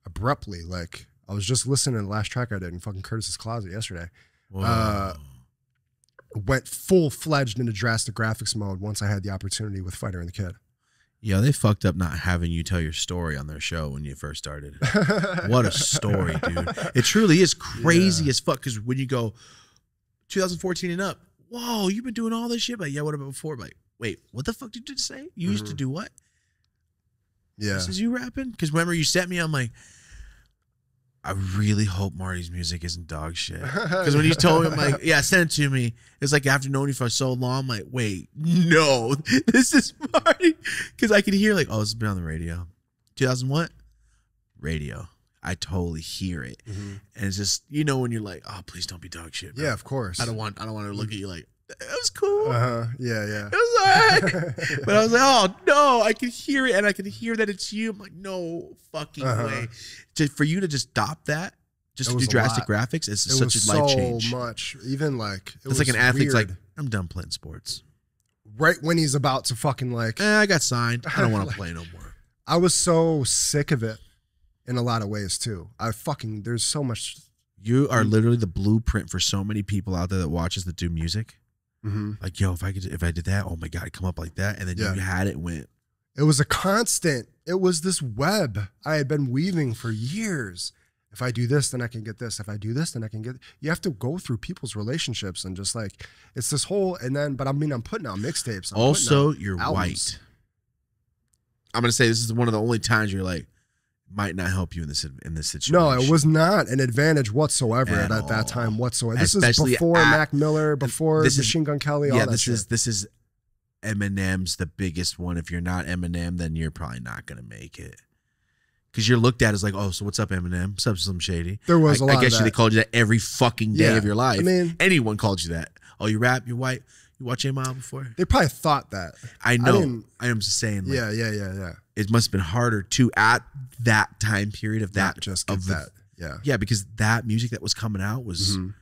B: Abruptly, like I was just listening to the last track I did in fucking Curtis's closet yesterday. Uh, Went full fledged into drastic graphics mode once I had the opportunity with Fighter and the Kid.
A: Yeah, they fucked up not having you tell your story on their show when you first started. what a story, dude! It truly is crazy
B: Yeah.
A: as fuck. Because when you go 2014 and up, whoa, you've been doing all this shit. Like, yeah, what about before? Like, wait, what the fuck did you say? You used to
B: Mhm.
A: do what?
B: Yeah.
A: This is you rapping? Because remember you sent me, I'm like, I really hope Marty's music isn't dog shit. Because when you told me, I'm like, yeah, send it to me. It's like after knowing you for so long, I'm like, wait, no, this is Marty. Because I could hear like, oh, this has been on the radio. 2000 what? Radio. I totally hear it,
B: Mhm.
A: and it's just you know when you're like, oh, please don't be dog shit. bro.
B: Yeah, of course.
A: I don't want I don't want to look at you like that was cool.
B: Uh huh. Yeah, yeah.
A: It was alright. But I was like, oh no, I can hear it and I can hear that it's you. I'm like, no fucking
B: Uh-huh.
A: way. To, for you to just stop that, just
B: It
A: to do drastic
B: lot.
A: graphics, it's
B: it
A: such a life
B: so
A: change.
B: much. Even like it
A: it's
B: was
A: like an athlete's like. I'm done playing sports.
B: right when he's about to fucking like.
A: Eh, I got signed. I don't want to play no more.
B: I was so sick of it in a lot of ways too. I fucking there's so much.
A: You are literally the blueprint for so many people out there that watches that do music.
B: Mm-hmm.
A: Like, yo, if I could, if I did that, oh my god, come up like that, and then
B: Yeah.
A: you had it went.
B: It was a constant. It was this web I had been weaving for years. If I do this, then I can get this. If I do this, then I can get. You have to go through people's relationships and just like it's this whole. And then, but I mean, I'm putting out mixtapes.
A: Also,
B: out-
A: you're
B: albums.
A: white. I'm gonna say this is one of the only times you're like, might not help you in this in this situation.
B: No, it was not an advantage whatsoever
A: At
B: at, that time whatsoever. This
A: Especially
B: is before
A: at-
B: Mac Miller, before
A: this is-
B: Machine Gun Kelly. all
A: yeah,
B: that
A: this
B: shit.
A: is this is Eminem's the biggest one. If you're not Eminem, then you're probably not gonna make it. Because you're looked at as like, oh, so what's up, Eminem? What's up, Slim Shady?
B: There was
A: I,
B: a lot
A: I guess you they called you that every fucking day
B: Yeah,
A: of your life.
B: I mean-
A: anyone called you that. Oh, you rap, you're white, you watch A Mile before?
B: They probably thought that.
A: I know. I,
B: didn't-
A: am just saying. Like,
B: yeah, yeah, yeah, yeah.
A: It must have been harder to at that time period of that
B: Not just
A: of the-
B: that. Yeah.
A: Yeah, because that music that was coming out was
B: Mhm.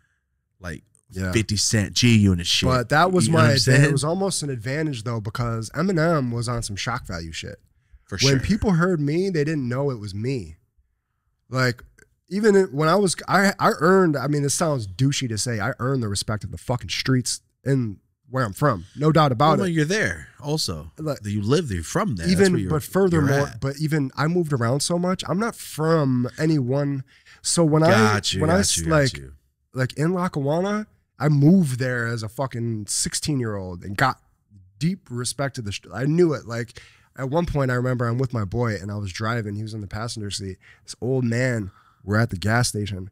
A: like
B: Yeah.
A: 50 Cent, G Unit shit.
B: But that was
A: You
B: my
A: I'm
B: advantage.
A: saying?
B: It was almost an advantage though because Eminem was on some shock value shit.
A: for sure.
B: When people heard me, they didn't know it was me. Like even when I was, I I earned. I mean, this sounds douchey to say. I earned the respect of the fucking streets in where I'm from. No doubt about
A: no,
B: it.
A: you're there also.
B: Like-
A: you live there, from there.
B: Even but furthermore but even i moved around so much i'm not from any one so when
A: got
B: i
A: you,
B: when i
A: you,
B: like like in lackawanna i moved there as a fucking 16 year old and got deep respect to the st- i knew it like at one point i remember i'm with my boy and i was driving he was in the passenger seat this old man we're at the gas station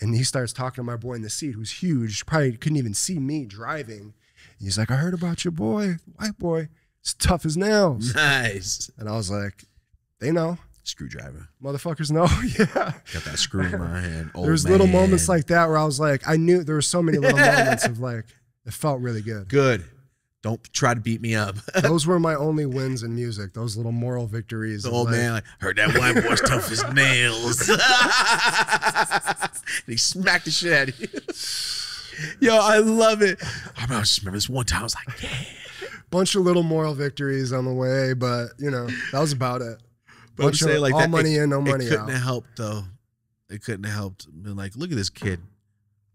B: and he starts talking to my boy in the seat who's huge probably couldn't even see me driving he's like i heard about your boy white boy it's tough as nails
A: nice
B: and I was like, they know.
A: screwdriver.
B: Motherfuckers know. yeah.
A: Got that screw in my hand. Old
B: There's little
A: man.
B: moments like that where I was like, I knew there were so many little moments of like, it felt really good.
A: good. Don't try to beat me up.
B: Those were my only wins in music. Those little moral victories.
A: the old
B: like,
A: man like heard that white boy's tough as nails. and he smacked the shit out of you. Yo, I love it. I remember, I just remember this one time. I was like, yeah.
B: Bunch of little moral victories on the way, but you know, that was about it.
A: But I'm
B: Bunch
A: saying
B: of
A: like
B: all
A: that,
B: money
A: it,
B: in, no money out.
A: it couldn't
B: out.
A: have helped though. It couldn't have helped. Been like, look at this kid.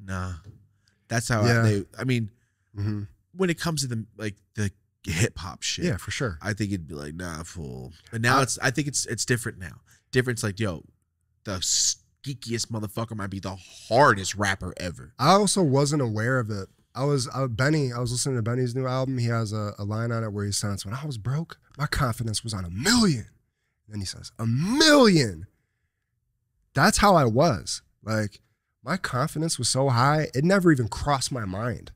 A: Nah, that's how
B: Yeah.
A: I, they. I mean,
B: Mhm.
A: when it comes to the like the hip hop shit,
B: Yeah, for sure.
A: I think it'd be like, nah, fool. But now
B: I-
A: it's. I think it's it's different now. Difference like, yo, the geekiest motherfucker might be the hardest rapper ever.
B: I also wasn't aware of it. I was uh, Benny. I was listening to Benny's new album. He has a, a line on it where he says, "When I was broke, my confidence was on a million. And then he says, "A million. That's how I was. Like my confidence was so high, it never even crossed my mind.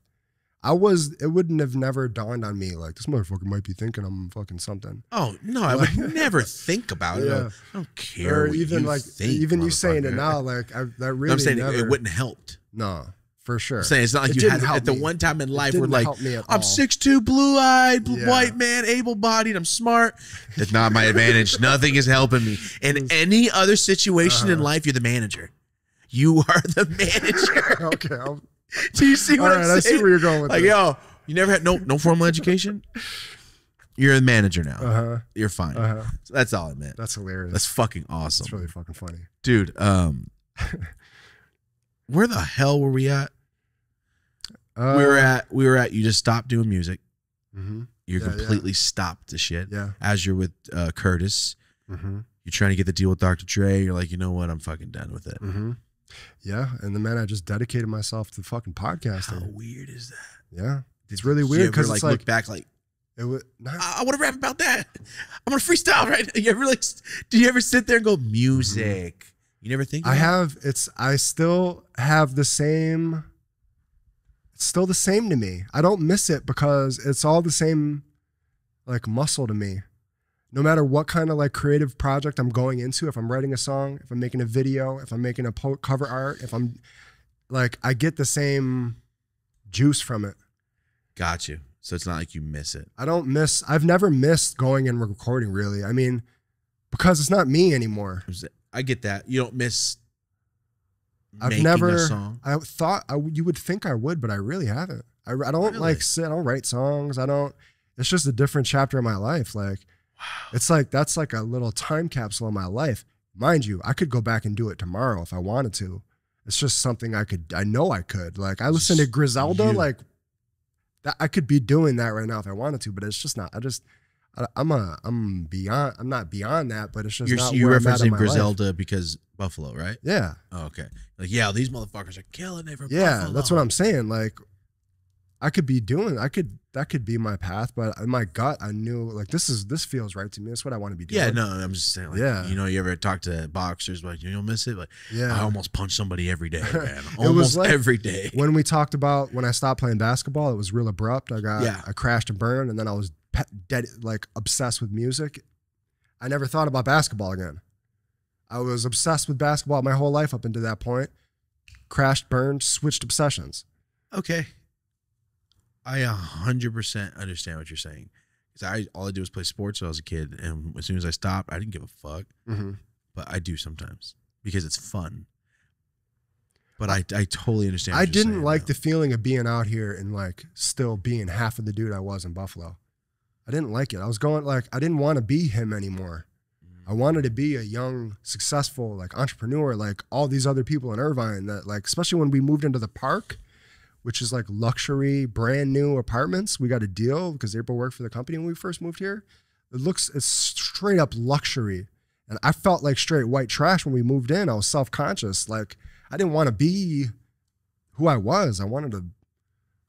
B: I was. It wouldn't have never dawned on me like this motherfucker might be thinking I'm fucking something.
A: Oh no, I would never think about it.
B: Yeah.
A: I don't care.
B: or even like
A: think,
B: even you saying it now, like I, that really
A: I'm saying it-
B: never.
A: it wouldn't have helped.
B: No, for sure.
A: I'm saying it's not like
B: It
A: you had at the
B: me.
A: one time in life where like
B: me
A: I'm
B: all.
A: 6'2", blue eyed,
B: Yeah.
A: white man, able bodied, I'm smart. That's not my advantage. Nothing is helping me. In any other situation in
B: Uh-huh.
A: life, you're the manager. You are the manager.
B: okay. I'll,
A: Do you see
B: all
A: what
B: right.
A: I'm
B: I
A: saying?
B: see where you're going with
A: like,
B: this.
A: yo, you never had no no formal education. You're a manager now.
B: Uh huh.
A: You're fine.
B: Uh huh.
A: So that's all I meant.
B: That's hilarious.
A: That's fucking awesome,
B: That's really fucking funny.
A: dude. Um, where the hell were we at?
B: Uh,
A: we were at we were at. You just stopped doing music.
B: hmm
A: You
B: Yeah, yeah.
A: completely stopped the shit.
B: Yeah.
A: As you're with uh, Curtis,
B: hmm
A: you're trying to get the deal with Dr. Dre. You're like, you know what? I'm fucking done with it.
B: hmm Yeah. And then man, I just dedicated myself to fucking podcasting.
A: How weird is that?
B: Yeah.
A: Did
B: really
A: you
B: weird because
A: like
B: it's
A: look back like
B: It was not.
A: I, I want to rap about that. I'm gonna freestyle right. You ever like? Do you ever sit there and go music? Mm-hmm. You never think?
B: I have it's I still have the same it's still the same to me. I don't miss it because it's all the same like muscle to me. No matter what kind of like creative project I'm going into, if I'm writing a song, if I'm making a video, if I'm making a po- cover art, if I'm like I get the same juice from it.
A: Got you. So it's not like you miss it.
B: I don't miss I've never missed going and recording really. I mean because it's not me anymore.
A: I get that. You don't miss.
B: I've never.
A: a song.
B: I thought I, you would think I would, but I really haven't. I, I don't
A: Really?
B: like sit. I don't write songs. I don't. It's just a different chapter of my life. Like it's like that's like a little time capsule of my life. Mind you, I could go back and do it tomorrow if I wanted to. It's just something I could. I know I could. Like I listen to Griselda.
A: you.
B: Like that, I could be doing that right now if I wanted to. But it's just not. I just. I, I'm a. I'm beyond. I'm not beyond that. But it's just
A: You're,
B: not.
A: you're
B: where I'm at in
A: referencing
B: my life.
A: Griselda because Buffalo, right?
B: Yeah.
A: Oh, okay. Like, yeah, these motherfuckers are killing it
B: Yeah,
A: Buffalo.
B: that's what I'm saying. Like, I could be doing. I could. That could be my path. But in my gut, I knew like this is this feels right to me. That's what I want to be doing.
A: Yeah, no, I'm just saying. Like,
B: Yeah.
A: you know, you ever talk to boxers like you don't miss it? Like, I almost punch somebody every day, man.
B: was
A: Almost
B: like-
A: every day.
B: When we talked about when I stopped playing basketball, it was real abrupt. I got.
A: Yeah.
B: I crashed and burned, and then I was dead, like obsessed with music. I never thought about basketball again. I was obsessed with basketball my whole life up until that point. Crashed, burned, switched obsessions.
A: Okay. I a hundred percent understand what you're saying. Because I all I did was play sports when I was a kid, and as soon as I stopped, I didn't give a fuck.
B: Mm-hmm.
A: But I do sometimes because it's fun. But I, I totally understand.
B: I
A: you're
B: didn't like the feeling of being out here and like still being half of the dude I was in Buffalo. I didn't like it. I was going like I didn't want to be him anymore. I wanted to be a young, successful like entrepreneur, like all these other people in Irvine. That like, especially when we moved into the park, which is like luxury, brand new apartments. We got a deal because April worked for the company when we first moved here. It looks it's straight up luxury, and I felt like straight white trash when we moved in. I was self conscious, like I didn't want to be who I was. I wanted to.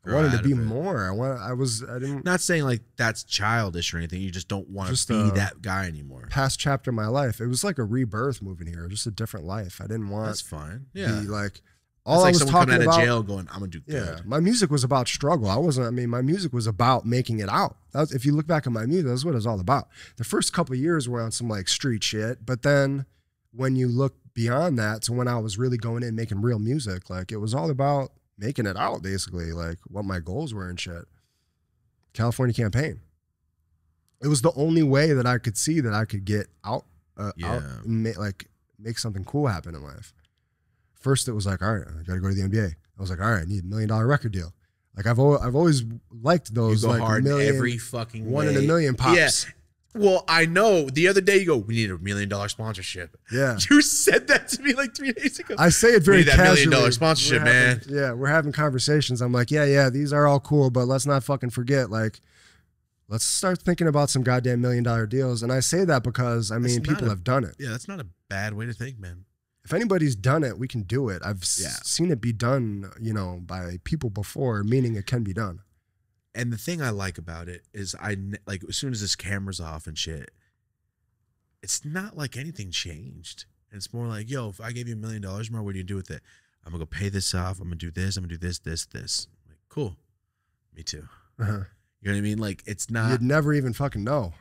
B: I wanted to be more. I want. I was. I didn't.
A: Not saying like that's childish or anything. You just don't want to be that guy anymore.
B: Past chapter of my life. It was like a rebirth moving here. Just a different life. I didn't want
A: That's fine.
B: to
A: Yeah.
B: be like
A: That's
B: all I
A: like
B: was talking
A: out
B: about.
A: of jail going, I'm gonna do good.
B: Yeah, my music was about struggle. I wasn't. I mean, my music was about making it out. That was, if you look back at my music, that's what it's all about. The first couple of years were on some like street shit, but then when you look beyond that to when I was really going in making real music, like it was all about making it out, basically, like what my goals were and shit. California campaign. It was the only way that I could see that I could get out, uh, out
A: Yeah.
B: make, like make something cool happen in life. First, it was like, all right, I got to go to the NBA. I was like, all right, I need a million dollar record deal. Like I've always, I've always liked
A: You
B: those
A: go
B: like
A: hard
B: million,
A: every fucking
B: one in a million pops. Yeah.
A: Well, I know. The other day you go, we need a million dollar sponsorship.
B: Yeah.
A: You said that to me like three days ago.
B: I say it very
A: need that million dollar sponsorship,
B: having- Yeah, we're having conversations. I'm like, yeah, yeah, these are all cool, but let's not fucking forget, like, let's start thinking about some goddamn million dollar deals. And I say that because I
A: That's
B: mean, people
A: a-
B: have done it.
A: yeah, that's not a bad way to think, man.
B: If anybody's done it, we can do it. I've s-
A: Yeah.
B: seen it be done, you know, by people before, meaning it can be done.
A: And the thing I like about it is I like as soon as this camera's off and shit, it's not like anything changed. It's more like, yo, if I gave you a million dollars more, what do you do with it? I'm gonna go pay this off. I'm gonna do this. I'm gonna do this, this, this. Like, cool. Me too.
B: Uh-huh.
A: You know what I mean? Like, it's not
B: You'd never even fucking know.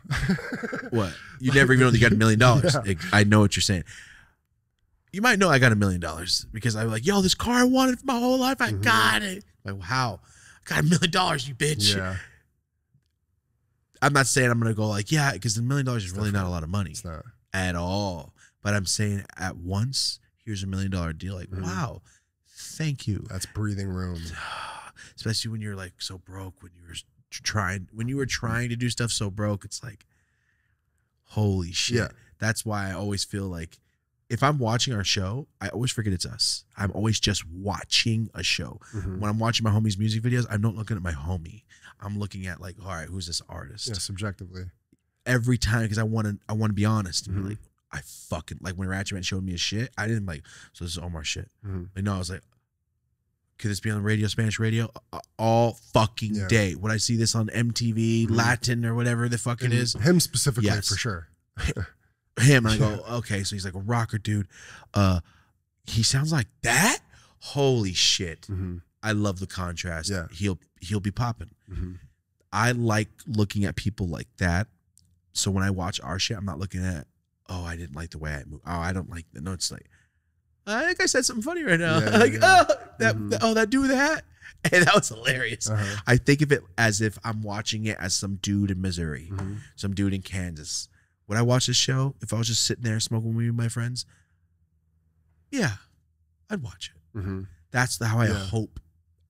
A: what you never even know you got a million dollars. I know what you're saying. You might know I got a million dollars because I'm like, yo, this car I wanted for my whole life, I
B: Mhm.
A: got it. Like, how? I got a million dollars, you bitch.
B: Yeah,
A: I'm not saying I'm gonna go like, yeah, because a million dollars is really not a lot of money
B: it's not.
A: at all. But I'm saying at once, here's a million dollar deal. Like,
B: Mhm.
A: wow, thank you.
B: That's breathing room.
A: Especially when you're like so broke, when you were trying, when you were trying to do stuff so broke, it's like, holy shit.
B: Yeah.
A: That's why I always feel like if I'm watching our show, I always forget it's us. I'm always just watching a show.
B: Mhm.
A: When I'm watching my homie's music videos, I'm not looking at my homie. I'm looking at like, all right, who's this artist?
B: Yeah, subjectively.
A: Every time because I want to, I want to be honest and
B: Mhm.
A: be like, I fucking like when Ratchet Man showed me his shit. I didn't like, so this is Omar shit.
B: Mhm.
A: Like no, I was like, could this be on the radio, Spanish radio, all fucking
B: Yeah.
A: day? Would I see this on MTV,
B: Mhm.
A: Latin or whatever the fuck it is?
B: Him specifically
A: Yes.
B: for sure.
A: Him, and I go, okay, so he's like a rocker dude. Uh, he sounds like that. Holy shit!
B: Mhm.
A: I love the contrast.
B: Yeah.
A: he'll he'll be popping.
B: Mhm.
A: I like looking at people like that. So when I watch our shit, I'm not looking at, oh, I didn't like the way I move. Oh, I don't like the No, it's like, I think I said something funny right now.
B: Yeah,
A: like,
B: yeah.
A: oh, that,
B: Mhm.
A: that- oh, that do that. And that was hilarious.
B: Uh-huh.
A: I think of it as if I'm watching it as some dude in Missouri,
B: Mhm.
A: some dude in Kansas. When I watch this show, if I was just sitting there smoking weed with my friends, yeah, I'd watch it.
B: Mhm.
A: That's the, how I
B: Yeah.
A: hope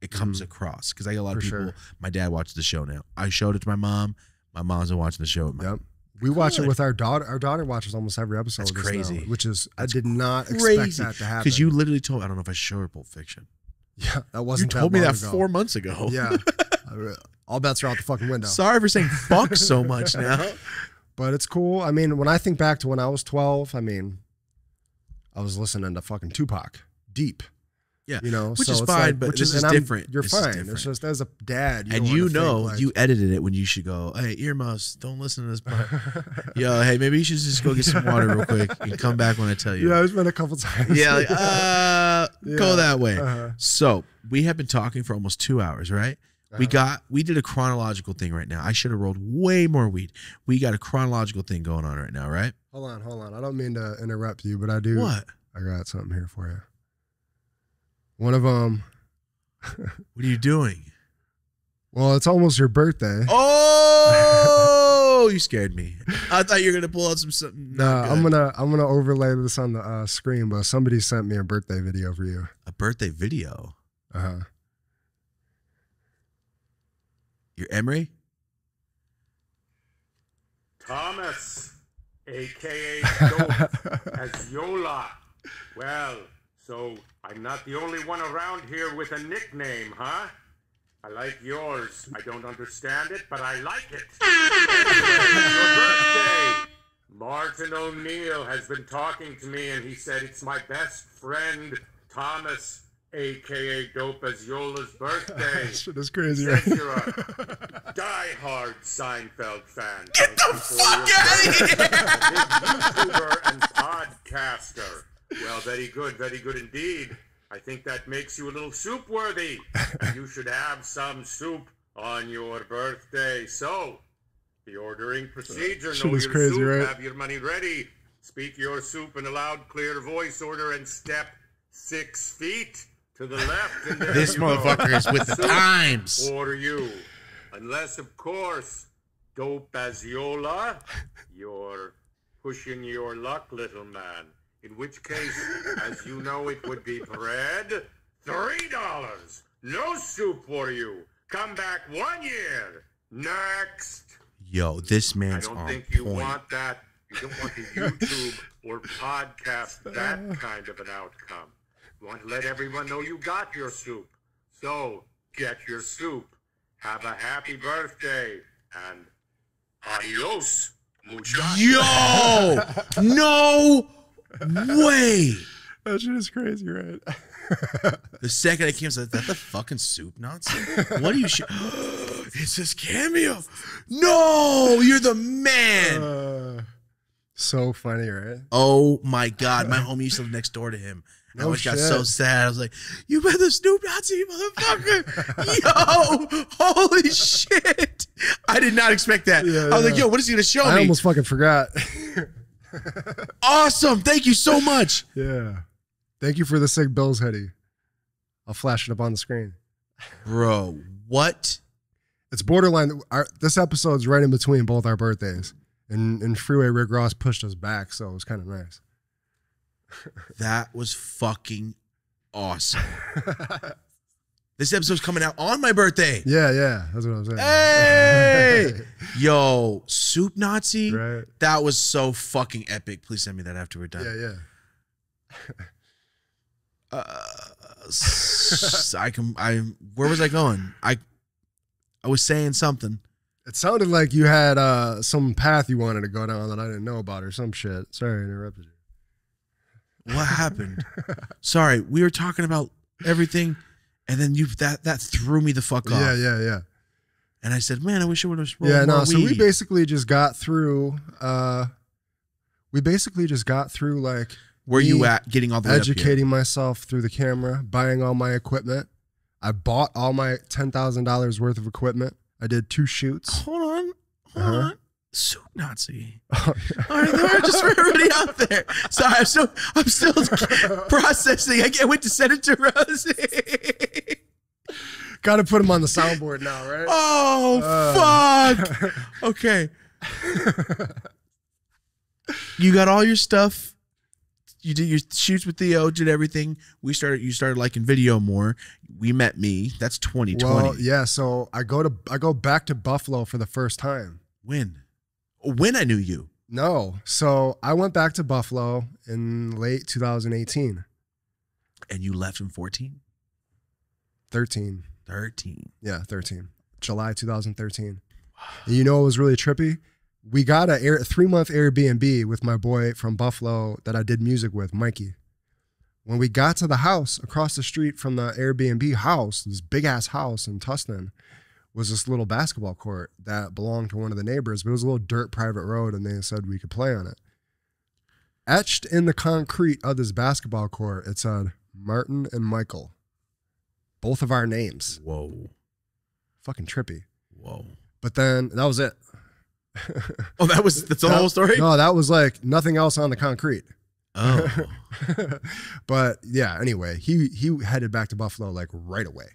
A: it comes
B: Mhm.
A: across. Because I get a lot of
B: For
A: people.
B: sure.
A: My dad watches the show now. I showed it to my mom. My mom's been watching the show with my
B: Yep. We watch it with our daughter. Our daughter watches almost every episode.
A: That's
B: of this now,
A: crazy.
B: which is I did not
A: crazy.
B: expect that to happen.
A: Because you literally told me, I don't know if I should show her Pulp Fiction.
B: yeah, that wasn't.
A: You told me that
B: ago.
A: four months ago.
B: Yeah, all bets are out the fucking window.
A: Sorry for saying fuck so much now.
B: But it's cool. I mean, when I think back to when I was 12, I mean, I was listening to fucking Tupac deep.
A: Yeah,
B: You know,
A: which
B: so
A: is
B: it's
A: fine,
B: like,
A: but
B: which
A: this is
B: and I'm-
A: different.
B: You're
A: This
B: fine.
A: different.
B: It's just as a dad, you
A: and you know
B: like-
A: you edited it when you should go, hey, earmuffs, don't listen to this part. Yo, hey, maybe you should just go get some water real quick and come back when I tell you.
B: yeah, it's been a couple times.
A: Yeah, like, uh, go that way.
B: Uh-huh.
A: So we have been talking for almost two hours, right? We
B: Uh-huh.
A: got we did a chronological thing right now. I should have rolled way more weed. We got a chronological thing going on right now, right?
B: Hold on, hold on. I don't mean to interrupt you, but I do.
A: What?
B: I got something here for you. One of them.
A: What are you doing?
B: Well, it's almost your birthday.
A: Oh, you scared me. I thought you were gonna pull out some something.
B: No,
A: not
B: I'm gonna I'm gonna overlay this on the uh, screen, but somebody sent me a birthday video for you.
A: a birthday video.
B: Uh huh.
A: You're Emery.
C: Thomas, aka Dope, as Yola. Well, so I'm not the only one around here with a nickname, huh? I like yours. I don't understand it, but I like it. Your birthday. Martin O'Neill has been talking to me, and he said it's my best friend, Thomas, aka Dope as Yola's birthday.
B: Shit is crazy, right?
C: you're a die-hard Seinfeld fan.
A: Get the fuck outta here!
C: YouTuber and podcaster. Well, very good, very good indeed. I think that makes you a little soup worthy. you should have some soup on your birthday. So, the ordering procedure.
B: Shit
C: know
B: is
C: your
B: crazy,
C: soup,
B: right?
C: have your money ready. Speak your soup in a loud, clear voice order and step six feet to the left.
A: This motherfucker is with the
C: Soup
A: times.
C: for you. Unless, of course, dope as Yola, you're pushing your luck, little man. In which case, as you know, it would be bread. Three dollars. No soup for you. Come back one year. Next.
A: Yo, this man's.
C: on I don't
A: on
C: think you
A: point.
C: want that. You don't want to YouTube or podcast that kind of an outcome. You want to let everyone know you got your soup. So get your soup. Have a happy birthday and adios, muchacho.
A: Yo, no way.
B: that shit is crazy, right?
A: The second I came, I was like, that the fucking soup Nazi? What are you? Sh- it's his cameo. No, you're the man.
B: Uh, so funny, right?
A: Oh my god, my homie used to live next door to him. And I
B: No
A: always got so sad. I was like, "You bet the Snoop Nazi motherfucker!" yo, holy shit! I did not expect that.
B: Yeah,
A: I was like, yo, what is he gonna show
B: I
A: me?"
B: I almost fucking forgot.
A: awesome! Thank you so much.
B: yeah. Thank you for the sick Bills hoodie. I'll flash it up on the screen.
A: Bro, what?
B: It's borderline. Our, this episode's right in between both our birthdays, and and Freeway Rick Ross pushed us back, so it was kind of nice.
A: That was fucking awesome. this episode's coming out on my birthday.
B: Yeah, yeah, that's what I'm saying.
A: Hey! Yo, Soup Nazi.
B: right?
A: That was so fucking epic. Please send me that after we're done.
B: Yeah, yeah.
A: Uh, I can. I. Where was I going? I. I was saying something.
B: It sounded like you had uh, some path you wanted to go down that I didn't know about or some shit. Sorry, I interrupted you.
A: What happened? Sorry, we were talking about everything, and then you that that threw me the fuck off.
B: Yeah, yeah, yeah.
A: And I said, man, I wish I would have.
B: Yeah,
A: more
B: no. So we basically just got through. uh We basically just got through like
A: Where you at? Getting all the way up here?
B: educating myself through the camera, buying all my equipment. I bought all my ten thousand dollars worth of equipment. I did two shoots.
A: Hold on, hold
B: Uh-huh.
A: on. Soup Nazi.
B: Oh, yeah.
A: All right, just for everybody out there. Sorry, I'm still, I'm still processing. I can't wait to send it to Rosie.
B: Got to put him on the soundboard now, right?
A: Oh
B: Uh.
A: fuck. Okay. You got all your stuff. You did your shoots with Theo, did everything. We started. You started liking video more. We met me. That's 2020.
B: well, yeah. So I go to I go back to Buffalo for the first time.
A: When? When I knew you.
B: No, so I went back to Buffalo in late 2018,
A: And you left in 14?
B: 13.
A: 13.
B: Yeah, 13. July 2013. And you know what was really trippy? We got a air, three month Airbnb with my boy from Buffalo that I did music with, Mikey. When we got to the house across the street from the Airbnb house, this big ass house in Tustin, was this little basketball court that belonged to one of the neighbors, but it was a little dirt private road and they said we could play on it. Etched in the concrete of this basketball court, it said Martin and Michael. Both of our names.
A: Whoa.
B: Fucking trippy.
A: Whoa.
B: But then that was it.
A: Oh, that was that's the
B: That-
A: whole story?
B: No, that was like nothing else on the concrete.
A: Oh.
B: but yeah, anyway, he he headed back to Buffalo like right away.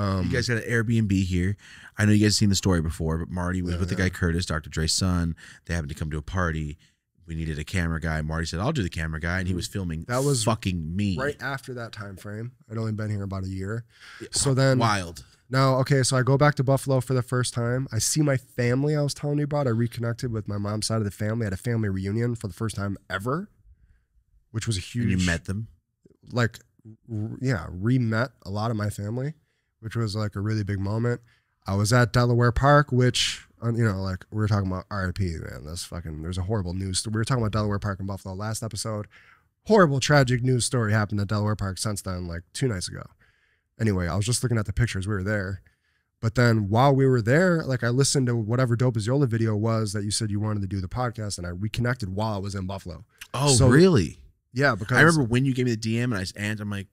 B: Um,
A: You guys got an Airbnb here. I know you guys seen the story before, but Marty was
B: Yeah,
A: with the guy Curtis, Dr. Dre's son. They happened to come to a party. We needed a camera guy. Marty said, "I'll do the camera guy," and he was filming.
B: That was
A: fucking me.
B: right after that time frame. I'd only been here about a year. So then
A: Wild.
B: now, okay, so I go back to Buffalo for the first time. I see my family I was telling you about. I reconnected with my mom's side of the family. I had a family reunion for the first time ever, which was a huge
A: And you met them.
B: like yeah re-met a lot of my family which was like a really big moment. I was at delaware park which you know like we were talking about rip man. That's fucking there's a horrible news we were talking about delaware park in buffalo last episode. Horrible tragic news story happened at delaware park since then like two nights ago. Anyway i was just looking at the pictures. We were there. But then while we were there like i listened to whatever Dope as Yola video was that you said you wanted to do the podcast and i reconnected while i was in buffalo.
A: Oh,
B: So-
A: really?
B: yeah because
A: I remember when you gave me the DM and I and I'm like,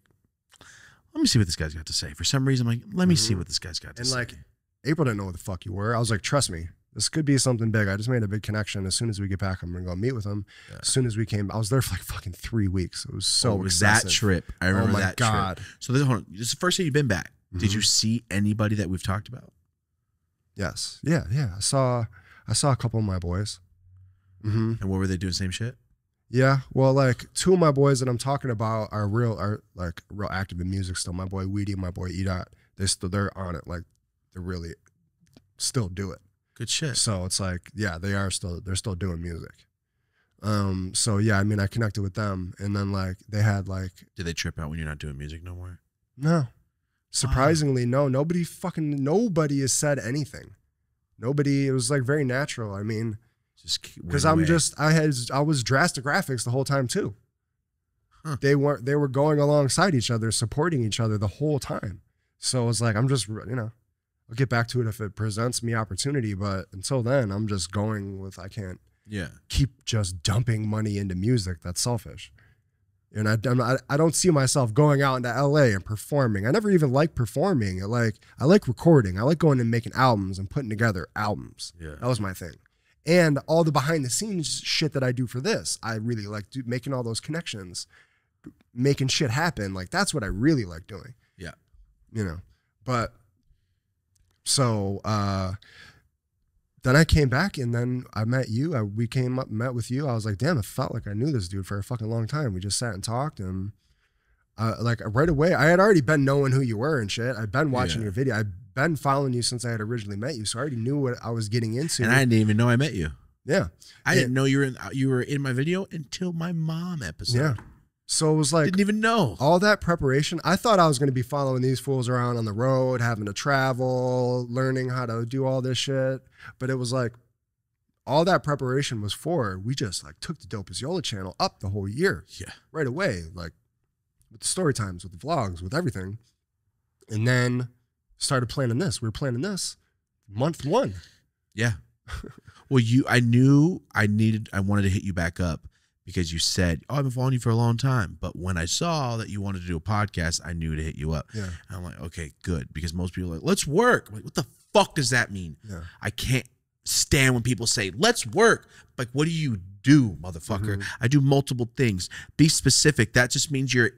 A: let me see what this guy's got to say. For some reason, I'm like, let me see
B: Mhm.
A: what this guy's got to
B: And,
A: say.
B: And like, April didn't know what the fuck you were. I was like, trust me, this could be something big. I just made a big connection. As soon as we get back, I'm gonna go meet with him.
A: Yeah.
B: As soon as we came, I was there for like fucking three weeks. It was so
A: oh, it was that trip. I remember
B: oh my
A: that
B: god.
A: trip. So this, hold on, this is the first time you've been back. Did
B: Mhm.
A: you see anybody that we've talked about?
B: Yes. Yeah. Yeah. I saw. I saw a couple of my boys. Mm-hmm.
A: And what were they doing? Same shit.
B: Yeah. Well, like two of my boys that I'm talking about are real, are like real active in music still. My boy Weedy, my boy Edot. They still they're on it. Like they really still do it.
A: Good shit.
B: So it's like, yeah, they are still they're still doing music. Um, so yeah, I mean I connected with them and then like they had like
A: Did they trip out when you're not doing music no more?
B: no. Surprisingly, no, nobody fucking nobody has said anything. Nobody, it was like very natural. I mean,
A: Just
B: because I'm
A: away.
B: just I had I was drastic graphics the whole time too.
A: Huh.
B: They weren't they were going alongside each other, supporting each other the whole time. So it was like I'm just you know, I'll get back to it if it presents me opportunity, but until then, I'm just going with I can't
A: yeah.
B: keep just dumping money into music. That's selfish. And I, I'm not- I don't see myself going out into LA and performing. I never even like performing. I like I like recording. I like going and making albums and putting together albums.
A: Yeah.
B: That was my thing. And all the behind the scenes shit that I do for this, I really like do, making all those connections, making shit happen. Like that's what I really like doing.
A: Yeah.
B: You know, but so uh then I came back and then I met you. I, we came up, met with you. I was like, damn, it felt like I knew this dude for a fucking long time. We just sat and talked and uh, like right away, I had already been knowing who you were and shit. I'd been watching
A: Yeah.
B: your video. I'd been following you since I had originally met you. So I already knew what I was getting into.
A: And I didn't even know I met you.
B: yeah.
A: I didn't know you were in uh, you were in my video until my mom episode.
B: Yeah. So it was like
A: didn't even know.
B: all that preparation. I thought I was going to be following these fools around on the road, having to travel, learning how to do all this shit. But it was like all that preparation was for. We just like took the Dope Yola channel up the whole year
A: Yeah.
B: right away, like with the story times, with the vlogs, with everything. And then started planning this. We were planning this month one.
A: Yeah. well, you I knew I needed I wanted to hit you back up because you said, "Oh, I've been following you for a long time." But when I saw that you wanted to do a podcast, I knew to hit you up.
B: Yeah.
A: And I'm like, "Okay, good," because most people are like, "Let's work." I'm like, what the fuck does that mean?
B: Yeah.
A: I can't stand when people say, "Let's work." Like, what do you do, motherfucker?
B: Mhm.
A: I do multiple things. Be specific. That just means you're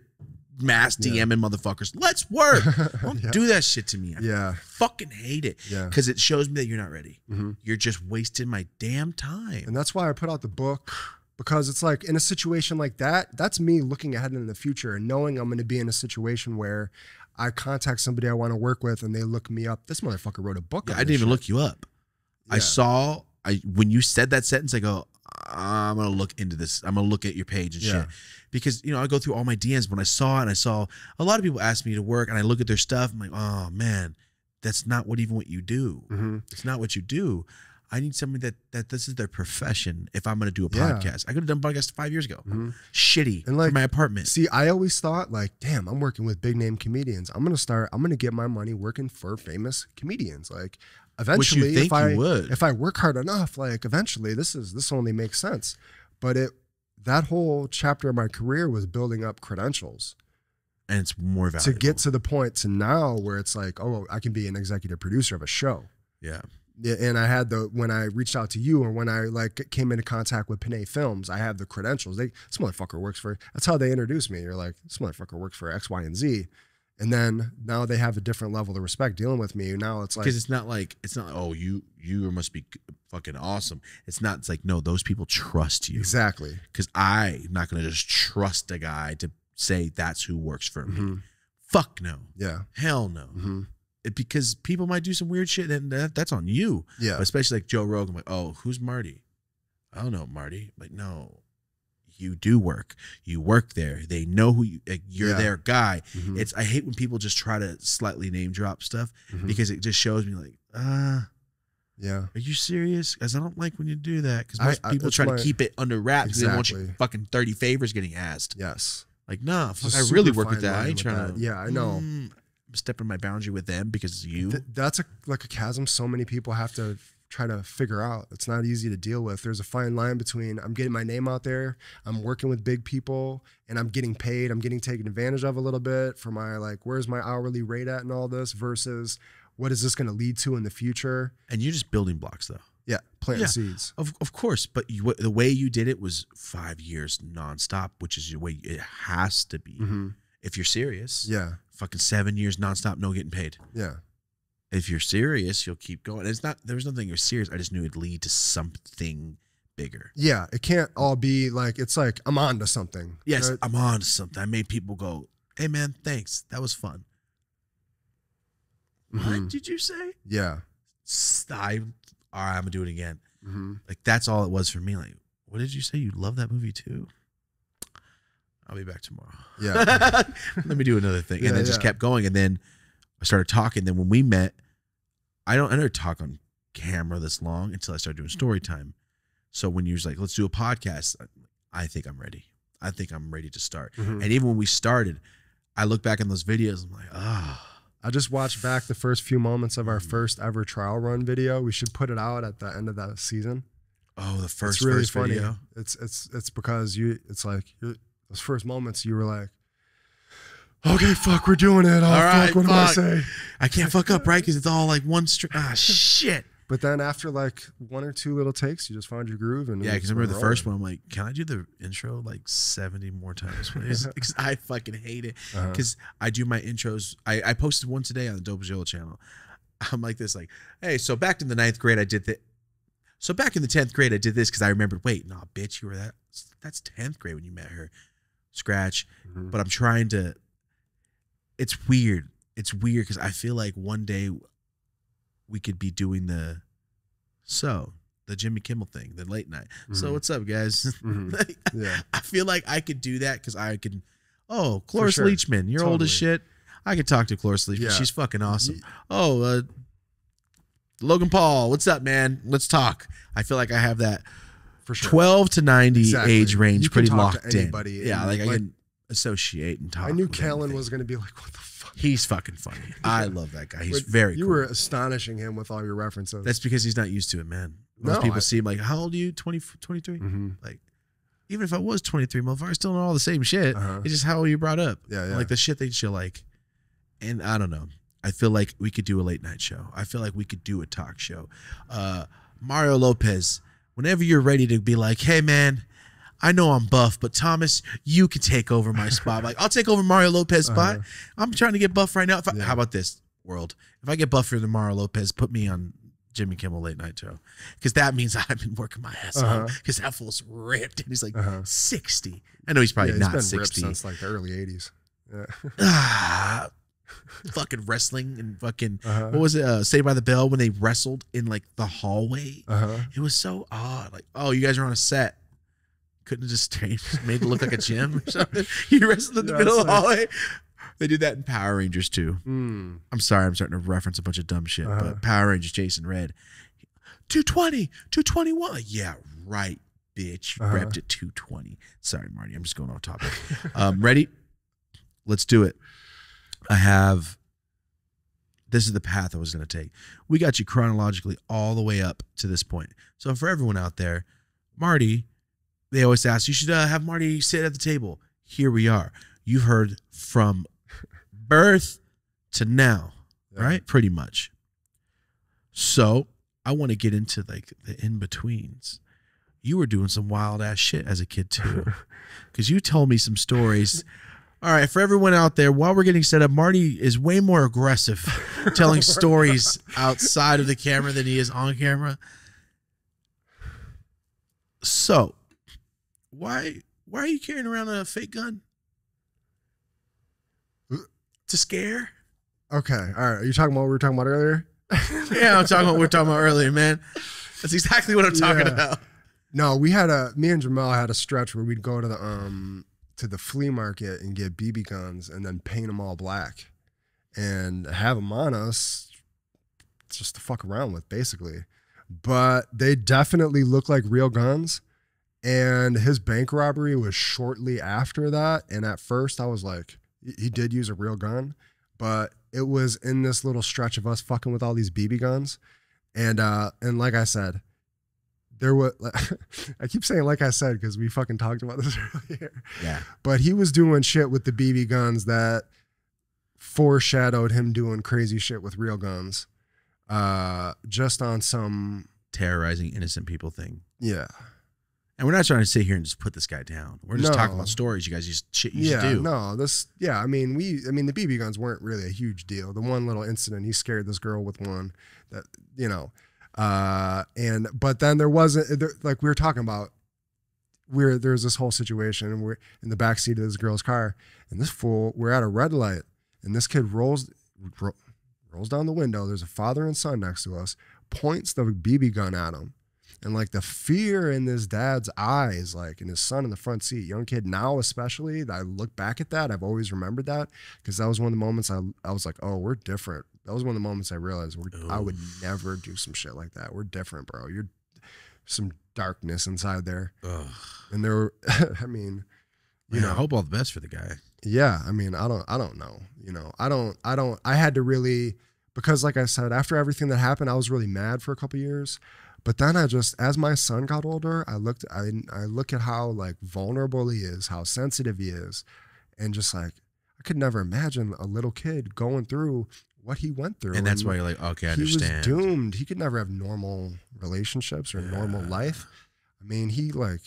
A: mass
B: Yeah.
A: DMing motherfuckers. Let's work. Don't
B: Yeah.
A: do that shit to me. I
B: Yeah.
A: fucking hate it
B: Yeah.
A: because it shows me that you're not ready.
B: Mhm.
A: You're just wasting my damn time.
B: And that's why I put out the book because it's like in a situation like that, that's me looking ahead in the future and knowing I'm going to be in a situation where I contact somebody I want to work with and they look me up. This motherfucker wrote a book.
A: Yeah, I didn't even
B: shit.
A: look you up. I saw I when you said that sentence, I go, I'm gonna look into this. I'm gonna look at your page and
B: Yeah.
A: shit. Because you know, I go through all my DMs when I saw it and I saw a lot of people ask me to work and I look at their stuff, I'm like, oh man, that's not what even what you do.
B: Mhm.
A: It's not what you do. I need somebody that that this is their profession if I'm gonna do a
B: Yeah.
A: podcast. I could have done podcast five years ago.
B: Mhm.
A: Shitty.
B: And like-
A: like my apartment.
B: See, I always thought like, damn, I'm working with big name comedians. I'm gonna start. I'm gonna get my money working for famous comedians. Like, eventually,
A: think
B: if I
A: you would.
B: if I work hard enough, like eventually, this is this only makes sense. But it that whole chapter of my career was building up credentials
A: and it's more valuable.
B: to get to the point to now where it's like, oh, I can be an executive producer of a show.
A: yeah.
B: Yeah, and I had the when I reached out to you or when I like came into contact with Panay Films, I have the credentials. They this motherfucker works for. That's how they introduced me. You're like this motherfucker works for X, Y, and Z, and then now they have a different level of respect dealing with me. Now it's like
A: because it's not like it's not oh you you must be fucking awesome. It's not it's like no those people trust you.
B: Exactly.
A: because i'm not gonna just trust a guy to say that's who works for me.
B: Mhm.
A: fuck no.
B: Yeah,
A: hell no.
B: Hmm
A: It- because people might do some weird shit and that, that's on you.
B: Yeah,
A: But especially like joe rogan like oh who's marty? I don't know marty like no you do work you work there they know who you like, you're
B: Yeah.
A: their guy
B: Mhm.
A: it's i hate when people just try to slightly name drop stuff
B: Mhm.
A: because it just shows me like ah
B: yeah,
A: Are you serious? Because I don't like when you do that. Because most
B: I-
A: people try
B: my-
A: to keep it under wraps. 'cause They want you fucking thirty favors getting asked.
B: yes.
A: Like, nah,
B: It's
A: fuck, I really work with that. I ain't trying
B: that.
A: to.
B: Yeah, I know.
A: Mm, I'm stepping my boundary with them because of you.
B: Th- that's a like a chasm so many people have to try to figure out. It's not easy to deal with. There's a fine line between I'm getting my name out there, I'm working with big people, and I'm getting paid. I'm getting taken advantage of a little bit for my like, where's my hourly rate at and all this versus what is this going to lead to in the future?
A: and you're just building blocks, though.
B: Yeah, planting
A: Yeah.
B: seeds.
A: Of of course, but you, the way you did it was five years nonstop, which is your way. It has to be
B: hmm
A: if you're serious.
B: Yeah,
A: Fucking seven years nonstop, no getting paid.
B: yeah,
A: If you're serious, you'll keep going. It's not. There was nothing you're serious. I just knew it'd lead to something bigger.
B: yeah. It can't all be like it's like I'm on to something.
A: Yes,
B: right?
A: I'm on to something. I made people go, "Hey, man, thanks. That was fun."
B: Mhm.
A: What did you say?
B: Yeah.
A: I, all right, I'm gonna do it again.
B: hmm
A: Like that's all it was for me. Like, what did you say? You love that movie too? I'll be back tomorrow.
B: Yeah.
A: Let me do another thing,
B: Yeah,
A: and then just kept going. And then I started talking. Then when we met, I don't I never talk on camera this long until I started doing story time. So when you was like, "Let's do a podcast," I think I'm ready. I think I'm ready to start.
B: Mhm.
A: And even when we started, I look back on those videos. I'm like, ah,
B: I just watched back the first few moments of
A: Mm.
B: our first ever trial run video. We should put it out at the end of the season.
A: oh, the first
B: it's really
A: first
B: funny.
A: video.
B: It's it's it's because you. It's like those first moments you were like, okay, fuck, we're doing it. Oh,
A: All right,
B: fuck, what do I say?
A: I can't fuck up, right? Because it's all like one string. Ah, shit.
B: But then after like one or two little takes, you just find your groove and
A: Yeah, because I remember the first one. I'm like, can I do the intro like 70 more times. Because I fucking hate it.
B: Uh-huh.
A: Because I do my intros. I, I posted one today on the Dope as Yola channel. I'm like this, like, hey, so back in the ninth grade, I did that. So back in the tenth grade, I did this because I remembered. Wait, nah, bitch, you were that. That's tenth grade when you met her. Scratch.
B: Mhm.
A: But I'm trying to. It's weird. It's weird because I feel like one day we could be doing the, so the Jimmy Kimmel thing, the late night. So
B: Mhm.
A: what's up, guys?
B: Mhm. Yeah.
A: I feel like I could do that because I could. Oh, Cloris
B: sure.
A: Leachman, you're old as shit. I could talk to Cloris Leachman.
B: Yeah.
A: She's fucking awesome. Oh, uh, Logan Paul, what's up, man? Let's talk. I feel like I have that
B: For sure.
A: 12 to 90
B: Exactly.
A: age range
B: can
A: pretty locked in. Yeah,
B: and,
A: like I
B: like-
A: can associate and talk.
B: I knew
A: Callen
B: was going to be like, what the fuck?
A: He's fucking funny. I love that guy. He's
B: But
A: very
B: You
A: cool.
B: were astonishing him with all your references.
A: That's because he's not used to it, man. Most
B: No,
A: people
B: I-
A: see him like, how old are you? 20, 23?
B: Mhm.
A: Like, even if I was 23, motherfucker, I still know all the same shit.
B: Uh-huh.
A: It's just how you brought up.
B: Yeah, yeah.
A: Like the shit that you like. And I don't know. I feel like we could do a late night show. I feel like we could do a talk show. Uh, Mario Lopez, whenever you're ready to be like, hey, man, I know I'm buff, but Thomas, you can take over my spot. Like, I'll take over Mario Lopez spot.
B: Uh-huh.
A: I'm trying to get buff right now. If I-
B: Yeah.
A: How about this, world? If I get buffer than Mario Lopez, put me on Jimmy Kimmel late night show. Because that means I've been working my ass
B: Uh-huh.
A: off. Because that fool's ripped. And he's like
B: Uh-huh.
A: 60. I know he's probably
B: yeah,
A: not
B: he's been ripped
A: 60
B: since like the early 80s. Yeah.
A: ah, fucking wrestling and fucking
B: Uh-huh.
A: what was it? Uh, Saved by the Bell when they wrestled in like the hallway.
B: Uh-huh.
A: It was so odd. Like, oh, you guys are on a set. Couldn't have just changed, made it look like a gym or something. You wrestled in the middle of the hallway. They did that in Power Rangers too.
B: Mm.
A: I'm sorry, I'm starting to reference a bunch of dumb shit,
B: Uh-huh.
A: but Power Rangers, Jason Red, 220, 221. Yeah, right, bitch. You
B: Uh-huh.
A: repped at 220. Sorry, Marty. I'm just going off topic. um, ready? Let's do it. I have. This is the path I was going to take. We got you chronologically all the way up to this point. So for everyone out there, Marty, they always ask you should uh, have Marty sit at the table. Here we are. You've heard from birth to now,
B: Yeah.
A: right? Pretty much. So I want to get into like the in betweens. You were doing some wild ass shit as a kid too, because you told me some stories. All right, for everyone out there, while we're getting set up, Marty is way more aggressive telling stories outside of the camera than he is on camera. So, why why are you carrying around a fake gun? To scare?
B: Okay. All right. Are you talking about what we were talking about earlier?
A: Yeah, I'm talking about what we were talking about earlier, man. That's exactly what I'm talking
B: Yeah.
A: about.
B: No, we had a me and Jamal had a stretch where we'd go to the um to the flea market and get BB guns and then paint them all black and have them on us just to fuck around with basically. But they definitely look like real guns. And his bank robbery was shortly after that. And at first I was like, he- did use a real gun, but it was in this little stretch of us fucking with all these BB guns. And uh and like I said, there was I keep saying like I said because we fucking talked about this earlier.
A: Yeah.
B: But he was doing shit with the BB guns that foreshadowed him doing crazy shit with real guns. Uh just on some
A: Terrorizing innocent people thing.
B: yeah.
A: And we're not trying to sit here and just put this guy down. We're just talking about stories you guys used shit you
B: yeah,
A: do.
B: no, this yeah, I mean we I mean the BB guns weren't really a huge deal. The one little incident he scared this girl with one that you know uh and but then there wasn't there, like we were talking about we're there's this whole situation and we're in the back seat of this girl's car and this fool we're at a red light and this kid rolls ro- rolls down the window there's a father and son next to us points the BB gun at him and like the fear in this dad's eyes like in his son in the front seat young kid now especially that i look back at that i've always remembered that because that was one of the moments I, I was like oh we're different. That was one of the moments i realized we're, i would never do some shit like that. We're different bro. You're some darkness inside there.
A: Ugh.
B: and there were i mean you
A: Man, I
B: know
A: hope all the best for the guy.
B: yeah i mean i don't i don't know you know i don't i don't i had to really because like i said after everything that happened i was really mad for a couple years but then i just as my son got older i looked i i look at how like vulnerable he is how sensitive he is and just like i could never imagine a little kid going through what he went through
A: And that's why you're like, okay, I
B: he
A: understand.
B: was doomed. He could never have normal relationships or normal life. I mean he like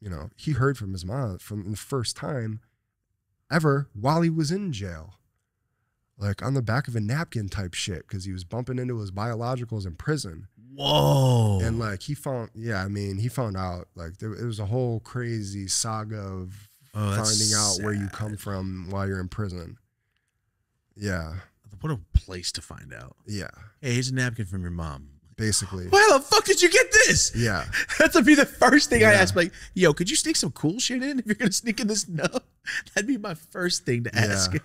B: you know he heard from his mom from the first time ever while he was in jail like on the back of a napkin type shit because he was bumping into his biologicals in prison.
A: Whoa.
B: And like he found, yeah, I mean, he found out like there, it was a whole crazy saga of
A: Oh,
B: finding out where you come from while you're in prison. Yeah,
A: What a place to find out.
B: yeah,
A: Hey, here's a napkin from your mom.
B: basically,
A: Where the fuck did you get this?
B: yeah,
A: That's would be the first thing I ask. Like, yo, could you sneak some cool shit in if you're gonna sneak in this? No, that'd be my first thing to ask.
B: Yeah.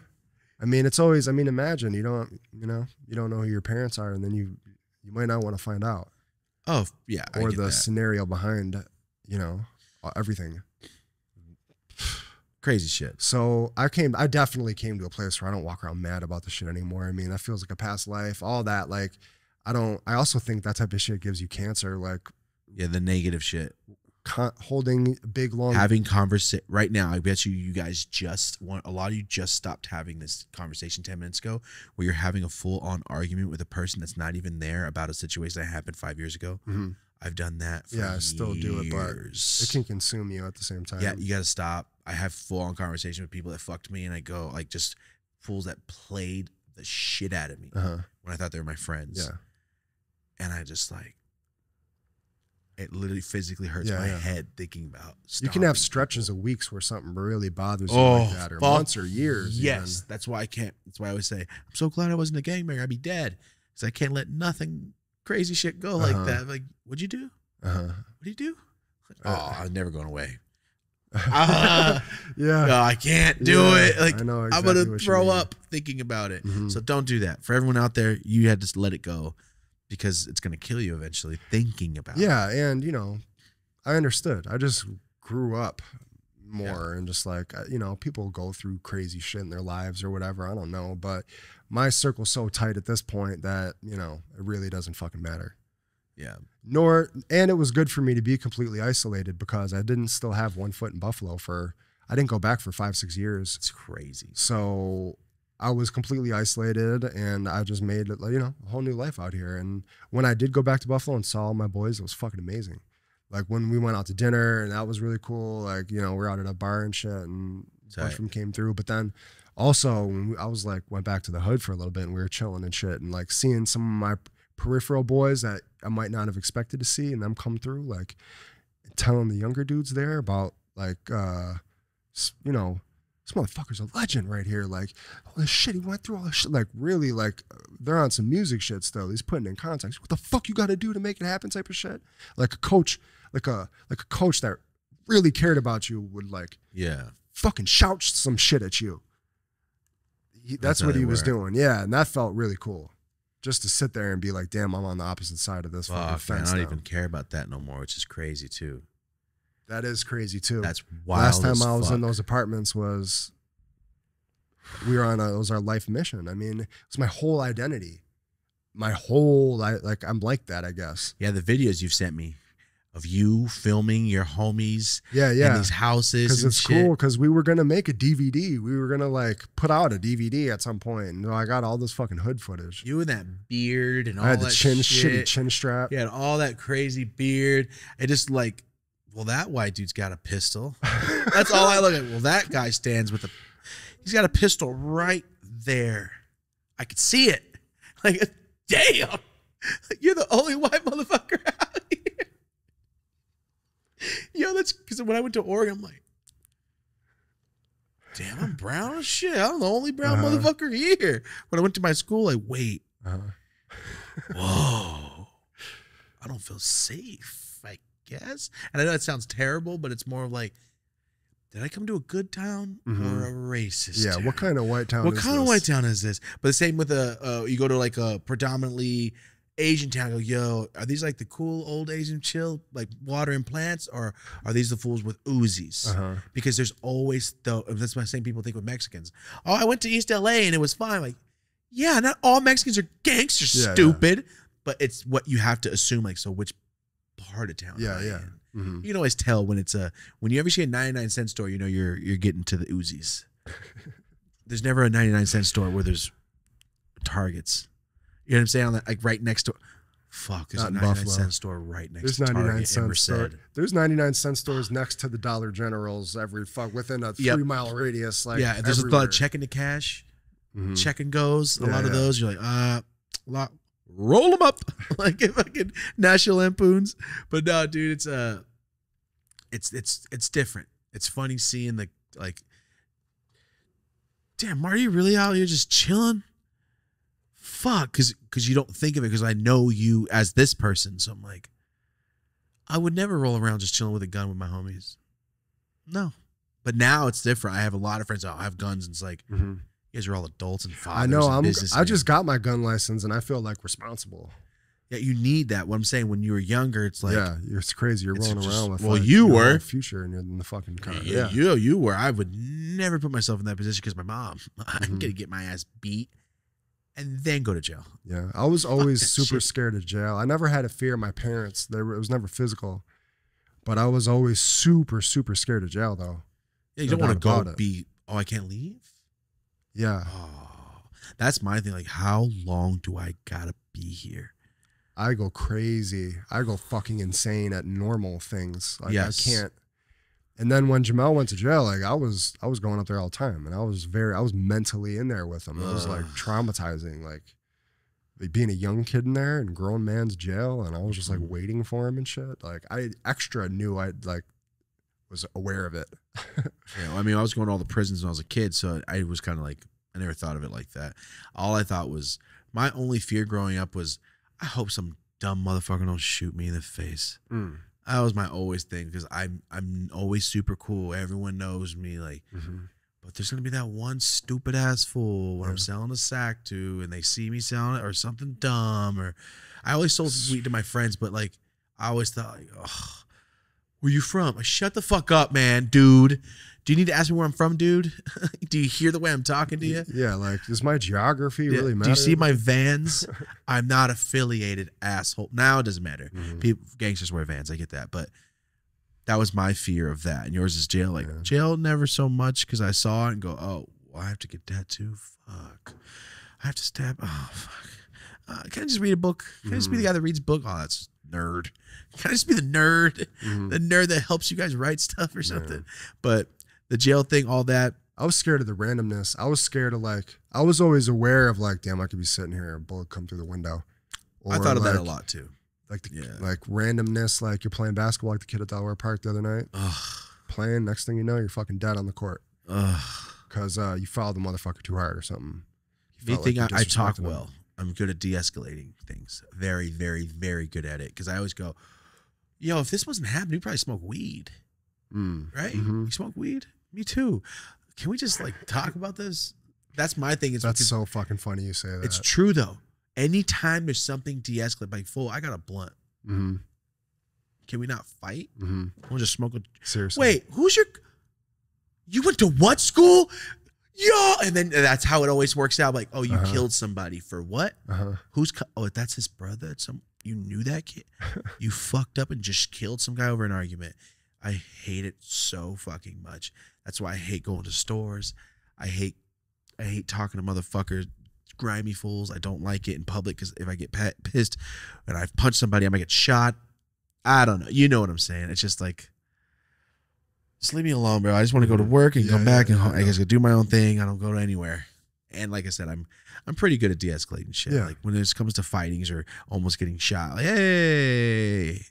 B: I mean, it's always. I mean, imagine you don't, you know, you don't know who your parents are, and then you, you might not want to find out,
A: Oh yeah, I
B: or the
A: that.
B: scenario behind, you know, everything.
A: crazy shit.
B: So I came, I definitely came to a place where I don't walk around mad about the shit anymore. I mean, that feels like a past life, all that. Like, I don't, I also think that type of shit gives you cancer, like
A: Yeah, the negative shit.
B: Con- holding big, long,
A: Having conversation right now. I bet you, you guys just want a lot of you just stopped having this conversation ten minutes ago, where you're having a full on argument with a person that's not even there about a situation that happened five years ago.
B: Mhm.
A: I've done that. For
B: Yeah, I still do it, but it can consume you at the same time.
A: Yeah, you got to stop. I have full on conversation with people that fucked me, and I go like just fools that played the shit out of me
B: uh-huh.
A: when I thought they were my friends.
B: Yeah.
A: and I just like it literally physically hurts
B: Yeah,
A: my
B: yeah.
A: head thinking about.
B: You can have stretches
A: people.
B: of weeks where something really bothers you
A: Oh,
B: like that, or
A: fuck
B: months or years.
A: Yes, that's why I can't. That's why I always say I'm so glad I wasn't a gangbanger. I'd be dead because I can't let nothing crazy shit go like
B: Uh-huh.
A: that. Like, what'd you do?
B: Uh-huh.
A: What'd you do? Oh,
B: Uh,
A: I'm never going away. Ah.
B: yeah.
A: No, I can't do
B: Yeah,
A: it. Like
B: I know
A: I'm gonna throw up thinking about it.
B: Mhm.
A: So don't do that. For everyone out there, you had to let it go because it's gonna kill you eventually. Thinking about it.
B: Yeah, and you know, I understood. I just grew up more and just like uh, you know, people go through crazy shit in their lives or whatever. I don't know, but my circle's so tight at this point that you know it really doesn't fucking matter.
A: yeah.
B: Nor and it was good for me to be completely isolated because I didn't still have one foot in Buffalo for I didn't go back for five six years.
A: It's crazy.
B: So I was completely isolated and I just made it, you know, a whole new life out here. And when I did go back to Buffalo and saw all my boys, it was fucking amazing. Like when we went out to dinner and that was really cool. Like, you know, we're out at a bar and shit and a bunch of them came through. But then also when we, I was like, went back to the hood for a little bit and we were chilling and shit and like seeing some of my peripheral boys that I might not have expected to see and them come through, like telling the younger dudes there about like, uh, you know, this motherfucker's a legend right here. Like, all this shit he went through, all this shit. Like, really, like, they're on some music shit still. He's putting in context. What the fuck you got to do to make it happen? Type of shit. Like a coach, like a like a coach that really cared about you would like
A: Yeah.
B: fucking shout some shit at you. He, that's,
A: That's
B: what he was doing. Yeah, and that felt really cool. Just to sit there and be like, damn, I'm on the opposite side of this fucking
A: Fuck, man. I don't
B: now.
A: even care about that no more, which is crazy too.
B: That is crazy too.
A: That's wild.
B: Last time I was in those apartments was we were on a it was our life mission. I mean, it's my whole identity. My whole I like I'm like that, I guess.
A: Yeah, the videos you've sent me of you filming your homies
B: Yeah,
A: in
B: yeah.
A: these houses
B: Because it's
A: shit.
B: cool because we were gonna make a DVD. We were gonna like put out a DVD at some point. And I got all this fucking hood footage.
A: You and that beard and all
B: I had the chin
A: shit.
B: shitty chin strap.
A: You had all that crazy beard. It just like, well, that white dude's got a pistol. That's all I look at. Well, that guy stands with a, he's got a pistol right there. I could see it. Like, damn, you're the only white motherfucker out here. Yo, that's because when I went to Oregon, I'm like, damn, I'm brown as shit. I'm the only brown
B: Uh-huh.
A: motherfucker here. When I went to my school, like, wait,
B: Uh-huh.
A: whoa, I don't feel safe, I guess. And I know that sounds terrible, but it's more of like, did I come to a good town or
B: Mhm.
A: a racist
B: Yeah,
A: town?
B: what kind of white town
A: What kind of white town is this? But the same with a, uh, you go to like a predominantly Asian town, go, yo, are these like the cool old Asian chill, like watering plants, or are these the fools with Uzis?
B: Uh-huh.
A: because there's always though that's my same people think with Mexicans. Oh, I went to East LA and it was fine. Like, yeah, not all Mexicans are gangsters,
B: Yeah, yeah.
A: stupid. But it's what you have to assume. Like, so which part of town?
B: Yeah, yeah. Mhm.
A: You can always tell when it's a when you ever see a 99 cent store, you know you're you're getting to the Uzis. there's never a 99 cent store where there's Targets. You know what I'm saying? On that, like right next to. Fuck, there's
B: Not
A: a 99
B: Buffalo.
A: cent store right next
B: There's
A: to
B: 99
A: Target
B: cent store.
A: Merced.
B: There's 99 cent stores next to the Dollar Generals every fuck within a
A: Yep.
B: three mile radius. Like
A: yeah, there's a lot of checking to cash.
B: Mhm.
A: check and goes. A
B: Yeah,
A: lot of
B: yeah.
A: those, you're like, uh, lot, roll them up like fucking National Lampoons. But no, dude, it's uh, it's it's it's different. It's funny seeing the like. Damn, are you really out here just chilling? Fuck, because because you don't think of it because I know you as this person, so I'm like, I would never roll around just chilling with a gun with my homies. No, but now it's different. I have a lot of friends that have guns, and it's like
B: Mhm.
A: You guys are all adults and fathers.
B: I know. I'm. I just got my gun license, and I feel like responsible.
A: yeah. You need that. What I'm saying, when you were younger, it's like
B: yeah, it's crazy. You're
A: it's
B: rolling
A: just-
B: around with.
A: well,
B: like,
A: you were.
B: future, and you're in the fucking car.
A: yeah,
B: Yeah,
A: you you were. I would never put myself in that position because my mom. I'm
B: Mhm.
A: gonna get my ass beat and then go to jail.
B: yeah. I was always super
A: shit.
B: scared of jail. I never had a fear of my parents. They were, it was never physical, but I was always super, super scared of jail, though.
A: Yeah, you
B: No
A: don't want to go
B: about
A: be. Oh, I can't leave.
B: Yeah,
A: Oh, that's my thing. Like, how long do I gotta be here?
B: I go crazy. I go fucking insane at normal things. Like
A: Yes.
B: I can't. And then when Jamel went to jail, like I was, I was going up there all the time, and I was very, I was mentally in there with him. It was like traumatizing, like, being a young kid in there and grown man's jail, and I was just like
A: Mhm.
B: waiting for him and shit. Like I extra knew I'd like was aware of it.
A: Yeah, well, I mean, I was going to all the prisons when I was a kid, so I was kind of like, I never thought of it like that. All I thought was, my only fear growing up was, I hope some dumb motherfucker don't shoot me in the face.
B: Mm.
A: That was my always thing because I'm I'm always super cool. Everyone knows me, like,
B: Mhm.
A: but there's gonna be that one stupid ass fool when I'm selling a sack to, and they see me selling it or something dumb, or I always sold weed to my friends, but like I always thought, like, oh, where you from? Shut the fuck up, man, dude. Do you need to ask me where I'm from, dude? Do you hear the way I'm talking to you?
B: Yeah, like does my geography
A: Yeah.
B: really matter?
A: Do you see my vans? I'm not affiliated, asshole. Now it doesn't matter.
B: Mhm.
A: People, gangsters wear vans. I get that, but that was my fear of that. And yours is jail. Like
B: Yeah.
A: jail, never so much because I saw it and go, oh, well, I have to get that too. Fuck, I have to stab. Oh fuck. Uh, can I just read a book? Can I just be the
B: Mhm.
A: guy that reads book? Oh, that's nerd. Can I just be the nerd,
B: Mhm.
A: the nerd that helps you guys write stuff or something? But the jail thing, all that.
B: I was scared of the randomness. I was scared of like I was always aware of like, damn, I could be sitting here and a bullet come through the window.
A: I thought of that a lot too.
B: Like the,
A: Yeah.
B: like randomness, like you're playing basketball like the kid at Delaware Park the other night,
A: Ugh,
B: playing. Next thing you know, you're fucking dead on the court
A: ugh.
B: because uh, you fouled the motherfucker too hard or something. You
A: Me think
B: you
A: I, I talk well. I'm good at de-escalating things. Very, very, very good at it. Because I always go, "Yo, if this wasn't happening, you probably smoke weed,
B: Mm.
A: right?
B: Mhm.
A: You smoke weed? Me too. Can we just like talk about this? That's my thing. Is
B: That's so fucking funny you say that.
A: it's true though. Anytime there's something de-escalate, like, full, I got a blunt.
B: Mm-hmm.
A: Can we not fight?
B: Mm-hmm.
A: We'll just smoke a.
B: Seriously.
A: Wait, who's your? You went to what school? Yo, and then that's how it always works out. Like, oh, you
B: Uh-huh.
A: killed somebody for what?
B: Uh-huh.
A: Who's oh that's his brother? It's Some you knew that kid? you fucked up and just killed some guy over an argument. I hate it so fucking much. That's why I hate going to stores. I hate I hate talking to motherfuckers, grimy fools. I don't like it in public because if I get pissed and I've punched somebody, I might get shot. I don't know. You know what I'm saying? It's just like. Just leave me alone, bro. I just want to go to work and
B: Yeah,
A: come back
B: yeah,
A: and
B: yeah,
A: ho- I guess go do my own thing. I don't go to anywhere. And like I said, I'm I'm pretty good at de-escalating shit. Like when it comes to fightings or almost getting shot, like hey,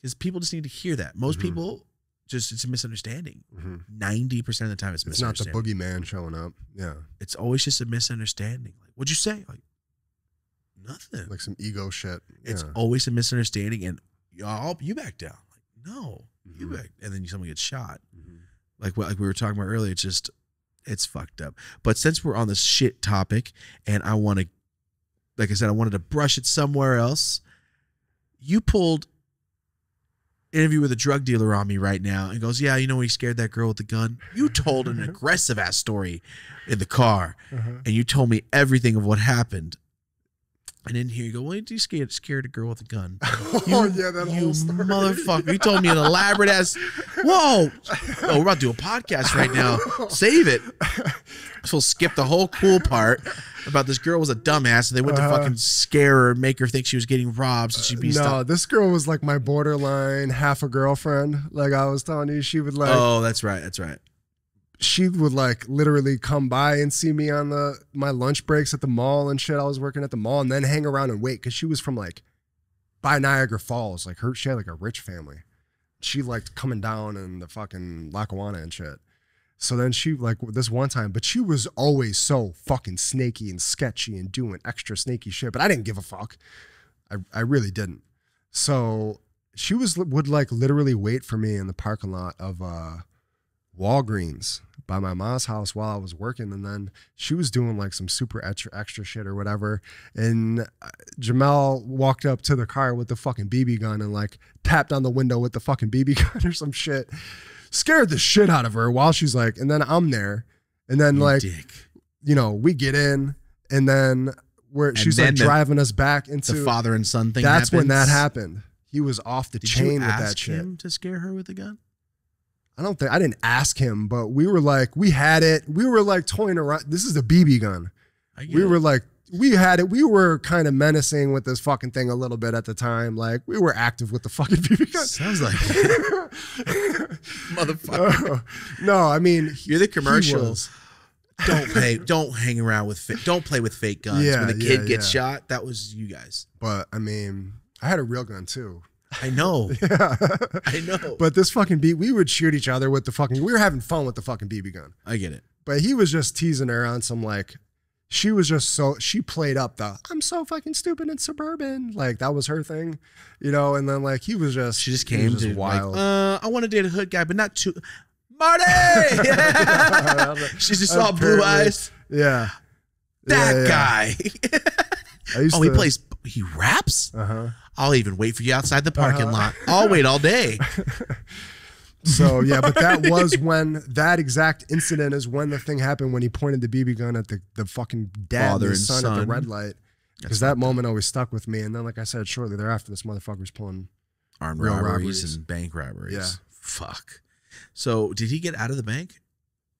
A: because people just need to hear that. Most
B: Mhm.
A: people just it's a misunderstanding.
B: hmm
A: Ninety percent of the time, it's,
B: It's not the boogeyman showing up. Yeah.
A: It's always just a misunderstanding. Like, what'd you say? Like, nothing.
B: Like some ego shit.
A: it's always a misunderstanding, and y'all, you back down. Like, no,
B: Mhm.
A: back, and then you someone gets shot.
B: Mhm.
A: like what like we were talking about earlier, it's just it's fucked up. But since we're on this shit topic and I want to like I said, I wanted to brush it somewhere else. You pulled interview with a drug dealer on me right now and goes, Yeah, you know when he scared that girl with the gun? You told an aggressive ass story in the car
B: Uh-huh.
A: and you told me everything of what happened. And in here you go, Why well, you scared scared a girl with a gun.
B: oh yeah, that
A: you
B: whole story.
A: motherfucker. You told me an elaborate ass. Whoa. Oh, we're about to do a podcast right now. Save it. So we'll skip the whole cool part about this girl was a dumbass and they went to
B: Uh-huh.
A: fucking scare her and make her think she was getting robbed so she'd be
B: no, this girl was like my borderline half a girlfriend. Like I was telling you, she would like
A: Oh, that's right. That's right.
B: She would like literally come by and see me on the my lunch breaks at the mall and shit. I was working at the mall and then hang around and wait because she was from like by Niagara Falls. Like her, she had like a rich family. She liked coming down in the fucking Lackawanna and shit. So then she like this one time, but she was always so fucking snaky and sketchy and doing extra snaky shit. But I didn't give a fuck. I I really didn't. So she was would like literally wait for me in the parking lot of uh Walgreens by my mom's house while I was working, and then she was doing like some super extra extra shit or whatever. And uh, Jamel walked up to the car with the fucking BB gun and like tapped on the window with the fucking BB gun or some shit. Scared the shit out of her while she's like, and then I'm there, and then
A: You
B: like
A: dick.
B: you know we get in, and then where she's
A: then
B: like
A: the-
B: driving us back into.
A: The father and son thing.
B: that's when that happened. He was off the
A: Did
B: chain with that shit.
A: him to scare her with a gun?
B: I don't think I didn't ask him, but we were like, we had it. We were like toying around. This is a BB gun. We
A: it.
B: were like, we had it. We were kind of menacing with this fucking thing a little bit at the time. Like we were active with the fucking BB gun.
A: Sounds like motherfucker.
B: no, I mean,
A: You're the
B: commercials.
A: Don't play. Don't hang around with. Fa- don't play with fake guns.
B: Yeah,
A: when the
B: yeah,
A: kid gets
B: yeah.
A: shot, that was you guys.
B: But I mean, I had a real gun too.
A: I know.
B: Yeah.
A: I know.
B: But this fucking beat, we would shoot each other with the fucking. We were having fun with the fucking BB gun.
A: I get it.
B: But he was just teasing her on some like. She was just so she played up the I'm so fucking stupid and suburban like that was her thing, you know. And then like he was just
A: She just came
B: was
A: to
B: wild.
A: like, uh, I want to date a hood guy, but not too. Marty. she just saw blue eyes.
B: yeah,
A: That
B: Yeah, yeah.
A: guy.
B: I used
A: oh, he
B: to,
A: plays. He raps.
B: Uh huh.
A: I'll even wait for you outside the parking
B: Uh-huh.
A: lot. I'll wait all day.
B: So yeah, but that was when that exact incident is when the thing happened when he pointed the BB gun at the the fucking dad
A: Father
B: and his
A: and
B: son, at the red light. Because that moment always stuck with me. And then, like I said, shortly thereafter, this motherfucker was pulling.
A: Armed
B: Real
A: robberies,
B: robberies.
A: and bank robberies.
B: Yeah.
A: Fuck. So did he get out of the bank?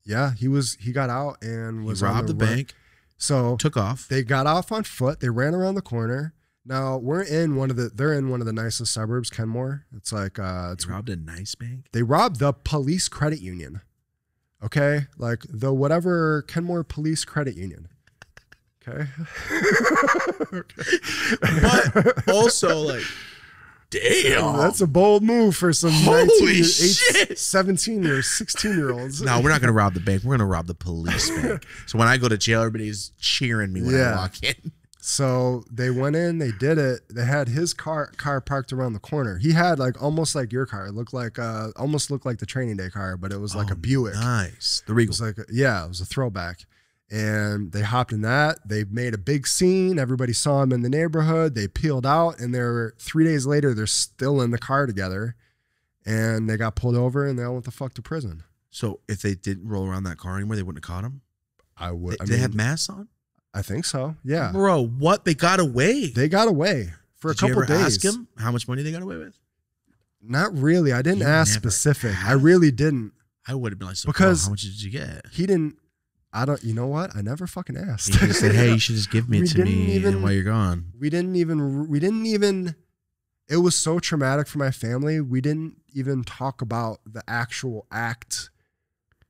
B: Yeah, he was. He got out and
A: He
B: was on
A: robbed the,
B: run.
A: bank,
B: So
A: took off.
B: They got off on foot. They ran around the corner. Now we're in one of the. They're in one of the nicest suburbs, Kenmore. It's like uh, it's
A: He robbed a nice bank.
B: they robbed the police credit union. Okay, like the whatever Kenmore Police Credit Union. Okay. okay.
A: But also, like, damn.
B: That's a bold move for some
A: Holy
B: 19 year, eight- 17 or 16 year olds.
A: no, we're not gonna rob the bank. We're gonna rob the police bank. So when I go to jail, everybody's cheering me when I walk in.
B: So they went in, they did it. They had his car car parked around the corner. He had like almost like your car. It looked like uh almost looked like the training day car, but it was like
A: Oh,
B: a Buick.
A: Nice. The Regal.
B: It was like a, yeah, it was a throwback. And they hopped in that. They made a big scene. Everybody saw him in the neighborhood. They peeled out, and they're three days later. They're still in the car together, and they got pulled over, and they all went the fuck to prison.
A: So if they didn't roll around that car anymore, they wouldn't have caught him.
B: I
A: They,
B: would. I
A: they
B: mean,
A: had masks on.
B: I think so. Yeah,
A: Bro, what? They got away.
B: they got away for
A: Did
B: a
A: you
B: couple
A: ever
B: days.
A: ask him how much money they got away with?
B: Not really. I didn't
A: You
B: ask specific. I really didn't.
A: I would have been like, so,
B: Because-
A: oh, how much did you get?
B: He didn't. I don't. You know what? I never fucking asked.
A: have said, hey, you should just give me it to me
B: even-
A: while you're gone.
B: we didn't even. We didn't even. It was so traumatic for my family. We didn't even talk about the actual act.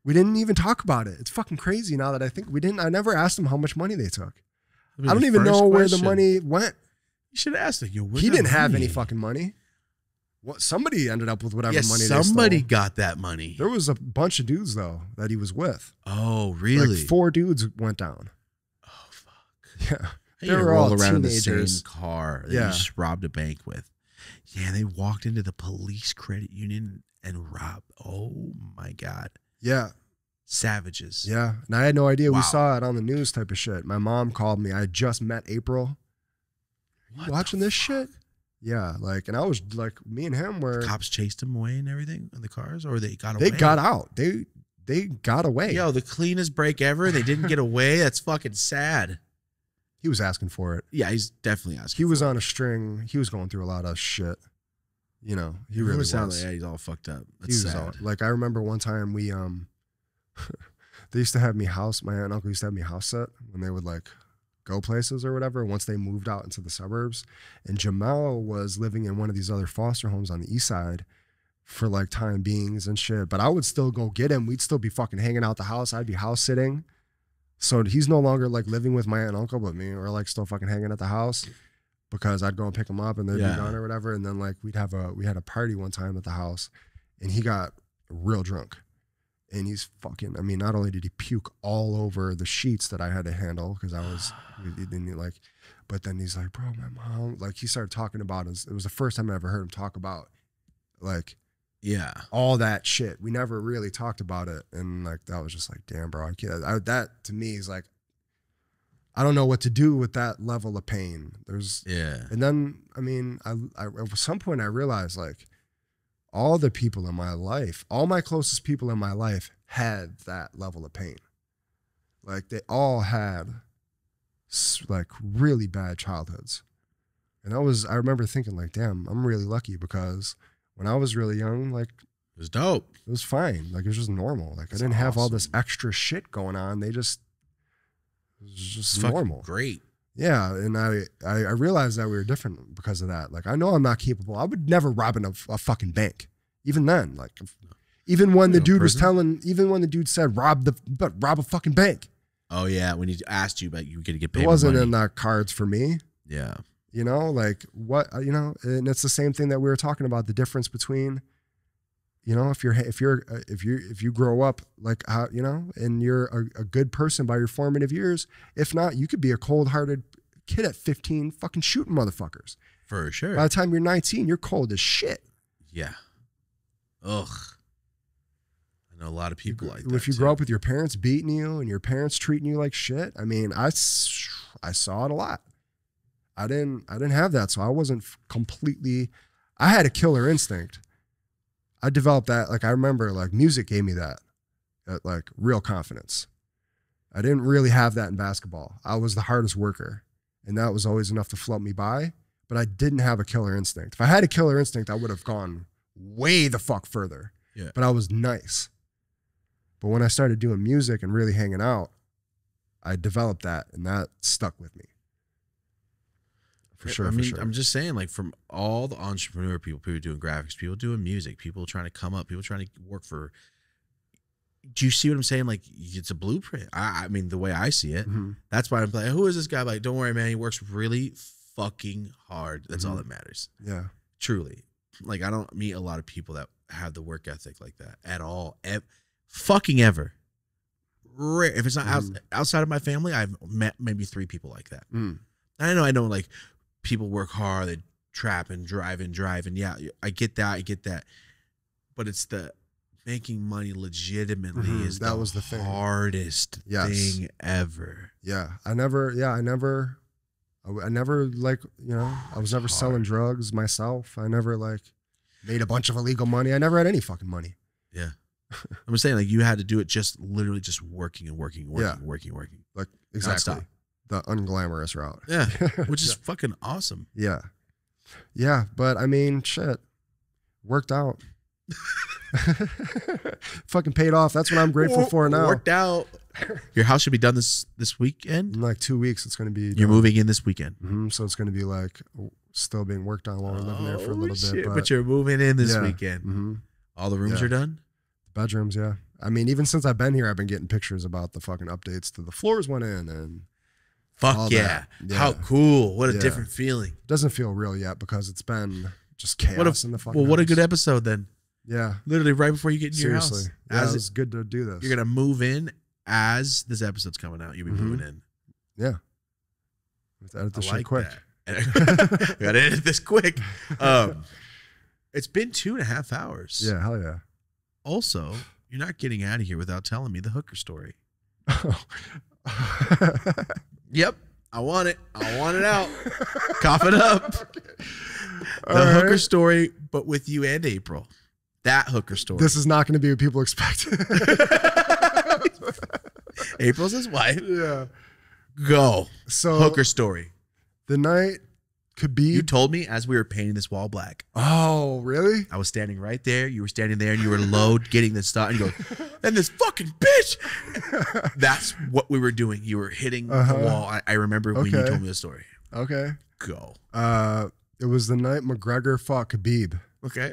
B: We didn't even talk about it. It's fucking crazy now that I think we didn't. I never asked them how much money they took. I don't even know where the money went.
A: You should have asked him. Yo, where's
B: he didn't have any fucking money. What? Somebody ended up with whatever
A: Yeah,
B: money.
A: somebody
B: They
A: got that money.
B: There was a bunch of dudes though that he was with.
A: Oh, really?
B: Like four dudes went down.
A: oh, fuck.
B: Yeah. They
A: you gonna
B: were all
A: around in the same
B: teenagers.
A: car that
B: Yeah.
A: just robbed a bank with. Yeah, they walked into the police credit union and robbed. Oh my god,
B: Yeah.
A: savages.
B: Yeah. And I had no idea.
A: Wow.
B: We saw it on the news type of shit. My mom called me. I had just met April. Watching this shit? Yeah. Like, and I was like, me and him were,
A: Cops chased him away and everything in the cars, or they got away.
B: they got out. They, they got away.
A: Yo, the cleanest break ever. They didn't get away. That's fucking sad.
B: He was asking for it.
A: Yeah, he's definitely asking.
B: He was
A: it.
B: on a string. He was going through a lot of shit. You know, he really was.
A: sounds like yeah, he's all fucked up.
B: he
A: That's
B: was
A: sad.
B: all, like I remember one time we um they used to have me house my aunt and uncle used to have me house set when they would like go places or whatever once they moved out into the suburbs and Jamal was living in one of these other foster homes on the east side for like time beings and shit. But I would still go get him. We'd still be fucking hanging out the house. I'd be house sitting. So he's no longer like living with my aunt and uncle, but me, or like still fucking hanging at the house because I'd go and pick him up and they'd
A: Yeah.
B: be gone or whatever. And then like we'd have a we had a party one time at the house, and he got real drunk. And he's fucking. I mean, not only did he puke all over the sheets that I had to handle because I was, didn't like, but then he's like, bro, my mom, like he started talking about his. It was the first time I ever heard him talk about, like
A: Yeah.
B: all that shit. We never really talked about it, and like that was just like, damn, bro. I can't. I, that to me is like, I don't know what to do with that level of pain. There's,
A: Yeah.
B: and then I mean, I, I at some point I realized like, all the people in my life, all my closest people in my life had that level of pain. Like they all had, like really bad childhoods, and I was I remember thinking like, damn, I'm really lucky because when I was really young, like
A: It was dope.
B: it was fine. Like it was just normal. Like
A: That's
B: I didn't have all this extra shit going on. They just it was just
A: It's
B: normal.
A: great.
B: Yeah, and I, I realized that we were different because of that. Like I know I'm not capable. I would never rob in a, a fucking bank. Even then, like even when the dude was telling, even when the dude said rob the but rob a fucking bank,
A: Oh yeah, when he asked you about you were gonna get paid.
B: it
A: wasn't
B: in the cards for me.
A: Yeah.
B: You know, like what uh, you know, and it's the same thing that we were talking about. The difference between, you know, if you're if you're uh, if you if you grow up like how you know, and you're a, a good person by your formative years. If not, you could be a cold hearted kid at 15, fucking shooting motherfuckers.
A: For sure.
B: By the time you're 19, you're cold as shit.
A: yeah. Ugh. I know a lot of people like that.
B: if you
A: too.
B: grow up with your parents beating you and your parents treating you like shit, I mean, i i saw it a lot. I didn't I didn't have that, so I wasn't completely. I had a killer instinct. I developed that. Like I remember, like music gave me that, that like real confidence. I didn't really have that in basketball. I was the hardest worker, and that was always enough to float me by. But I didn't have a killer instinct. If I had a killer instinct, I would have gone way the fuck further.
A: Yeah.
B: But I was nice. But when I started doing music and really hanging out, I developed that, and that stuck with me. For sure,
A: I mean,
B: sure.
A: I'm just saying, like from all the entrepreneur people, people doing graphics, people doing music, people trying to come up, people trying to work for. Do you see what I'm saying? Like it's a blueprint. I, I mean, the way I see it,
B: Mhm.
A: that's why I'm like, who is this guy? Like, don't worry, man. He works really fucking hard. That's all
B: Mhm.
A: that matters.
B: Yeah.
A: Truly. Like I don't meet a lot of people that have the work ethic like that at all. Ev- fucking ever. Rare. If it's not out,
B: Mhm.
A: outside of my family, I've met maybe three people like that.
B: Mm.
A: I know, I know, like people work hard, they trap and drive and drive, and yeah, I get that, I get that, but it's the making money legitimately
B: Mhm,
A: is
B: that
A: the
B: was the thing.
A: hardest
B: Yes.
A: thing ever.
B: Yeah. I never, yeah, I never, I never like, you know, I was never selling drugs myself. I never like made a bunch of illegal money. I never had any fucking money. Yeah.
A: I'm just saying, like you had to do it just literally just working and working, working,
B: Yeah.
A: working, working.
B: Like exactly. The unglamorous route.
A: Yeah, which is fucking awesome.
B: Yeah. Yeah. But I mean, shit, worked out. fucking paid off. That's what I'm grateful for now.
A: Worked out. Your house should be done this this weekend.
B: In like two weeks, it's going to be.
A: You're moving in this weekend.
B: hmm So it's going to be like still being worked on while we're living there for a
A: Oh,
B: little
A: shit,
B: bit.
A: But,
B: But,
A: you're moving in this
B: Yeah.
A: weekend.
B: hmm
A: All the rooms
B: Yeah.
A: are done.
B: bedrooms, yeah. I mean, even since I've been here, I've been getting pictures about the fucking updates to the floors went in, and
A: Fuck
B: All
A: yeah. How cool. What a
B: Yeah.
A: different feeling.
B: doesn't feel real yet because it's been just chaos
A: What a,
B: in the fucking.
A: well, what a good episode then.
B: Yeah,
A: Literally right before you get into your
B: seriously,
A: house.
B: yeah,
A: As
B: it's good to do this.
A: you're gonna move in as this episode's coming out. You'll be
B: Mhm.
A: moving in.
B: yeah, Let's edit
A: I
B: this shit
A: like
B: quick.
A: that. Gotta edit this quick. Um, it's been two and a half hours.
B: Yeah, hell yeah.
A: Also, you're not getting out of here without telling me the hooker story. Yep. I want it. I want it out. Cough it up.
B: All
A: the
B: right.
A: hooker story, but with you and April. That hooker story.
B: This is not going to be what people expect.
A: April's his wife.
B: yeah.
A: Go.
B: So
A: hooker story.
B: the night could be.
A: You told me as we were painting this wall black.
B: oh, really?
A: I was standing right there. You were standing there and you were low getting this stuff. And you go, and this fucking bitch. That's what we were doing. You were hitting
B: Uh-huh.
A: the wall. I, I remember when you told me the story.
B: Okay.
A: Go.
B: Uh, it was the night McGregor fought Khabib.
A: Okay.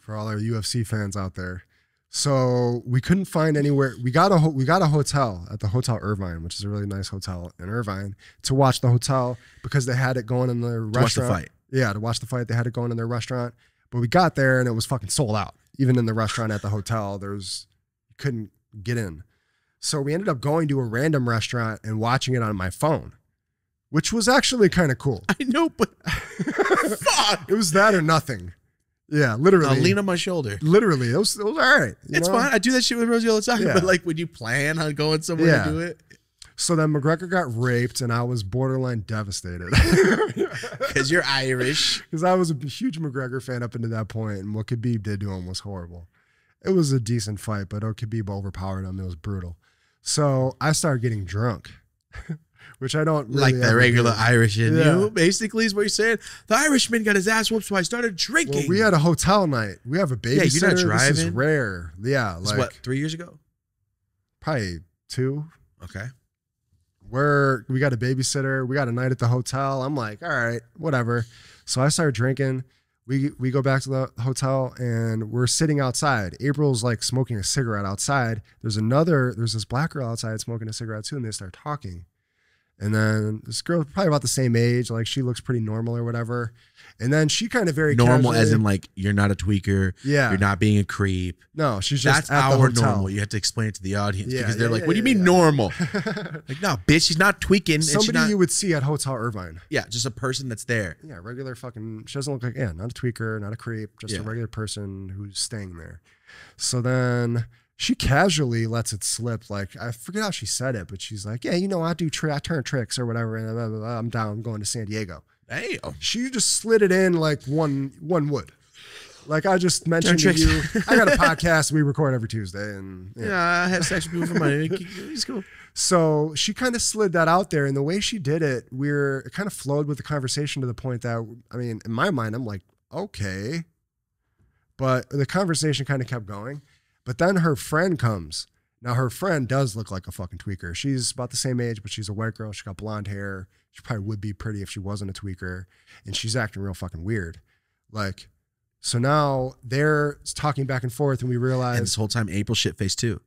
B: for all our UFC fans out there. So we couldn't find anywhere. We got a ho- we got a hotel at the Hotel Irvine, which is a really nice hotel in Irvine, to watch the hotel because they had it going in the
A: To watch the
B: restaurant.
A: fight.
B: Yeah, to watch the fight. They had it going in their restaurant. But we got there and it was fucking sold out. Even in the restaurant at the hotel, there's you couldn't get in. So we ended up going to a random restaurant and watching it on my phone, which was actually kind of cool.
A: I know, but fuck.
B: It was that or nothing. Yeah, literally.
A: I'll lean on my shoulder.
B: literally, it was, it was all right.
A: It's
B: know?
A: fine. I do that shit with Rosie all the time.
B: Yeah.
A: But like, would you plan on going somewhere
B: Yeah.
A: to do it?
B: So then McGregor got raped, and I was borderline devastated
A: Because you're Irish.
B: because I was a huge McGregor fan up until that point, and what Khabib did to him was horrible. It was a decent fight, but oh, Khabib overpowered him. It was brutal. So I started getting drunk, which I don't really
A: like the regular
B: do.
A: Irish in
B: Yeah.
A: you, basically, is what you're saying. The Irishman got his ass whooped, so I started drinking.
B: Well, we had a hotel night. We have a babysitter.
A: Yeah, you're not
B: This is rare. Yeah, like
A: what, three years ago?
B: probably two,
A: Okay.
B: we're we got a babysitter. We got a night at the hotel. I'm like, all right, whatever. So I started drinking. We we go back to the hotel and we're sitting outside. April's like smoking a cigarette outside. There's another. There's this black girl outside smoking a cigarette too, and they start talking. And then this girl, probably about the same age, like she looks pretty normal or whatever. And then she kind of very
A: Normal, as in like you're not a tweaker.
B: yeah,
A: You're not being a creep.
B: no, she's just
A: That's
B: at the
A: our
B: hotel.
A: normal. You have to explain it to the audience
B: Yeah,
A: because they're
B: yeah,
A: like,
B: yeah,
A: "What do you mean normal?" like, no, bitch, she's not tweaking.
B: Somebody
A: not,
B: you would see at Hotel Irvine.
A: yeah, just a person that's there.
B: Yeah, regular fucking. She doesn't look like yeah, not a tweaker, not a creep, just a regular person who's staying there. So then she casually lets it slip. Like I forget how she said it, but she's like, "Yeah, you know, I do tri- I turn tricks or whatever, and blah, blah, blah. I'm down. I'm going to San Diego."
A: Hey,
B: She just slid it in like one one would. Like I just mentioned to
A: tricks.
B: you, I got a podcast we record every Tuesday, and yeah.
A: yeah, I have sex with people for money. It's cool.
B: So she kind of slid that out there, and the way she did it, we're it kind of flowed with the conversation to the point that I mean, in my mind, I'm like, okay, but the conversation kind of kept going. But then her friend comes. Now her friend does look like a fucking tweaker. She's about the same age, but she's a white girl. She got blonde hair. She probably would be pretty if she wasn't a tweaker, and she's acting real fucking weird. Like, so now they're talking back and forth, and we realize
A: And this whole time, April shit face too.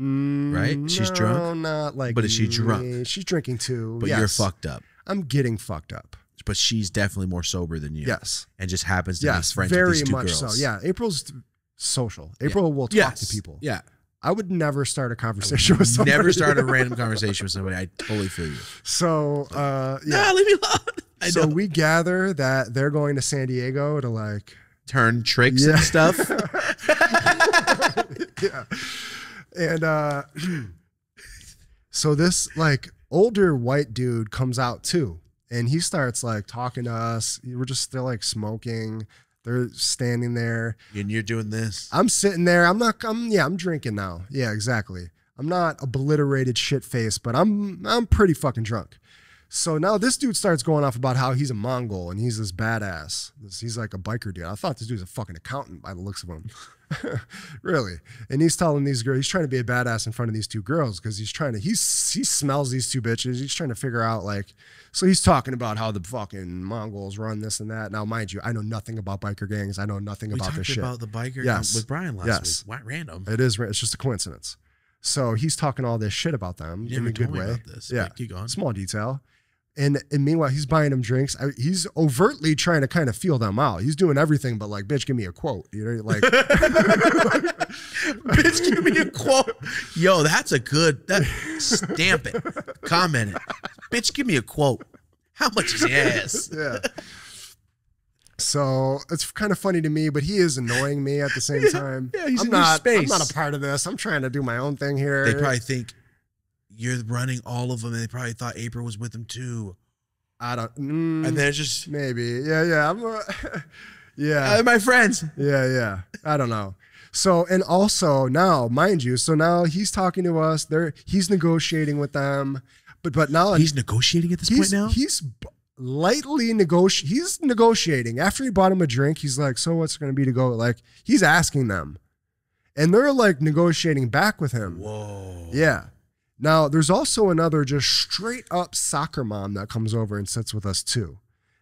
B: Mm,
A: Right? She's
B: no,
A: drunk?
B: Not like.
A: But is she drunk?
B: She's drinking too.
A: But
B: yes.
A: you're fucked up.
B: I'm getting fucked up.
A: But she's definitely more sober than you.
B: Yes.
A: And just happens to
B: Yes.
A: be friends
B: Very
A: with these two
B: much
A: girls.
B: so. Yeah. April's social.
A: Yeah.
B: April will talk
A: Yes.
B: to people.
A: Yeah.
B: I would never start a conversation with somebody.
A: Never start a random conversation with somebody. I totally feel you.
B: So uh, yeah.
A: Nah, leave me alone. I
B: so
A: know.
B: we gather that they're going to San Diego to like
A: Turn tricks
B: Yeah.
A: and stuff.
B: yeah. And uh so this like older white dude comes out too. And he starts like talking to us. We're just still like smoking. They're standing there.
A: and you're doing this.
B: I'm sitting there. I'm not I'm yeah, I'm drinking now. Yeah, exactly. I'm not obliterated shit face, but I'm I'm pretty fucking drunk. So now this dude starts going off about how he's a Mongol and he's this badass. He's like a biker dude. I thought this dude's a fucking accountant by the looks of him. really. And he's telling these girls, he's trying to be a badass in front of these two girls because he's trying to, he's, he smells these two bitches. He's trying to figure out like, so he's talking about how the fucking Mongols run this and that. Now, mind you, I know nothing about biker gangs. I know nothing
A: We
B: about this shit.
A: about the biker
B: Yes.
A: with Brian last
B: Yes.
A: week. Why random?
B: It is. It's just a coincidence. So he's talking all this shit about them
A: You
B: in a good way.
A: this.
B: Yeah,
A: keep going.
B: small detail. And and meanwhile, he's buying them drinks. I, he's overtly trying to kind of feel them out. He's doing everything but like, bitch, give me a quote. You know, like
A: Bitch, give me a quote. Yo, that's a good. That stamp it, comment it. Bitch, give me a quote. How much is ass?
B: yeah. So it's kind of funny to me, but he is annoying me at the same time.
A: yeah, he's
B: I'm
A: in
B: not. I'm not a part of this. I'm trying to do my own thing here.
A: They probably think you're running all of them, and they probably thought April was with them too.
B: I don't. mm,
A: And then it's just
B: maybe. Yeah, yeah. I'm. Uh, yeah.
A: uh, my friends.
B: Yeah, yeah. I don't know. So and also now, mind you, so now he's talking to us. They're he's negotiating with them, but but now
A: He's negotiating at this point now.
B: he's lightly negoti He's negotiating after he bought him a drink. He's like, so what's going to be to go? Like he's asking them, and they're like negotiating back with him.
A: Whoa.
B: Yeah. Now, there's also another just straight up soccer mom that comes over and sits with us too.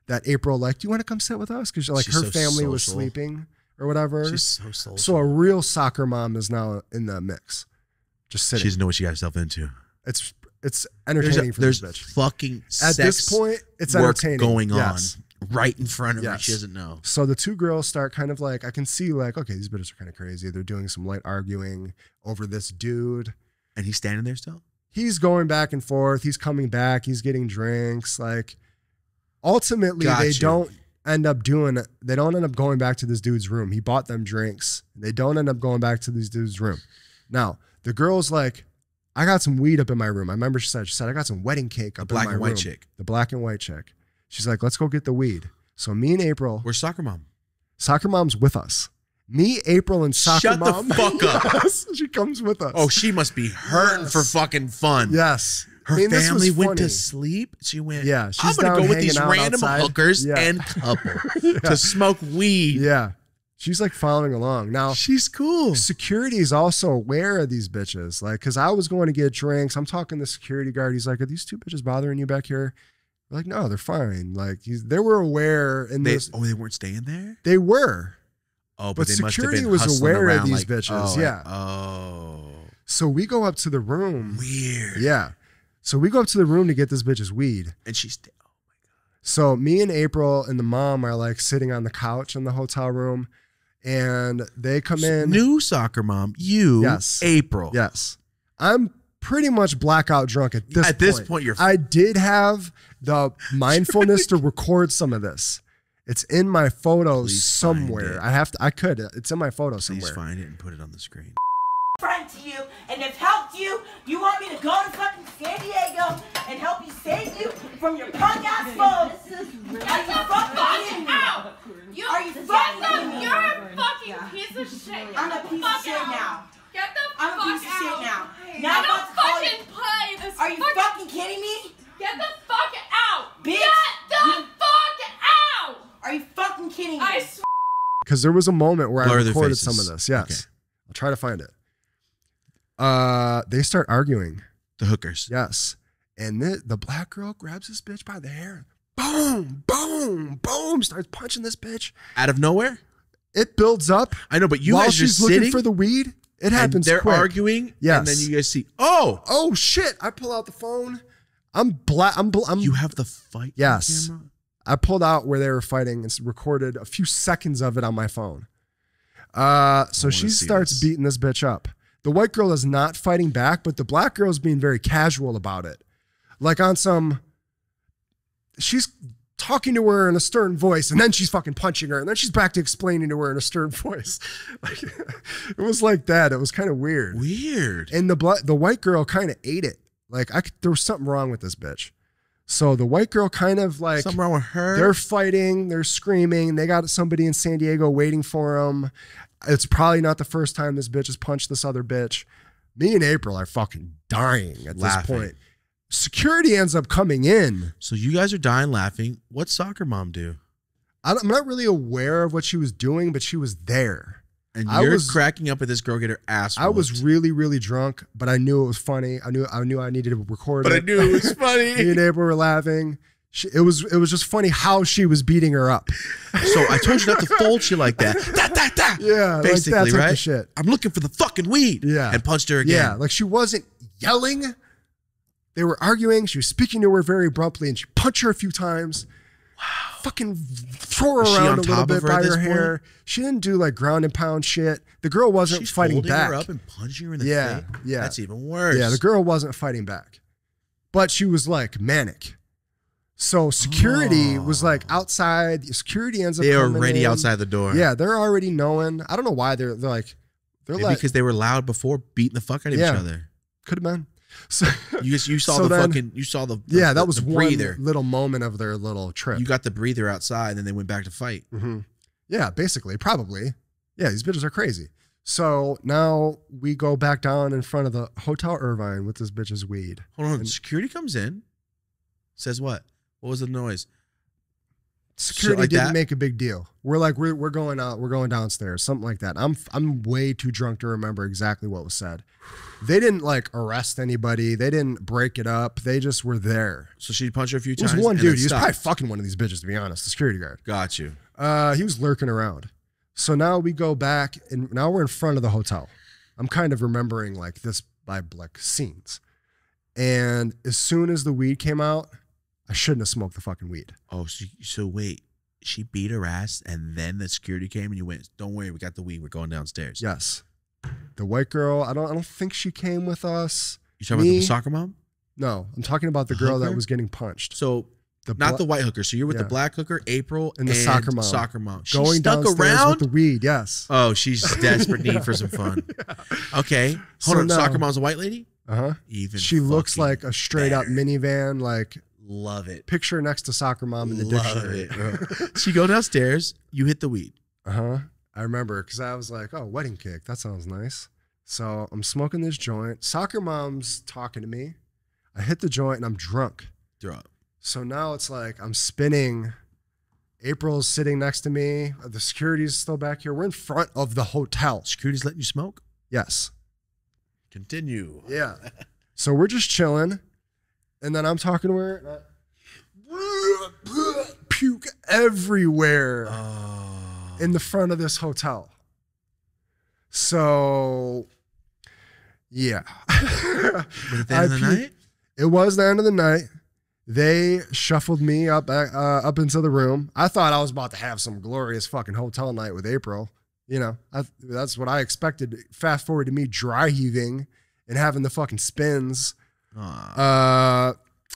B: That April, like, do you want to come sit with us? Because like
A: She's
B: her
A: so
B: family was sleeping. or whatever.
A: She's so soul.
B: so a real soccer mom is now in the mix, just
A: she
B: sitting.
A: doesn't know what she got herself into.
B: it's it's
A: There's,
B: entertaining
A: a,
B: for
A: there's
B: this bitch.
A: fucking
B: At this point, it's
A: work
B: entertaining
A: going on
B: Yes.
A: right in front of her. She doesn't know.
B: So the two girls start kind of like I can see like okay these bitches are kind of crazy. They're doing some light arguing over this dude.
A: And he's standing there still.
B: He's going back and forth. He's coming back. He's getting drinks. Like ultimately
A: Got
B: they
A: you.
B: don't end up doing it. they don't end up going back to this dude's room. He bought them drinks. They don't end up going back to this dude's room. Now, the girl's like I got some weed up in my room. I remember she said she said I got some wedding cake up
A: black
B: in my
A: and white
B: room.
A: chick.
B: The black and white chick. She's like, "Let's go get the weed." So me and April
A: Where's soccer mom?
B: Soccer mom's with us. Me, April, and soccer
A: Shut the
B: mom.
A: fuck up.
B: Yes, she comes with us.
A: Oh, she must be hurting
B: Yes.
A: for fucking fun.
B: yes.
A: Her
B: I mean,
A: family went to sleep. She went.
B: Yeah,
A: I'm
B: she's
A: gonna
B: down
A: go with these random
B: outside.
A: hookers
B: Yeah.
A: and couple to smoke weed.
B: Yeah, she's like following along now.
A: She's cool.
B: Security is also aware of these bitches, like, cause I was going to get drinks. I'm talking to the security guard. He's like, "Are these two bitches bothering you back here?" We're like, no, they're fine. Like, he's, they were aware, and
A: They,
B: this,
A: oh, they weren't staying there.
B: they were.
A: Oh, but,
B: But
A: they must have
B: security was aware of these
A: like,
B: bitches,
A: oh,
B: yeah.
A: Oh,
B: So we go up to the room.
A: weird.
B: Yeah. So we go up to the room to get this bitch's weed.
A: And she's. Dead. Oh my god.
B: So me and April and the mom are like sitting on the couch in the hotel room, and they come in.
A: New soccer mom, you,
B: Yes.
A: April.
B: Yes, I'm pretty much blackout drunk at this.
A: At this point, you're-
B: I did have the mindfulness to record some of this. It's in my photos
A: Please
B: somewhere. I have to. I could. It's in my photo
A: Please
B: somewhere.
A: find it and put it on the screen.
D: friend to you and have helped you. You want me to go to fucking San Diego and help you save you from your punk ass phone? Are you fucking kidding
E: out! You,
D: Are you fucking
E: the. You're a fucking piece of shit. Get
D: I'm a piece
E: fuck
D: of shit
E: out.
D: now.
E: Get the
D: I'm a
E: fuck
D: piece of shit now. Now I'm about to call you.
E: fucking play this.
D: Are you
E: fucking,
D: fucking kidding me?
E: Get the fuck out!
D: Bitch,
E: Get the
D: you-
E: fuck out!
D: Are you fucking kidding me?
E: I swear.
B: Because there was a moment where
A: Blur
B: I recorded some of this. Yes,
A: Okay.
B: I'll try to find it. Uh, they start arguing.
A: The hookers.
B: Yes. And the, the black girl grabs this bitch by the hair. Boom, boom, boom. Starts punching this bitch.
A: Out of nowhere?
B: It builds up.
A: I know, but you
B: while
A: guys
B: she's
A: just
B: looking
A: sitting
B: for the weed. It
A: and
B: happens.
A: they're
B: quick.
A: arguing. And then you guys see, oh,
B: Oh shit! I pull out the phone. I'm black. I'm. Bl- I'm.
A: you have the fight
B: Yes.
A: camera?
B: I pulled out where they were fighting and recorded a few seconds of it on my phone. Uh, so she starts
A: this.
B: beating this bitch up. The white girl is not fighting back, but the black girl is being very casual about it. Like on some, she's talking to her in a stern voice, and then she's fucking punching her, and then she's back to explaining to her in a stern voice. Like, it was like that. It was kind of weird.
A: Weird.
B: And the black, the white girl kind of ate it. Like I, could- there was something wrong with this bitch. So the white girl kind of like
A: Something wrong with her?
B: they're fighting, they're screaming. They got somebody in San Diego waiting for them. It's probably not the first time this bitch has punched this other bitch. Me and April are fucking dying at
A: Laughing.
B: this point. Security ends up coming in.
A: so you guys are dying laughing. What's soccer mom do?
B: I'm not really aware of what she was doing, but she was there.
A: And
B: I
A: you're
B: was-
A: cracking up at this girl get her ass.
B: I was really, really drunk, but I knew it was funny. I knew I knew I needed to record
A: but I knew it was
B: Me
A: funny.
B: and April were laughing. She, it was it was just funny how she was beating her up.
A: so I told you not to fold shit like that. Da, da, da.
B: Yeah,
A: Basically,
B: like that type
A: right?
B: of shit.
A: I'm looking for the fucking weed.
B: Yeah.
A: And punched her again.
B: Yeah, like she wasn't yelling. They were arguing. She was speaking to her very abruptly, and she punched her a few times. Wow. Fucking throw her
A: Was she
B: around a little bit
A: of her
B: by her hair. She didn't do like ground and pound shit. The girl wasn't
A: She's
B: fighting back.
A: her up and punching her in the
B: Yeah,
A: face.
B: yeah.
A: That's even worse.
B: Yeah, the girl wasn't fighting back, but she was like manic. So security oh. was like outside. Security ends up.
A: Oh. They are already
B: in.
A: outside the door.
B: Yeah, they're already knowing. I don't know why they're they're like they're
A: Maybe
B: like
A: because they were loud before, beating the fuck out of
B: Yeah.
A: each other.
B: could have been. So
A: You just you saw
B: So
A: the
B: then-
A: fucking you saw the, the-
B: yeah, that was
A: the
B: one
A: breather.
B: little moment of their little trip.
A: You got the breather outside, and then they went back to fight.
B: hmm Yeah, basically, probably. Yeah, these bitches are crazy. So now we go back down in front of the Hotel Irvine with this bitch's weed.
A: Hold on,
B: And-
A: security comes in, says what? What was the noise?
B: Security
A: like
B: didn't
A: that?
B: make a big deal. We're like, we're, we're going out, we're going downstairs, something like that. I'm I'm way too drunk to remember exactly what was said. They didn't like arrest anybody. They didn't break it up. They just were there.
A: So she punched her a few
B: It was
A: times.
B: one dude. He was probably fucking one of these bitches, to be honest. The security guard.
A: Got you.
B: Uh, he was lurking around. So now we go back and now we're in front of the hotel. I'm kind of remembering like this by like scenes. And as soon as the weed came out, I shouldn't have smoked the fucking weed.
A: Oh, so, so wait. She beat her ass, and then the security came, and you went. Don't worry, we got the weed. We're going downstairs.
B: Yes. The white girl, I don't I don't think she came with us.
A: You talking about the soccer mom?
B: No, I'm talking about the
A: The
B: girl that was getting punched.
A: So
B: The
A: not the white hooker. So you're with the black hooker, April,
B: And the soccer mom.
A: Soccer mom. She
B: going
A: stuck
B: downstairs
A: around.
B: with the weed. Yes.
A: oh, she's desperate need for some fun. Okay, hold
B: So
A: on.
B: now-
A: Soccer mom's a white lady.
B: Uh huh.
A: Even
B: She looks like a straight up minivan. Like
A: Love it.
B: picture next to soccer mom in the
A: Love
B: dictionary.
A: it. so you go downstairs. You hit the weed.
B: Uh huh. I remember because I was like, oh, wedding cake. That sounds nice. So I'm smoking this joint. Soccer mom's talking to me. I hit the joint and I'm drunk.
A: Up.
B: So now it's like I'm spinning. April's sitting next to me. The security's still back here. We're in front of the hotel.
A: Security's letting you smoke.
B: Yes.
A: Continue.
B: Yeah. So we're just chilling. And then I'm talking to her. And I, puke everywhere
A: Oh.
B: in the front of this hotel. So, yeah.
A: Was it the end of the night?
B: It was the end of the night. They shuffled me up uh, up into the room. I thought I was about to have some glorious fucking hotel night with April. You know, I, that's what I expected. Fast forward to me dry heaving and having the fucking spins. Uh,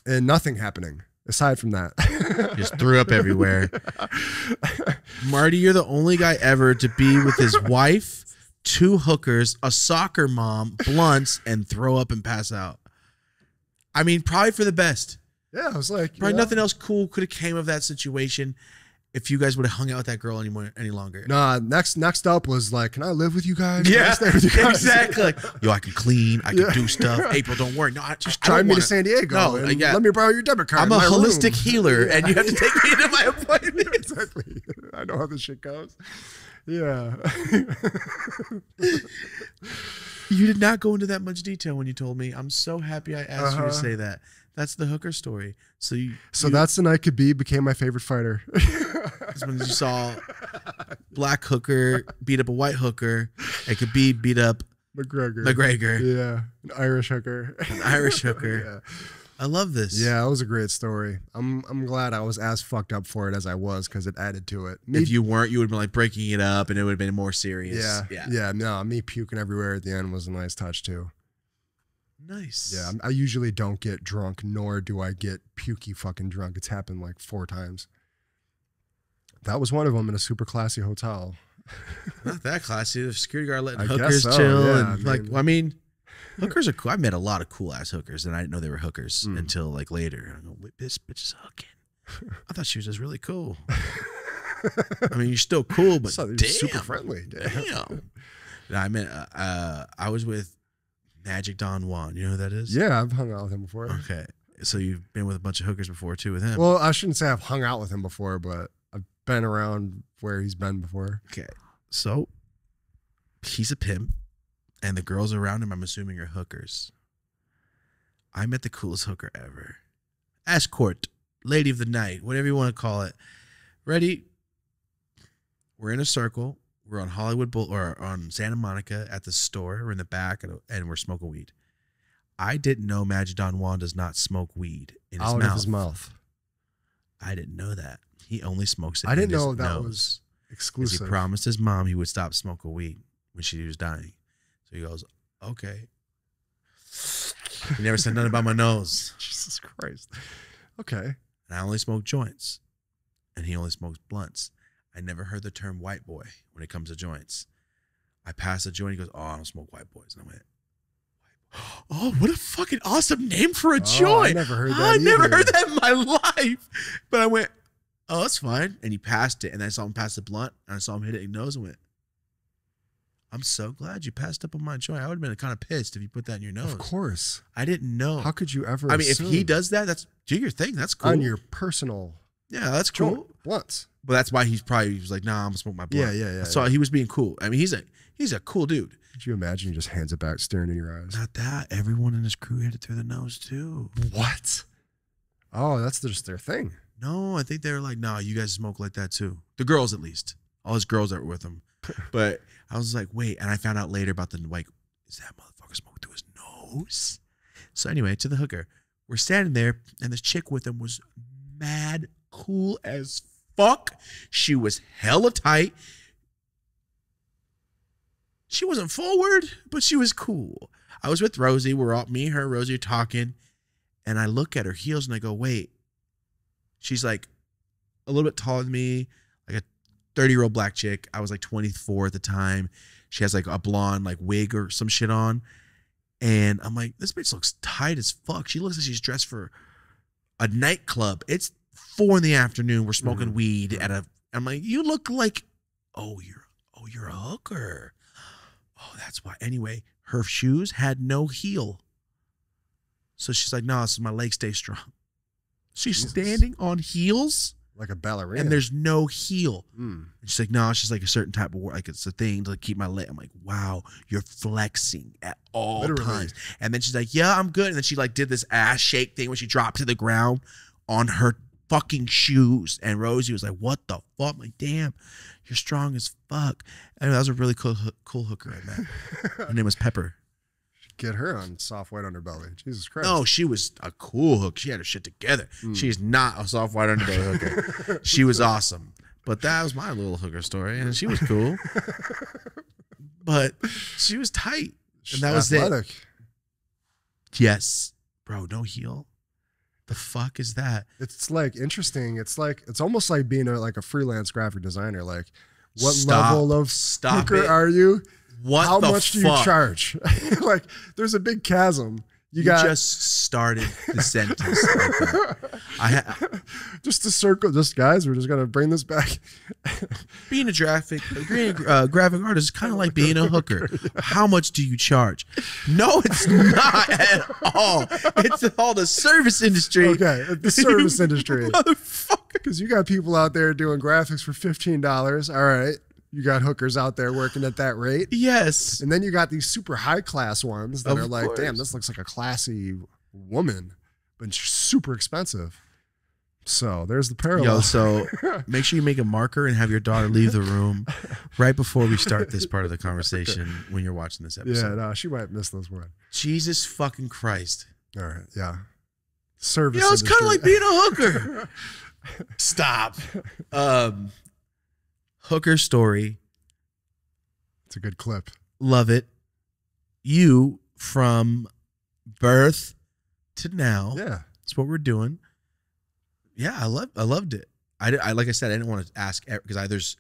B: and nothing happening aside from that.
A: just threw up everywhere. Marty, you're the only guy ever to be with his wife, two hookers, a soccer mom, blunts, and throw up and pass out. I mean, probably for the best.
B: yeah, I was like, you
A: Probably
B: know,
A: nothing else cool could have came of that situation if you guys would have hung out with that girl anymore any longer.
B: Nah, next next up was like, can I live with you guys?
A: Yeah,
B: with you guys?
A: exactly. Like, yo, I can clean, I can
B: Yeah.
A: do stuff. April, don't worry. No, I just
B: Drive me to San Diego.
A: No,
B: and
A: yeah.
B: Let me borrow your debit card.
A: I'm a
B: my room.
A: holistic healer, and you have to take me to my appointment.
B: exactly. I know how this shit goes. Yeah.
A: You did not go into that much detail when you told me. I'm so happy I asked you
B: Uh-huh.
A: to say that. That's the hooker story. So you,
B: so
A: you,
B: that's the night Khabib became my favorite fighter.
A: when you saw black hooker beat up a white hooker, and Khabib beat up
B: McGregor.
A: McGregor,
B: Yeah. An Irish hooker.
A: an Irish hooker. yeah. I love this.
B: Yeah. Yeah, it was a great story. I'm I'm glad I was as fucked up for it as I was because it added to it. Me
A: If you weren't, you would have been like breaking it up, and it would have been more serious.
B: yeah,
A: Yeah.
B: yeah, no, me puking everywhere at the end was a nice touch too.
A: Nice.
B: Yeah, I'm- usually don't get drunk, nor do I get pukey fucking drunk. It's happened like four times. That was one of them in a super classy hotel.
A: Not that classy. The security guard letting
B: I guess
A: hookers
B: so,
A: chill
B: yeah,
A: and
B: I
A: like
B: mean-
A: I mean, hookers are cool. I met a lot of cool ass hookers, and I didn't know they were hookers
B: Mm.
A: until like later. I go, "Wait, this bitch is hooking. I thought she was just really cool. I mean, you're still cool, but
B: So
A: damn,
B: super friendly.
A: Damn. No, I meant uh, uh, I was with Magic Don Juan. You know who that is?
B: Yeah, I've hung out with him before.
A: Okay, so you've been with a bunch of hookers before too with him.
B: Well, I shouldn't say I've hung out with him before, but I've been around where he's been before.
A: Okay. So he's a pimp, and the girls around him, I'm assuming, are hookers. I met the coolest hooker ever. Escort, lady of the night, whatever you want to call it. Ready? We're in a circle. We're on Hollywood Bowl or on Santa Monica at the store. We're in the back and, and we're smoking weed. I didn't know Magic Don Juan does not smoke weed in his
B: out
A: mouth.
B: of his mouth.
A: I didn't know that. He only smokes it.
B: I didn't
A: in his
B: know that
A: nose.
B: was
A: 'Cause
B: exclusive.
A: he promised his mom he would stop smoking weed when she was dying. So he goes, okay. He never said nothing about my nose.
B: Jesus Christ. Okay.
A: And I only smoke joints. And he only smokes blunts. I never heard the term white boy when it comes to joints. I passed a joint. He goes, Oh, I don't smoke white boys. And I went, Oh, what a fucking awesome name for a
B: Oh, I
A: joint.
B: never heard that.
A: I
B: that
A: never heard that in my life. But I went, Oh, that's fine. And he passed it. And I saw him pass the blunt. And I saw him hit it in nose and went, I'm so glad you passed up on my joint. I would have been kind of pissed if you put that in your nose.
B: Of course.
A: I didn't know.
B: How could you ever?
A: I mean, if he does that, that's do your thing. That's cool.
B: on your personal
A: yeah, that's cool.
B: blunts.
A: But that's why he's probably he was like, nah, I'm gonna smoke my blunt.
B: Yeah, yeah, yeah,
A: So he was being cool. I mean, he's a he's a cool dude.
B: Could you imagine? He just hands it back, staring in your eyes.
A: Not that everyone in his crew hit it through the nose too.
B: What? Oh, that's just their thing.
A: No, I think they were like, nah, you guys smoke like that too. The girls at least. All his girls that were with him but I was like, wait, and I found out later about the like, is that motherfucker smoking through his nose? So anyway, to the hooker, we're standing there, and this chick with him was mad cool as fuck. She was hella tight. She wasn't forward, but she was cool. I was with Rosie. We're all me, her, Rosie talking, and I look at her heels and I go, wait. She's like a little bit taller than me, like a 30 year old black chick. I was like 24 at the time. She has like a blonde like wig or some shit on. And I'm like, this bitch looks tight as fuck. She looks like she's dressed for a nightclub. It's four in the afternoon. We're smoking
B: Mhm.
A: weed at a. I'm like, you look like, oh, you're, oh, you're a hooker. Oh, that's why. Anyway, her shoes had no heel. So she's like, no, so my legs stay strong. She's
B: Jesus.
A: standing on heels
B: Like a ballerina.
A: and there's no heel.
B: Mm.
A: And she's like, no, it's just like a certain type of work. Like it's a thing to like keep my leg. I'm like, wow, you're flexing at all
B: Literally.
A: times. And then she's like, yeah, I'm good. And then she like did this ass shake thing when she dropped to the ground on her fucking shoes. And Rosie was like, what the fuck? I'm like, damn, you're strong as fuck. And that was a really cool, cool hooker I met. Her name was Pepper.
B: Get her on soft white underbelly. Jesus Christ.
A: No, she was a cool hook. She had her shit together. Hmm. She's not a soft white underbelly hooker. she was awesome. But that was my little hooker story, and she was cool. but she was tight, and that was it.
B: Athletic.
A: Yes, bro, no heel. The fuck is that?
B: It's like interesting. It's like it's almost like being a like a freelance graphic designer. Like, what
A: Stop.
B: level of
A: Stop
B: hooker
A: it.
B: are you?
A: What
B: How much do you charge? like, there's a big chasm. You,
A: You,
B: got
A: just started the sentence. Like. I ha-
B: just to circle. Just guys, we're just gonna bring this back.
A: being a graphic being a uh, graphic artist is kind of like being a hooker. How much do you charge? No, it's not at all. It's all the service industry.
B: Okay, the service industry.
A: Motherfucker.
B: Because you got people out there doing graphics for fifteen dollars. All right, you got hookers out there working at that rate,
A: Yes.
B: and then you got these super high class ones that
A: Of
B: are like, damn, this looks like a classy woman, but super expensive. So there's the parallel.
A: Yo, so make sure you make a marker and have your daughter leave the room right before we start this part of the conversation when you're watching this
B: yeah,
A: episode.
B: no, she might miss this one.
A: Jesus fucking Christ.
B: All right, yeah. Service.
A: You know, it's kind of like being a hooker. Stop. Um, hooker story.
B: it's a good clip.
A: Love it. You from birth to now.
B: Yeah.
A: That's what we're doing. Yeah, I love. I loved it. I, I like I said, I didn't want to ask because I there's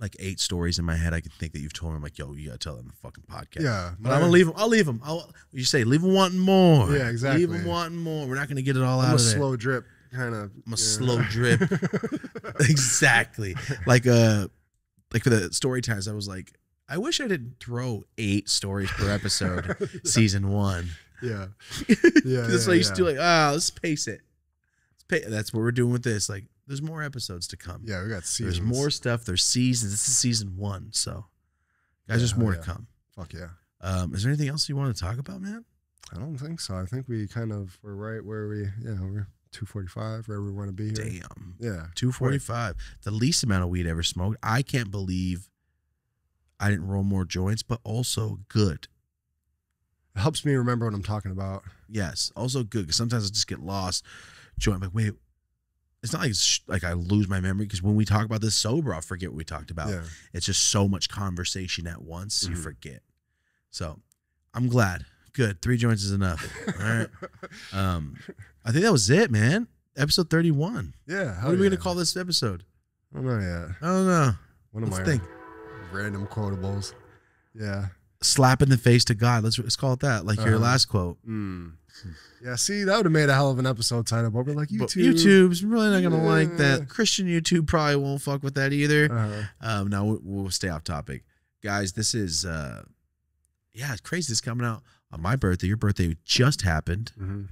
A: like eight stories in my head I can think that you've told me. I'm like, yo, you gotta tell them the fucking podcast.
B: Yeah.
A: But I'm gonna leave them. I'll leave them. I'll. You say leave them wanting more.
B: Yeah, exactly.
A: Leave them wanting more. We're not gonna get it all
B: I'm
A: out
B: a
A: of there.
B: slow drip kind of.
A: I'm a slow drip. exactly. Like uh, like for the story times, I was like, I wish I didn't throw eight stories per episode, season one.
B: Yeah.
A: That's
B: Yeah,
A: what I
B: yeah,
A: used to do. Like, ah, let's pace it. Let's pay. That's what we're doing with this. Like, there's more episodes to come.
B: Yeah, we got seasons.
A: There's more stuff. There's seasons. This is season one. So, guys, there's more
B: yeah.
A: to come.
B: Fuck yeah.
A: Um, is there anything else you want to talk about, man?
B: I don't think so. I think we kind of were right where we, you know, we're 245, where we want to be here.
A: Damn.
B: Yeah.
A: 245. The least amount of weed ever smoked. I can't believe I didn't roll more joints, but also good.
B: It helps me remember what I'm talking about.
A: Yes, also good because sometimes I just get lost. Joint, like, wait, it's not like it's sh- like I lose my memory because when we talk about this sober, I'll forget what we talked about.
B: Yeah.
A: It's just so much conversation at once, you
B: Mhm.
A: forget. So I'm glad. Good. Three joints is enough. All right. Um, I think that was it, man. Episode 31.
B: Yeah.
A: what are we gonna call this episode?
B: I don't know yet.
A: I don't know.
B: One of
A: Let's
B: my
A: think.
B: random quotables. Yeah.
A: Slap in the face to God. Let's let's call it that. Like your
B: Uh-huh.
A: last quote.
B: Mm. Yeah. See, that would have made a hell of an episode title, but we're like
A: But
B: YouTube.
A: YouTube's really not gonna like that. Christian YouTube probably won't fuck with that either.
B: Uh,
A: Um, now we'll, we'll stay off topic, guys. This is uh, yeah, it's crazy. This is coming out on my birthday. Your birthday just happened.
B: mhm.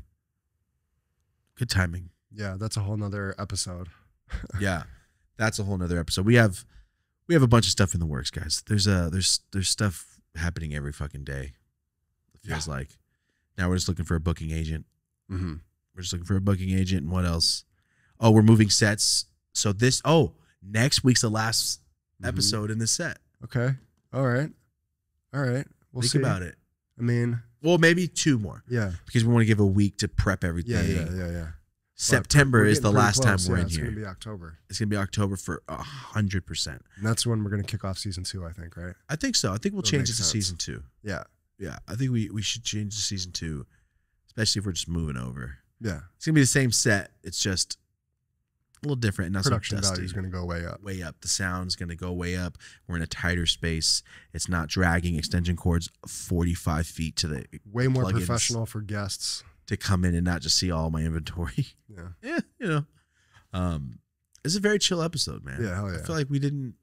A: Good timing.
B: Yeah, that's a whole nother episode.
A: Yeah, that's a whole nother episode. We have we have a bunch of stuff in the works, guys. There's a there's there's stuff happening every fucking day. It feels like. Now we're just looking for a booking agent.
B: Mm-hmm.
A: We're just looking for a booking agent. And what else? Oh, we're moving sets. So this. Oh, next week's the last episode in this set.
B: Okay. All right. All right. We'll
A: Think
B: see.
A: about it.
B: I mean,
A: Well, maybe two more
B: yeah.
A: because we want to give a week to prep everything.
B: Yeah, yeah, yeah, yeah.
A: September is the last
B: close.
A: time we're
B: Yeah,
A: in
B: it's
A: here.
B: It's gonna be October.
A: it's gonna be October for a hundred percent.
B: And that's when we're gonna kick off season two, I think, right?
A: I think so. I think we'll
B: That
A: change it to
B: sense.
A: season two.
B: Yeah.
A: Yeah, I think we we should change to season two, especially if we're just moving over.
B: Yeah.
A: It's gonna be the same set. It's just a little different. And not so
B: Production
A: dusty.
B: value is gonna go way up.
A: way up. The sound's gonna go way up. We're in a tighter space. It's not dragging extension cords forty five feet to the
B: Way more professional for guests.
A: to come in and not just see all my inventory.
B: Yeah.
A: yeah, you know. Um, it's a very chill episode, man.
B: Yeah, hell yeah.
A: I feel like we didn't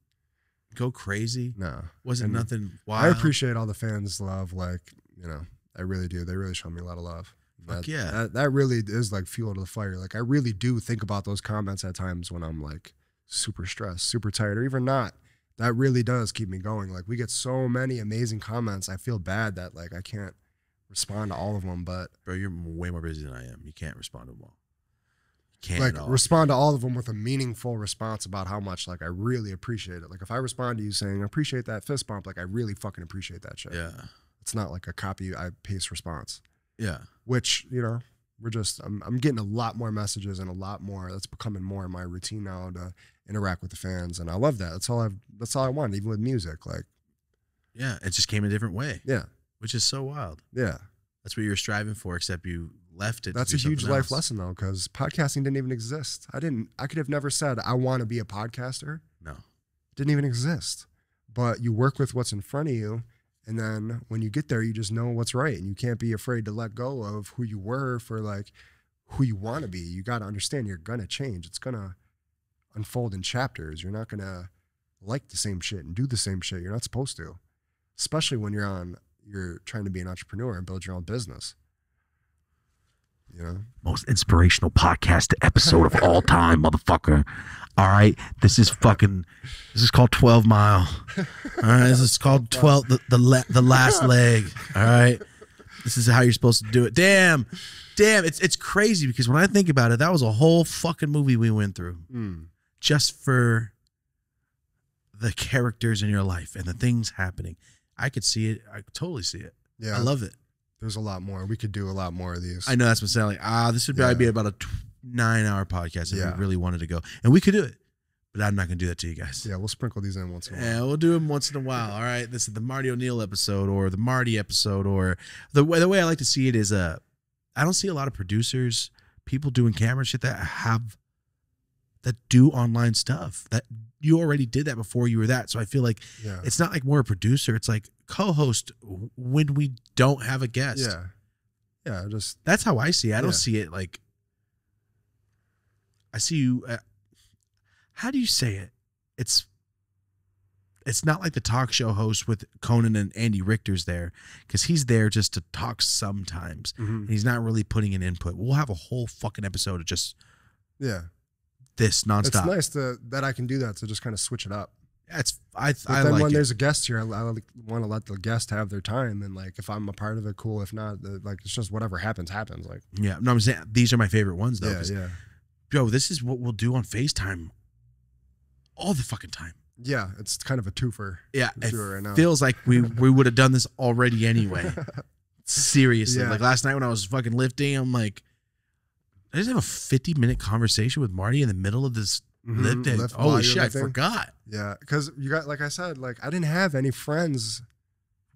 A: go crazy.
B: No.
A: Wasn't
B: And
A: nothing wild.
B: I appreciate all the fans' love. Like, you know, I really do. They really show me a lot of love.
A: Fuck yeah.
B: That, that really is like fuel to the fire. Like, I really do think about those comments at times when I'm like super stressed, super tired, or even not. That really does keep me going. Like, we get so many amazing comments. I feel bad that like I can't respond to all of them, but
A: Bro, you're way more busy than I am. You can't respond to them all. You can't
B: like
A: all.
B: respond to all of them with a meaningful response about how much like I really appreciate it. Like if I respond to you saying I appreciate that fist bump, like I really fucking appreciate that shit.
A: yeah.
B: It's not like a copy I paste response.
A: Yeah.
B: Which, you know, we're just I'm I'm getting a lot more messages and a lot more that's becoming more in my routine now to interact with the fans. And I love that. That's all I've that's all I want, even with music. Like,
A: Yeah. It just came a different way,
B: yeah,
A: which is so wild.
B: yeah.
A: That's what you were striving for, except you left it. to
B: That's a huge life
A: else.
B: lesson though, because podcasting didn't even exist. I didn't I could have never said I want to be a podcaster.
A: No.
B: didn't even exist. But you work with what's in front of you. And then when you get there, you just know what's right. And you can't be afraid to let go of who you were for like who you want to be. You got to understand you're going to change. It's going to unfold in chapters. You're not going to like the same shit and do the same shit. You're not supposed to, especially when you're on, you're trying to be an entrepreneur and build your own business. You know?
F: most inspirational podcast episode of all time, motherfucker. All right, this is fucking.
A: This is called 12 Mile. All right. This is called 12, the, the, la- the last leg. All right. This is how you're supposed to do it. Damn. Damn. It's, it's crazy because when I think about it, that was a whole fucking movie we went through
B: Mm.
A: just for the characters in your life and the things happening. I could see it. I could totally see it.
B: Yeah.
A: I love it.
B: There's a lot more. We could do a lot more of these.
A: I know that's what I'm saying. Like, ah, this would probably
B: Yeah.
A: be about a t- nine hour podcast if
B: Yeah.
A: we really wanted to go. And we could do it. But I'm not going to do that to you guys.
B: Yeah, we'll sprinkle these in once in a while.
A: Yeah, we'll do them once in a while. All right. This is the Marty O'Neill episode or the Marty episode or the way the way I like to see it is uh I don't see a lot of producers, people doing camera shit that have that do online stuff. That you already did that before you were that. So I feel like
B: Yeah.
A: it's not like more a producer, it's like co-host when we don't have a guest.
B: Yeah. Yeah, just
A: That's how I see it. I don't see it like I see you uh, how do you say it? It's it's not like the talk show host with Conan and Andy Richter's there because he's there just to talk sometimes. And he's not really putting in input. We'll have a whole fucking episode of just
B: yeah.
A: This nonstop.
B: It's nice to, that I can do that to just kind of switch it up.
A: Yeah, it's I
B: But
A: I
B: then
A: like
B: when
A: it.
B: there's a guest here, I, I want to let the guest have their time, and like if I'm a part of it, cool. If not, the, like it's just whatever happens, happens. Like
A: Yeah, no, I'm saying these are my favorite ones though.
B: yeah, yeah,
A: Yo, this is what we'll do on FaceTime all the fucking time.
B: yeah. It's kind of a twofer.
A: Yeah, it
B: right
A: feels like we we would have done this already anyway. Seriously,
B: Yeah.
A: like last night when I was fucking lifting, I'm like, I just have a 50 minute conversation with Marty in the middle of this
B: Mhm,
A: lifting.
B: lift
A: Holy shit, I forgot.
B: Yeah, because you got like I said, like I didn't have any friends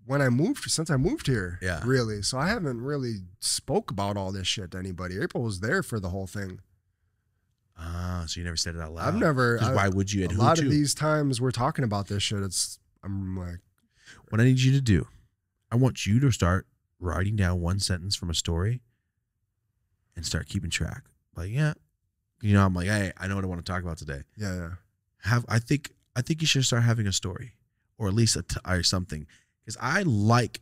B: when I moved since I moved here.
A: Yeah.
B: really. So I haven't really spoke about all this shit to anybody. April was there for the whole thing.
A: Ah, so you never said it out loud.
B: I've never. I-
A: why would you?
B: a
A: who
B: lot of these times we're talking about this shit. It's I'm like,
A: What I need you to do, I want you to start writing down one sentence from a story and start keeping track. Like, yeah, you know, I'm like, hey, I know what I want to talk about today.
B: yeah, yeah.
A: have I think I think you should start having a story or at least a t- or something because I like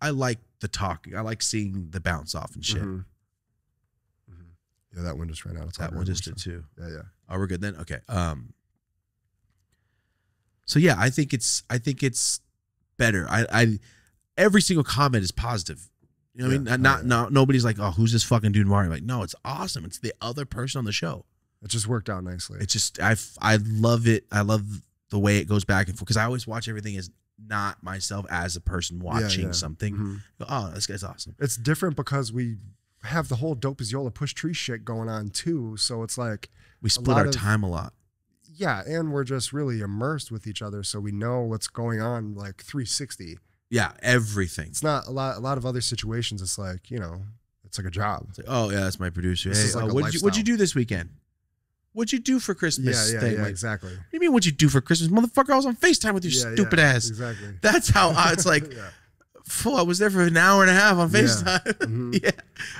A: I like the talking. I like seeing the bounce off and shit.
B: Mhm. Mhm. Yeah, that one just ran out. It's all
A: That one just did too.
B: Yeah, yeah.
A: Oh, we're good then. Okay. Um. So yeah, I think it's I think it's better. I I every single comment is positive. You know what I mean? Not
B: Oh,
A: not nobody's like, oh, who's this fucking dude Mario? Like, no, it's awesome. It's the other person on the show.
B: It just worked out nicely.
A: It just I I love it. I love the way it goes back and forth because I always watch everything as not myself as a person watching
B: yeah.
A: something.
B: Mhm.
A: Oh, this guy's awesome.
B: It's different because we have the whole dope as Yola push tree shit going on too. So it's like,
A: We split our
B: of-
A: time a lot.
B: yeah, and we're just really immersed with each other, so we know what's going on like 360.
A: Yeah, everything.
B: It's not a lot. A lot of other situations, it's like you know, it's like a job.
A: It's like, oh yeah, that's my producer.
B: This
A: Hey,
B: like
A: oh, what'd you what'd you do this weekend? What'd you do for Christmas?
B: Yeah, yeah,
A: thing?
B: yeah,
A: Like,
B: exactly.
A: What do you mean what'd you do for Christmas? Motherfucker, I was on FaceTime with your
B: Yeah,
A: stupid
B: yeah,
A: ass.
B: Exactly.
A: That's how I, it's like,
B: yeah.
A: fool, I was there for an hour and a half on
B: Yeah.
A: FaceTime.
B: Mhm.
A: yeah.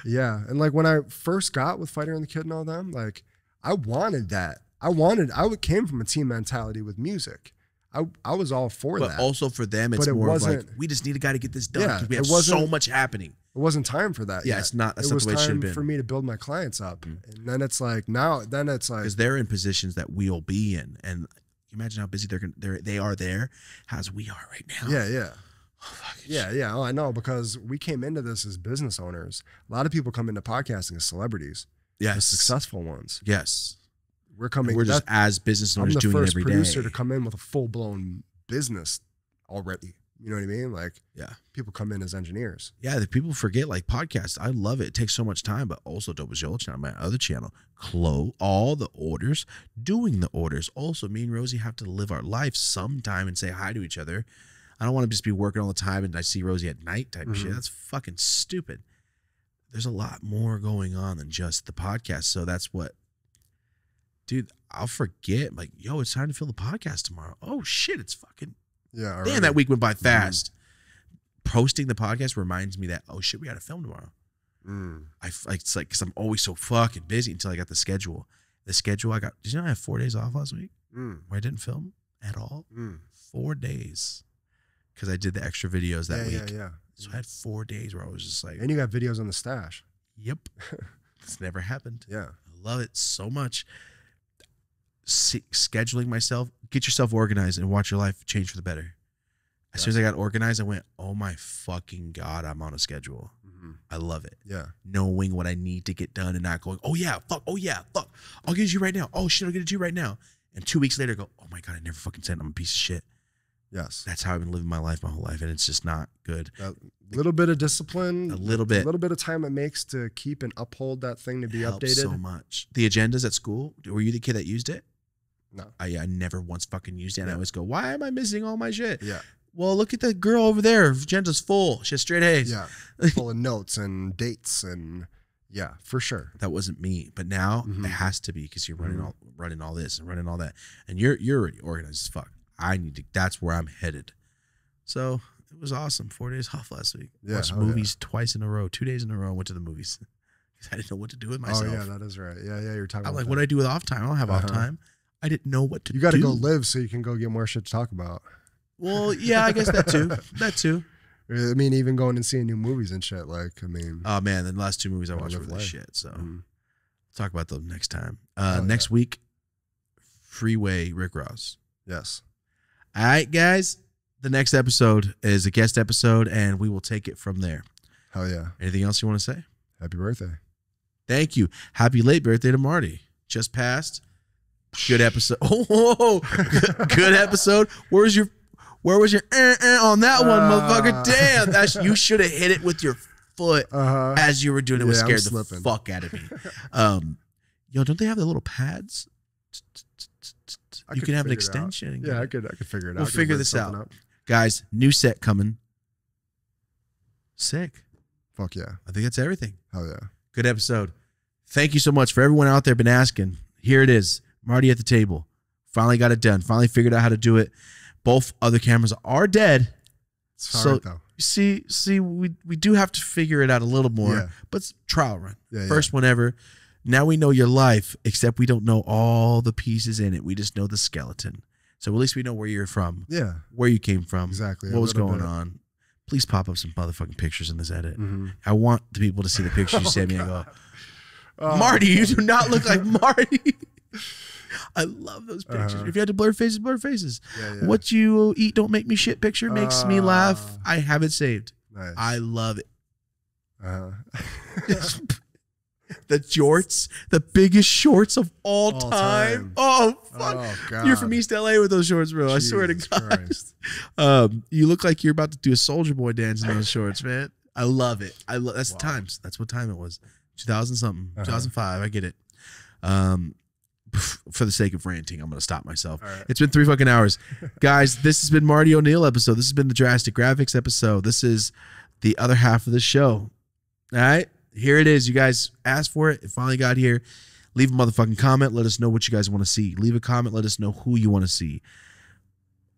B: Yeah, and like when I first got with Fighter and the Kid and all them, like I wanted that. I wanted. I came from a team mentality with music. I I was all for
A: But
B: that.
A: But also for them, it's
B: But it
A: more of like, we just need a guy to get this done
B: Yeah,
A: we
B: it
A: have so much happening.
B: it wasn't time for that.
A: Yeah,
B: yet.
A: it's not- that's
B: it
A: not
B: was
A: the way it should
B: time
A: have been.
B: for me to build my clients up,
A: Mm.
B: and then it's like now. Then it's like
A: Because they're in positions that we'll be in. And imagine how busy they're gonna they're they are there as we are right now.
B: yeah, yeah.
A: Oh,
B: Yeah, yeah. Oh, I know because we came into this as business owners. A lot of people come into podcasting as celebrities,
A: Yes.
B: the successful ones.
A: Yes.
B: We're coming.
A: We're just as business
B: I'm
A: owners
B: the
A: doing it
B: first
A: every day.
B: producer to come in with a full blown business already. You know what I mean? Like,
A: Yeah.
B: people come in as engineers.
A: Yeah, the people forget like podcasts. I love it. It takes so much time, but also Dope as channel, my other channel, Clo, all the orders, doing the orders. Also, me and Rosie have to live our life sometime and say hi to each other. I don't want to just be working all the time and I see Rosie at night type shit.
B: Mhm.
A: That's fucking stupid. There's a lot more going on than just the podcast. So that's what, dude, I'll forget. Like, yo, it's time to film the podcast tomorrow. Oh shit, it's fucking
B: Yeah.
A: Damn,
B: already.
A: that week went by fast. Posting the podcast reminds me that oh shit, we got to film tomorrow.
B: Mm.
A: I like it's like because I'm always so fucking busy until I got the schedule. The schedule I got. Did you know I have four days off last week
B: Mm.
A: where I didn't film at all?
B: Mm.
A: Four days because I did the extra videos that
B: yeah,
A: week.
B: yeah, yeah.
A: So I had four days where I was just like,
B: And you got videos on the stash.
A: yep, it's never happened.
B: Yeah.
A: I love it so much. Scheduling myself, get yourself organized and watch your life change for the better. As soon as I got organized, I went, oh my fucking God, I'm on a schedule.
B: Mhm.
A: I love it.
B: Yeah.
A: Knowing what I need to get done and not going, oh yeah, fuck, oh yeah, fuck. I'll get it to you right now. Oh shit, I'll get it to you right now. And two weeks later, go, oh my God, I never fucking said I'm a piece of shit.
B: Yes.
A: That's how I've been living my life my whole life. And it's just not good.
B: A little bit of discipline.
A: A little bit.
B: A little bit of time it makes to keep and uphold that thing to be updated.
A: so much. The agendas at school, were you the kid that used it?
B: No.
A: I, I never once fucking used it. And I always go, why am I missing all my shit?
B: Yeah.
A: Well, look at the girl over there. Agenda's full. She has straight A's.
B: Yeah. Full of notes and dates and yeah, for sure.
A: that wasn't me. But now
B: Mhm.
A: it has to be because you're running
B: Mhm.
A: all running all this and running all that, and you're you're already organized as fuck. I need to. That's where I'm headed. So it was awesome. Four days off last week.
B: Yeah,
A: Watched
B: oh, yeah.
A: movies twice in a row. Two days in a row. I went to the movies. I didn't know what to do with myself.
B: Oh yeah, that is right. Yeah, yeah, you're talking
A: I'm like,
B: that.
A: what do I do with off time? I don't have off
B: Uh-huh.
A: time. I didn't know what to.
B: You got to
A: do.
B: go live so you can go get more shit to talk about.
A: Well, yeah, I guess that too. that too.
B: I mean, even going and seeing new movies and shit. Like, I mean,
A: Oh man, the last two movies I
B: Gotta
A: watched were
B: live
A: the
B: life.
A: shit. So
B: mhm.
A: talk about those next time. Uh,
B: Hell
A: next week, Freeway Rick Ross.
B: yes.
A: All right, guys. The next episode is a guest episode, and we will take it from there.
B: Hell yeah.
A: Anything else you want to say?
B: Happy birthday.
A: Thank you. Happy late birthday to Marty. Just passed. Good episode. Oh, good, good episode. Where's your, where was your eh, eh on that one,
B: Uh.
A: motherfucker? Damn, that's you should have hit it with your foot
B: Uh huh.
A: as you were doing it.
B: Yeah, I'm
A: scared the fuck out of me. Um, yo, don't they have the little pads?
B: I
A: You can have an
B: figure it out.
A: extension.
B: Yeah, I could. I could figure it out.
A: We'll figure this out.
B: up.
A: guys. New set coming. Sick.
B: Fuck yeah.
A: I think that's everything.
B: Hell yeah.
A: Good episode. Thank you so much for everyone out there been asking. Here it is. Marty at the table. Finally got it done. Finally figured out how to do it. Both other cameras are dead.
B: It's
A: So-
B: though.
A: See, see, we we do have to figure it out a little more.
B: Yeah.
A: But it's trial run.
B: Yeah, yeah.
A: First one ever. Now we know your life, except we don't know all the pieces in it. We just know the skeleton. So at least we know where you're from,
B: Yeah.
A: where you came from,
B: Exactly.
A: what was going
B: bit.
A: on. Please pop up some motherfucking pictures in this edit.
B: Mhm.
A: I want the people to see the pictures you sent me and go,
B: Oh,
A: Marty, you do not look like Marty. I love those pictures.
B: Uh-huh.
A: If you had to blur faces, blur faces.
B: Yeah, yeah.
A: What you eat don't make me shit picture makes me laugh.
B: Ah.
A: I have it saved.
B: Nice.
A: I love it.
B: Uh-huh.
A: the jorts, the biggest shorts of all,
B: All
A: time.
B: time.
A: Oh fuck!
B: Oh,
A: You're from East LA with those shorts, bro. I swear to
B: Jesus
A: God. Um, you look like you're about to do a Soulja Boy dance in those shorts, man. I love it. I love that's the times. That's what time it was. 2000 something.
B: Uh-huh.
A: 2005. I get it. Um, for the sake of ranting, I'm gonna stop myself.
B: Right.
A: It's been three fucking hours, guys. This has been Marty O'Neill episode. This has been the Drastic Graphics episode. This is the other half of the show. All right, here it is. You guys asked for it. It finally got here. Leave a motherfucking comment. Let us know what you guys want to see. Leave a comment. Let us know who you want to see.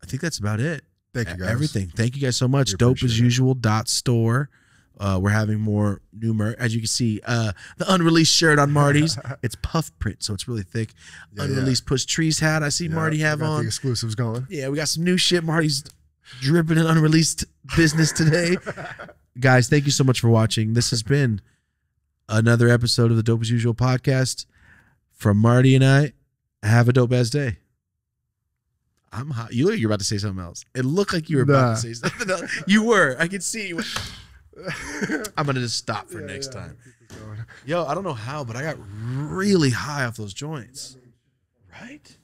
A: I think that's about it.
B: Thank you guys.
A: Everything. Thank you guys so much. Dope as
B: appreciate it.
A: usual. Dot store. Uh, we're having more new merch. As you can see, uh, the unreleased shirt on Marty's. it's puff print, so it's really thick.
B: Yeah, yeah.
A: unreleased push trees hat. I see
B: Yeah,
A: Marty have on.
B: the exclusives going.
A: Yeah, we got some new shit. Marty's dripping in unreleased business today. Guys, thank you so much for watching. This has been another episode of the Dope as Usual podcast from Marty and I. Have a dope ass day. I'm hot. You look like you're about to say something else. It looked like you were about to say something else. You were. I could see you. I'm gonna just stop for next time. Yo, I don't know how, but I got really high off those joints. Right?